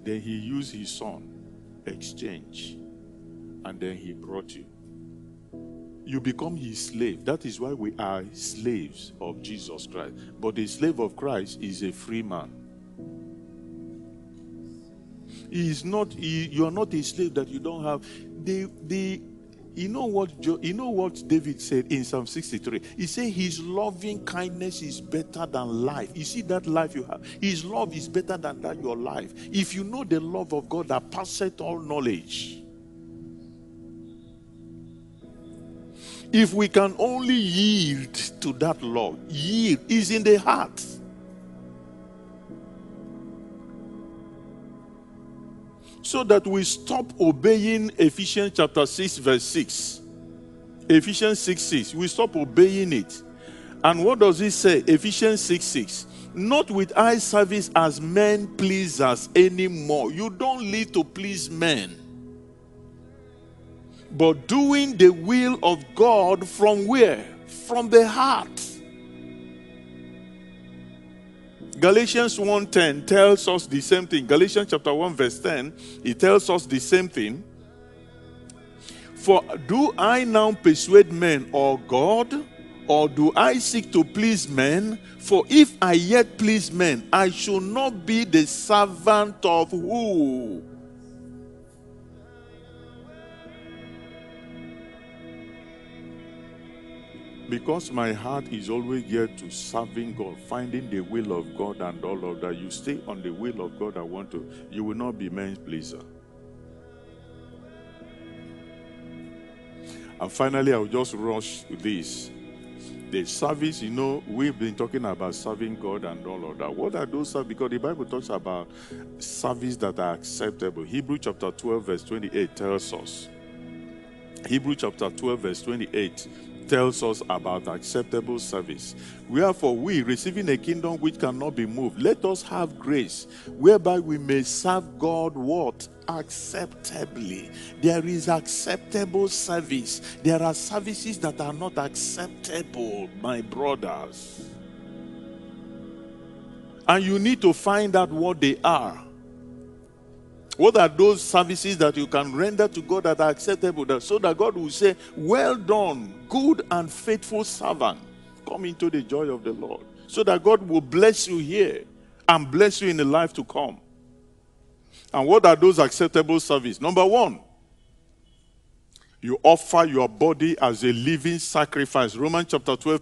Then he used his son, exchange, and then he brought you. You become his slave. That is why we are slaves of Jesus Christ. But the slave of Christ is a free man. He is not. He, you are not a slave that you don't have. The the you know what you know what David said in Psalm 63? He said his loving kindness is better than life. You see that life you have. His love is better than that your life. If you know the love of God that passeth all knowledge. If we can only yield to that love, yield is in the heart. So that we stop obeying Ephesians chapter 6, verse 6. Ephesians 6 6. We stop obeying it. And what does it say? Ephesians 6 6. Not with eye service as men pleasers anymore. You don't live to please men. But doing the will of God from where? From the heart. Galatians 1:10 tells us the same thing. Galatians chapter 1 verse 10, it tells us the same thing. For do I now persuade men or God, or do I seek to please men? For if I yet please men, I shall not be the servant of who? Because my heart is always geared to serving God, finding the will of God and all of that. You stay on the will of God I want to, you will not be man's pleaser. And finally, I'll just rush this. The service, you know, we've been talking about serving God and all of that. What are those? Because the Bible talks about service that are acceptable. Hebrew chapter 12, verse 28 tells us. Hebrew chapter 12, verse 28 tells us about acceptable service. Wherefore, we, receiving a kingdom which cannot be moved, let us have grace whereby we may serve God what? Acceptably. There is acceptable service. There are services that are not acceptable, my brothers. And you need to find out what they are. What are those services that you can render to God that are acceptable that, so that God will say, Well done, good and faithful servant. Come into the joy of the Lord. So that God will bless you here and bless you in the life to come. And what are those acceptable services? Number one, you offer your body as a living sacrifice. Romans chapter 12.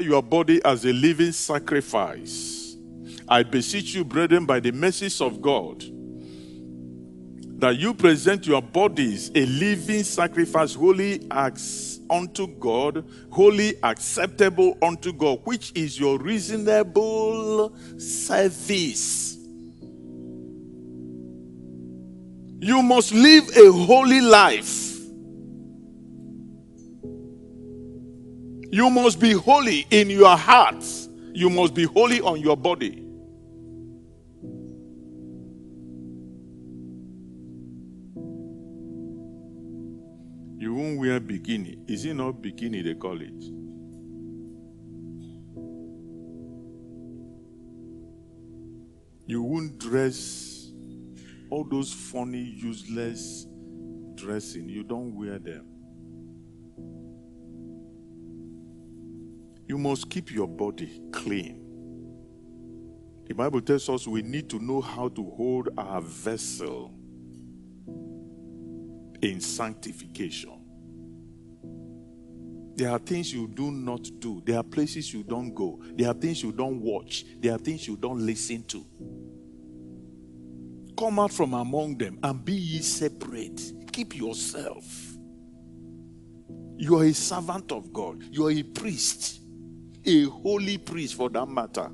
Your body as a living sacrifice I beseech you, brethren, by the mercies of God, that you present your bodies a living sacrifice, holy unto God, holy acceptable unto God, which is your reasonable service. You must live a holy life. You must be holy in your heart. You must be holy on your body. You won't wear bikini. Is it not bikini they call it? You won't dress all those funny, useless dressing. You don't wear them. You must keep your body clean. The Bible tells us we need to know how to hold our vessel in sanctification. There are things you do not do. There are places you don't go. There are things you don't watch. There are things you don't listen to. Come out from among them and be ye separate. Keep yourself. You are a servant of God. You are a priest. A holy priest for that matter.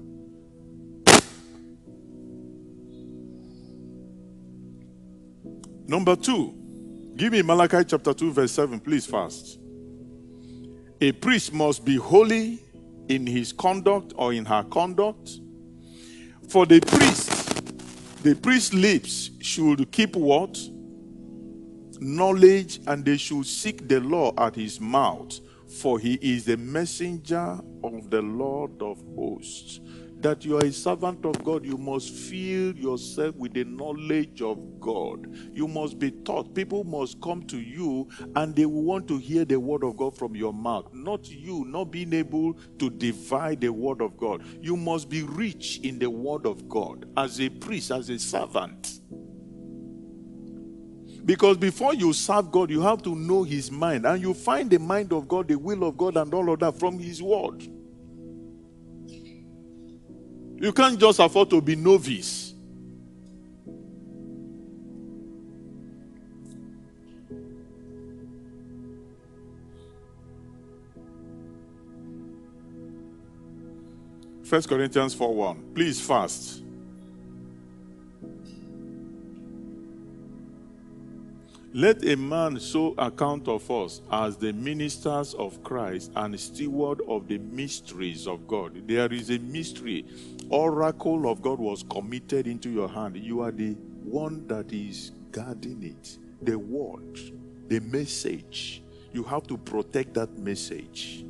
Number two, give me Malachi chapter 2, verse 7, please, fast. A priest must be holy in his conduct or in her conduct. For the priest, the priest's lips should keep what? Knowledge, and they should seek the law at his mouth, for he is the messenger of the Lord of hosts that you are a servant of God, you must fill yourself with the knowledge of God. You must be taught. People must come to you and they will want to hear the word of God from your mouth. Not you, not being able to divide the word of God. You must be rich in the word of God as a priest, as a servant. Because before you serve God, you have to know His mind. And you find the mind of God, the will of God, and all of that from His word. You can't just afford to be novice. First Corinthians 4 1. Please fast. Let a man so account of us as the ministers of Christ and steward of the mysteries of God. There is a mystery. Oracle of God was committed into your hand. You are the one that is guarding it. The word, the message. You have to protect that message.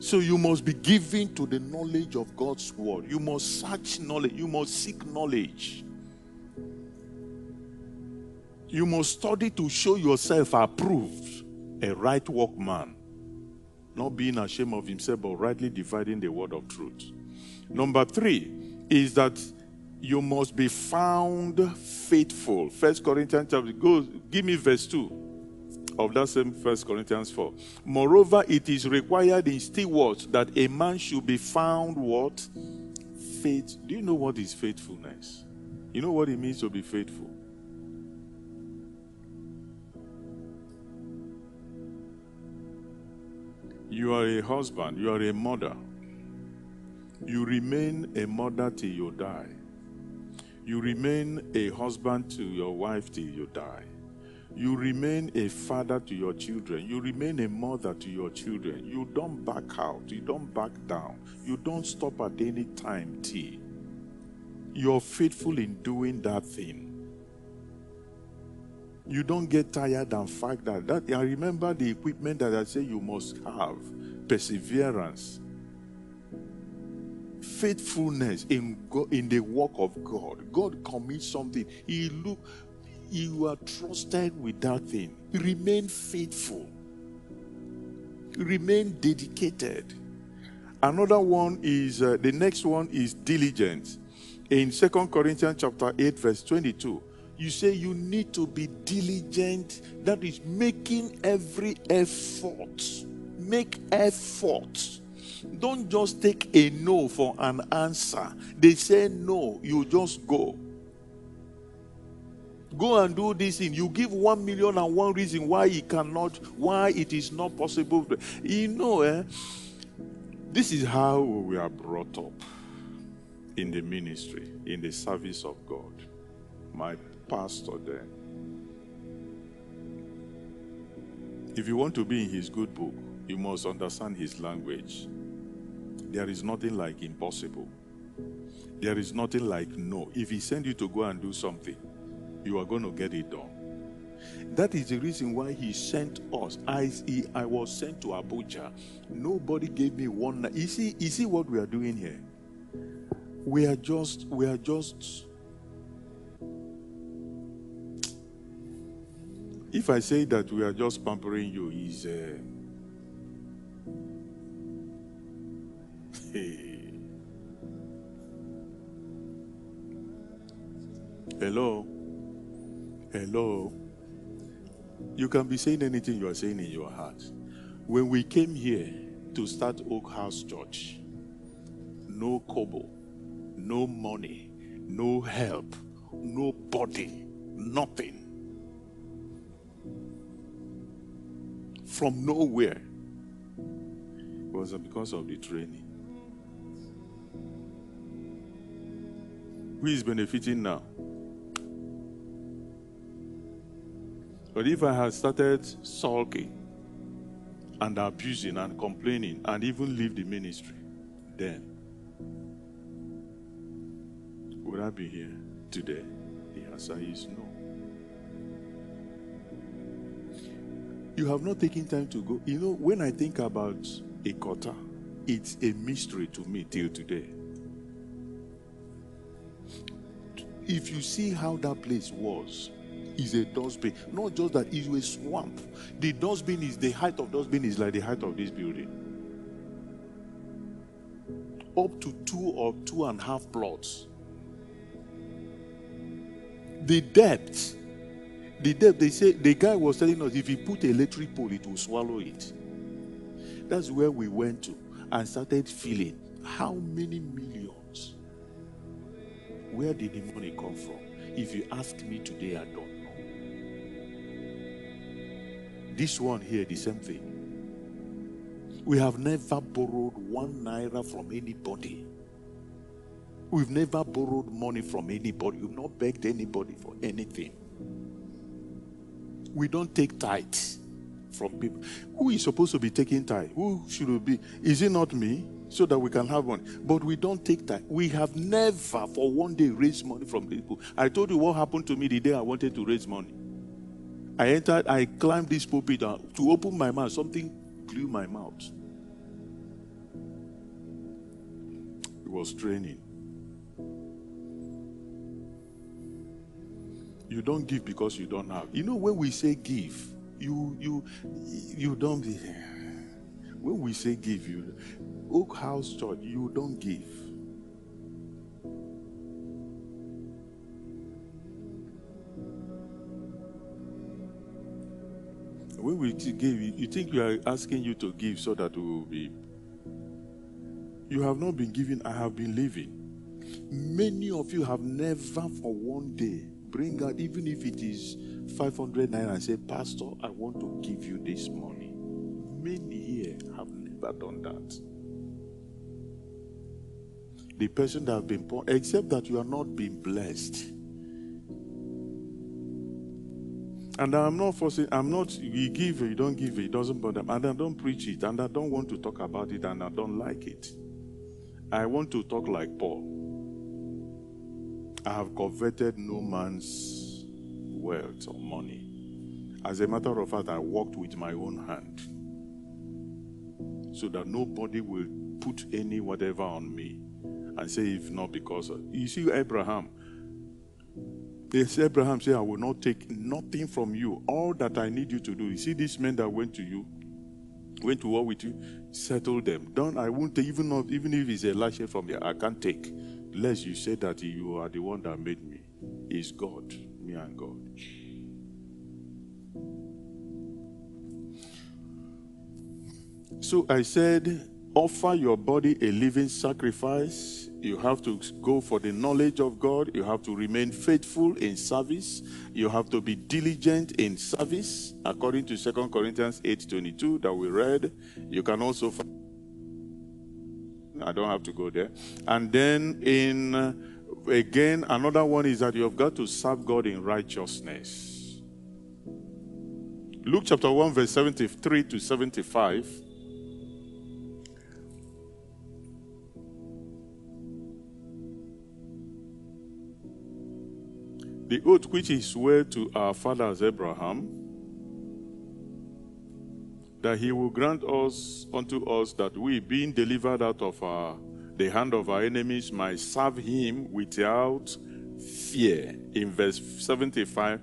So you must be given to the knowledge of God's word. You must search knowledge. You must seek knowledge. You must study to show yourself approved, a right workman, not being ashamed of himself, but rightly dividing the word of truth. Number three is that you must be found faithful. First Corinthians chapter, go give me verse 2 of that same First Corinthians 4. Moreover, it is required in stewards that a man should be found what? Faith. Do you know what is faithfulness? You know what it means to be faithful? You are a husband, you are a mother. You remain a mother till you die. You remain a husband to your wife till you die. You remain a father to your children. You remain a mother to your children. You don't back out. You don't back down. You don't stop at any time, T. You're faithful in doing that thing. You don't get tired and fight that. that. I remember the equipment that I say you must have perseverance, faithfulness in, in the work of God. God commits something. He look, you are trusted with that thing. Remain faithful. Remain dedicated. Another one is uh, the next one is diligence. In Second Corinthians chapter 8, verse 22 you say you need to be diligent. That is making every effort. Make effort. Don't just take a no for an answer. They say no, you just go. Go and do this thing. You give one million and one reason why it cannot, why it is not possible. You know, eh? This is how we are brought up in the ministry, in the service of God. my pastor there. If you want to be in his good book, you must understand his language. There is nothing like impossible. There is nothing like no. If he send you to go and do something, you are going to get it done. That is the reason why he sent us. I, he, I was sent to Abuja. Nobody gave me one. You see, you see what we are doing here? We are just, we are just. If I say that we are just pampering you, is uh. Hello. Hello. You can be saying anything you are saying in your heart. When we came here to start Oak House Church, no kobo, no money, no help, nobody, nothing. From nowhere. It was because of the training. Who is benefiting now? But if I had started sulking and abusing and complaining and even leave the ministry, then would I be here today? The answer is no. You have not taken time to go. You know, when I think about a quarter, it's a mystery to me till today. If you see how that place was, is a dustbin. Not just that, it's a swamp. The dustbin is the height of dustbin is like the height of this building. Up to two or two and a half plots. The depth, the they say the guy was telling us if he put a electric pole, it will swallow it. That's where we went to and started feeling how many millions. Where did the money come from? If you ask me today, I don't know. This one here, the same thing. We have never borrowed one naira from anybody. We've never borrowed money from anybody. We've not begged anybody for anything. We don't take tithes from people. Who is supposed to be taking tithe? Who should it be? Is it not me? So that we can have money. But we don't take tithe. We have never for one day raised money from people. I told you what happened to me the day I wanted to raise money. I entered, I climbed this pulpit uh, to open my mouth. Something blew my mouth. It was training. You don't give because you don't have. You know when we say give, you you you don't. When we say give, you Oak House Church, you don't give. When we give, you think we are asking you to give so that we will be. You have not been giving, I have been living. Many of you have never for one day bring out, even if it is 500 naira, and say, Pastor, I want to give you this money. Many here have never done that. The person that have been poor, except that you are not being blessed. And I'm not forcing, I'm not, you give it, you don't give it, it doesn't bother me. And I don't preach it, and I don't want to talk about it, and I don't like it. I want to talk like Paul. I have coveted no man's wealth or money. As a matter of fact, I worked with my own hand so that nobody will put any whatever on me and say, if not because of. You see, Abraham, Yes, Abraham said, I will not take nothing from you. All that I need you to do. You see, these men that went to you, went to war with you, settle them. Don't I won't even even if it's a lash from there, I can't take. Lest you say that you are the one that made me. Is God, me and God. So I said, offer your body a living sacrifice. You have to go for the knowledge of God. You have to remain faithful in service. You have to be diligent in service, according to 2 Corinthians 8:22 that we read. You can also find I don't have to go there. And then in again, another one is that you have got to serve God in righteousness. Luke chapter 1, verse 73 to 75. The oath which he swore to our fathers Abraham, that he will grant us unto us that we, being delivered out of our, the hand of our enemies, might serve him without fear. In verse 75,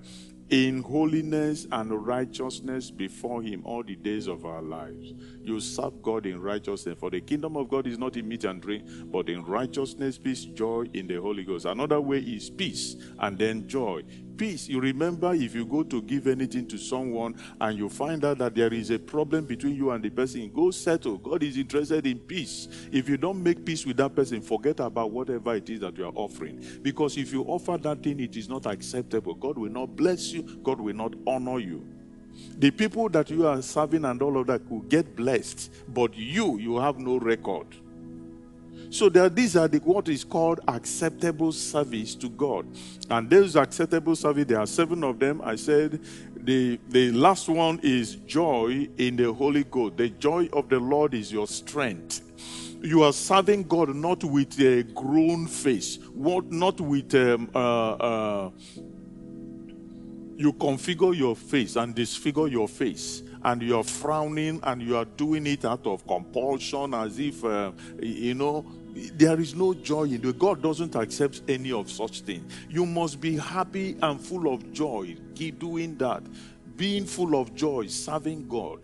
in holiness and righteousness before him all the days of our lives. You serve God in righteousness. For the kingdom of God is not in meat and drink, but in righteousness, peace, joy in the Holy Ghost. Another way is peace and then joy peace. You remember if you go to give anything to someone and you find out that there is a problem between you and the person, go settle. God is interested in peace. If you don't make peace with that person, forget about whatever it is that you are offering. Because if you offer that thing, it is not acceptable. God will not bless you, God will not honor you. The people that you are serving and all of that could get blessed, but you, you have no record. So there, these are the, what is called acceptable service to God. And those acceptable service, there are seven of them. I said the, the last one is joy in the Holy Ghost. The joy of the Lord is your strength. You are serving God not with a grown face, what not with um, uh, uh, you configure your face and disfigure your face and you are frowning and you are doing it out of compulsion as if uh, you know there is no joy in the God doesn't accept any of such things. You must be happy and full of joy. Keep doing that. Being full of joy, serving God.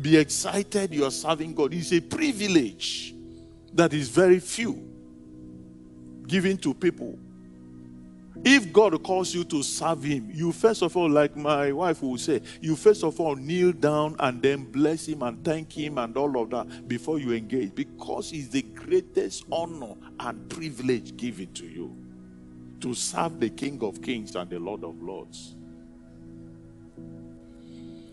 Be excited you are serving God. It's a privilege that is very few given to people. If God calls you to serve Him, you first of all, like my wife will say, you first of all kneel down and then bless Him and thank Him and all of that before you engage because it's the greatest honor and privilege given to you to serve the King of Kings and the Lord of Lords.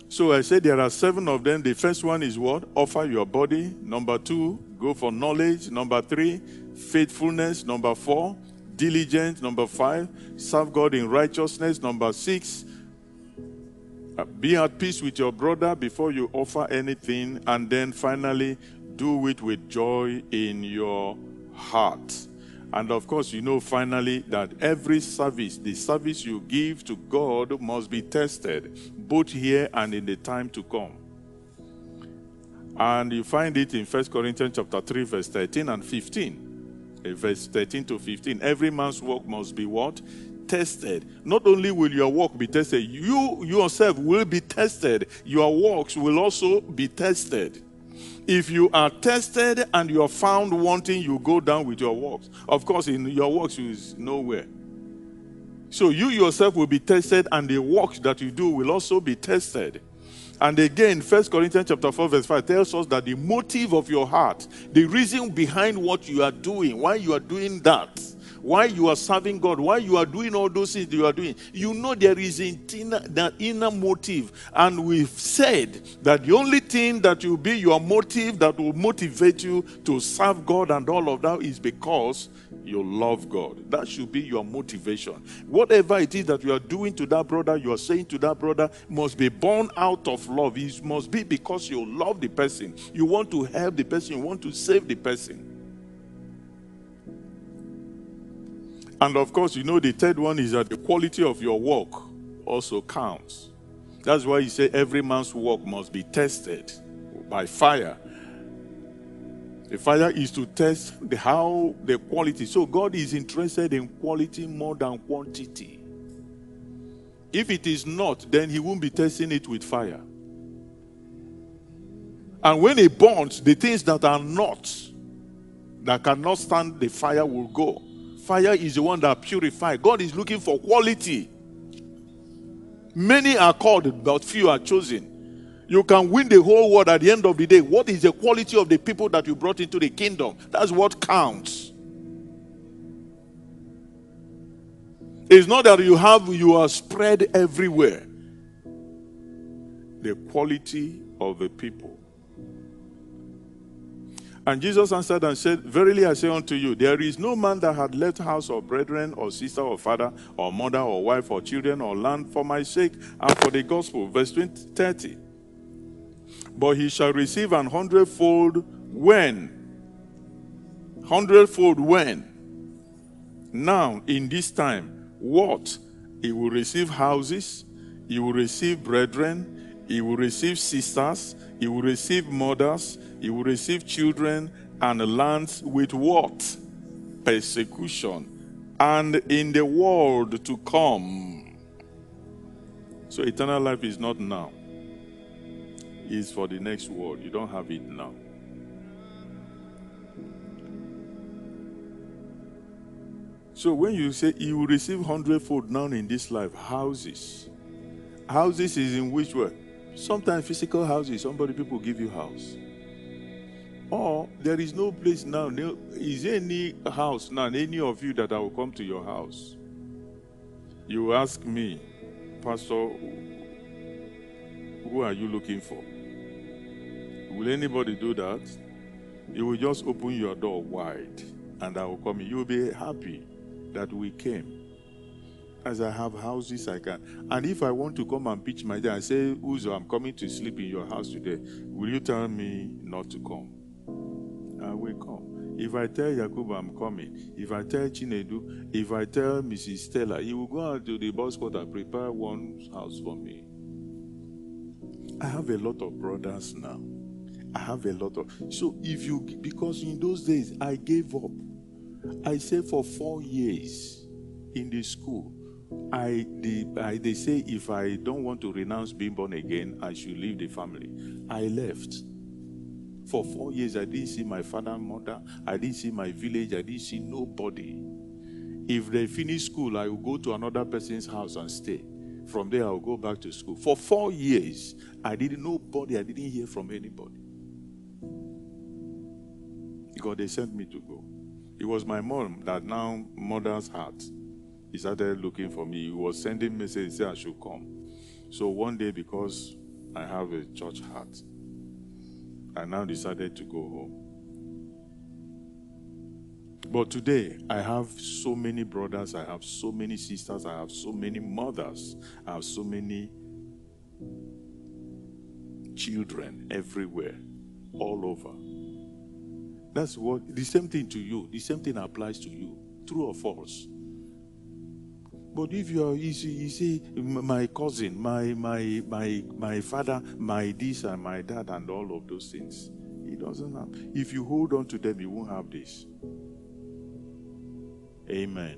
So I said there are seven of them. The first one is what? Offer your body. Number two, go for knowledge. Number three, faithfulness. Number four, diligent. Number five, serve God in righteousness. Number six, uh, be at peace with your brother before you offer anything. And then finally, do it with joy in your heart. And of course, you know finally that every service, the service you give to God, must be tested, both here and in the time to come. And you find it in 1 Corinthians chapter 3, verse 13 and 15 Eh, verse 13 to 15. Every man's work must be what? Tested. Not only will your work be tested, you yourself will be tested. Your works will also be tested. If you are tested and you are found wanting, you go down with your works. Of course, in your works is nowhere. So you yourself will be tested, and the works that you do will also be tested. And again, First Corinthians chapter 4, verse 5 tells us that the motive of your heart, the reason behind what you are doing, why you are doing that, why you are serving God, why you are doing all those things you are doing, you know there is an inner, that inner motive. And we've said that the only thing that will be your motive that will motivate you to serve God and all of that is because you love God. That should be your motivation. Whatever it is that you are doing to that brother, you are saying to that brother, must be born out of love. It must be because you love the person. You want to help the person, you want to save the person. And of course, you know, the third one is that the quality of your work also counts. That's why you say every man's work must be tested by fire. The fire is to test the, how the quality. So God is interested in quality more than quantity. If it is not, then He won't be testing it with fire. And when it burns, the things that are not, that cannot stand the fire will go. Fire is the one that purifies. God is looking for quality. Many are called, but few are chosen. You can win the whole world at the end of the day. What is the quality of the people that you brought into the kingdom? That's what counts. It's not that you have, you are spread everywhere. The quality of the people. And Jesus answered and said, Verily I say unto you, there is no man that had left house or brethren or sister or father or mother or wife or children or land for my sake and for the gospel. Verse 20, 30. But he shall receive an hundredfold when? Hundredfold when? Now, in this time, what? He will receive houses, he will receive brethren, he will receive sisters, he will receive mothers, he will receive children and lands with what? Persecution. And in the world to come. So eternal life is not now. It's for the next world. You don't have it now. So when you say you will receive hundredfold now in this life, houses. Houses is in which way? Sometimes physical houses, somebody people give you house. Or there is no place now. No, is any house now, any of you that I will come to your house? You ask me, Pastor, who are you looking for? Will anybody do that? You will just open your door wide and I will come in. You will be happy that we came. As I have houses, I can. And if I want to come and pitch my day, I say, Uzo, I'm coming to sleep in your house today. Will you tell me not to come? I will come. If I tell Yakubu I'm coming, if I tell Chinedu, if I tell Mrs. Stella, he will go out to the bus quarter, prepare one house for me. I have a lot of brothers now. I have a lot of. So if you, because in those days I gave up. I said for four years in the school, I they, I they say if I don't want to renounce being born again, I should leave the family. I left. For four years, I didn't see my father and mother. I didn't see my village. I didn't see nobody. If they finish school, I will go to another person's house and stay. From there, I will go back to school. For four years, I didn't nobody. I didn't hear from anybody. Because they sent me to go. It was my mom that now mother's heart. He started looking for me. He was sending messages saying I should come. So one day, because I have a church heart, I now decided to go home. But today, I have so many brothers, I have so many sisters, I have so many mothers, I have so many children everywhere, all over. That's what the same thing to you. The same thing applies to you. True or false? But if you are, you see, you see my cousin, my my my my father, my this and my dad, and all of those things, it doesn't have. If you hold on to them, you won't have this. Amen.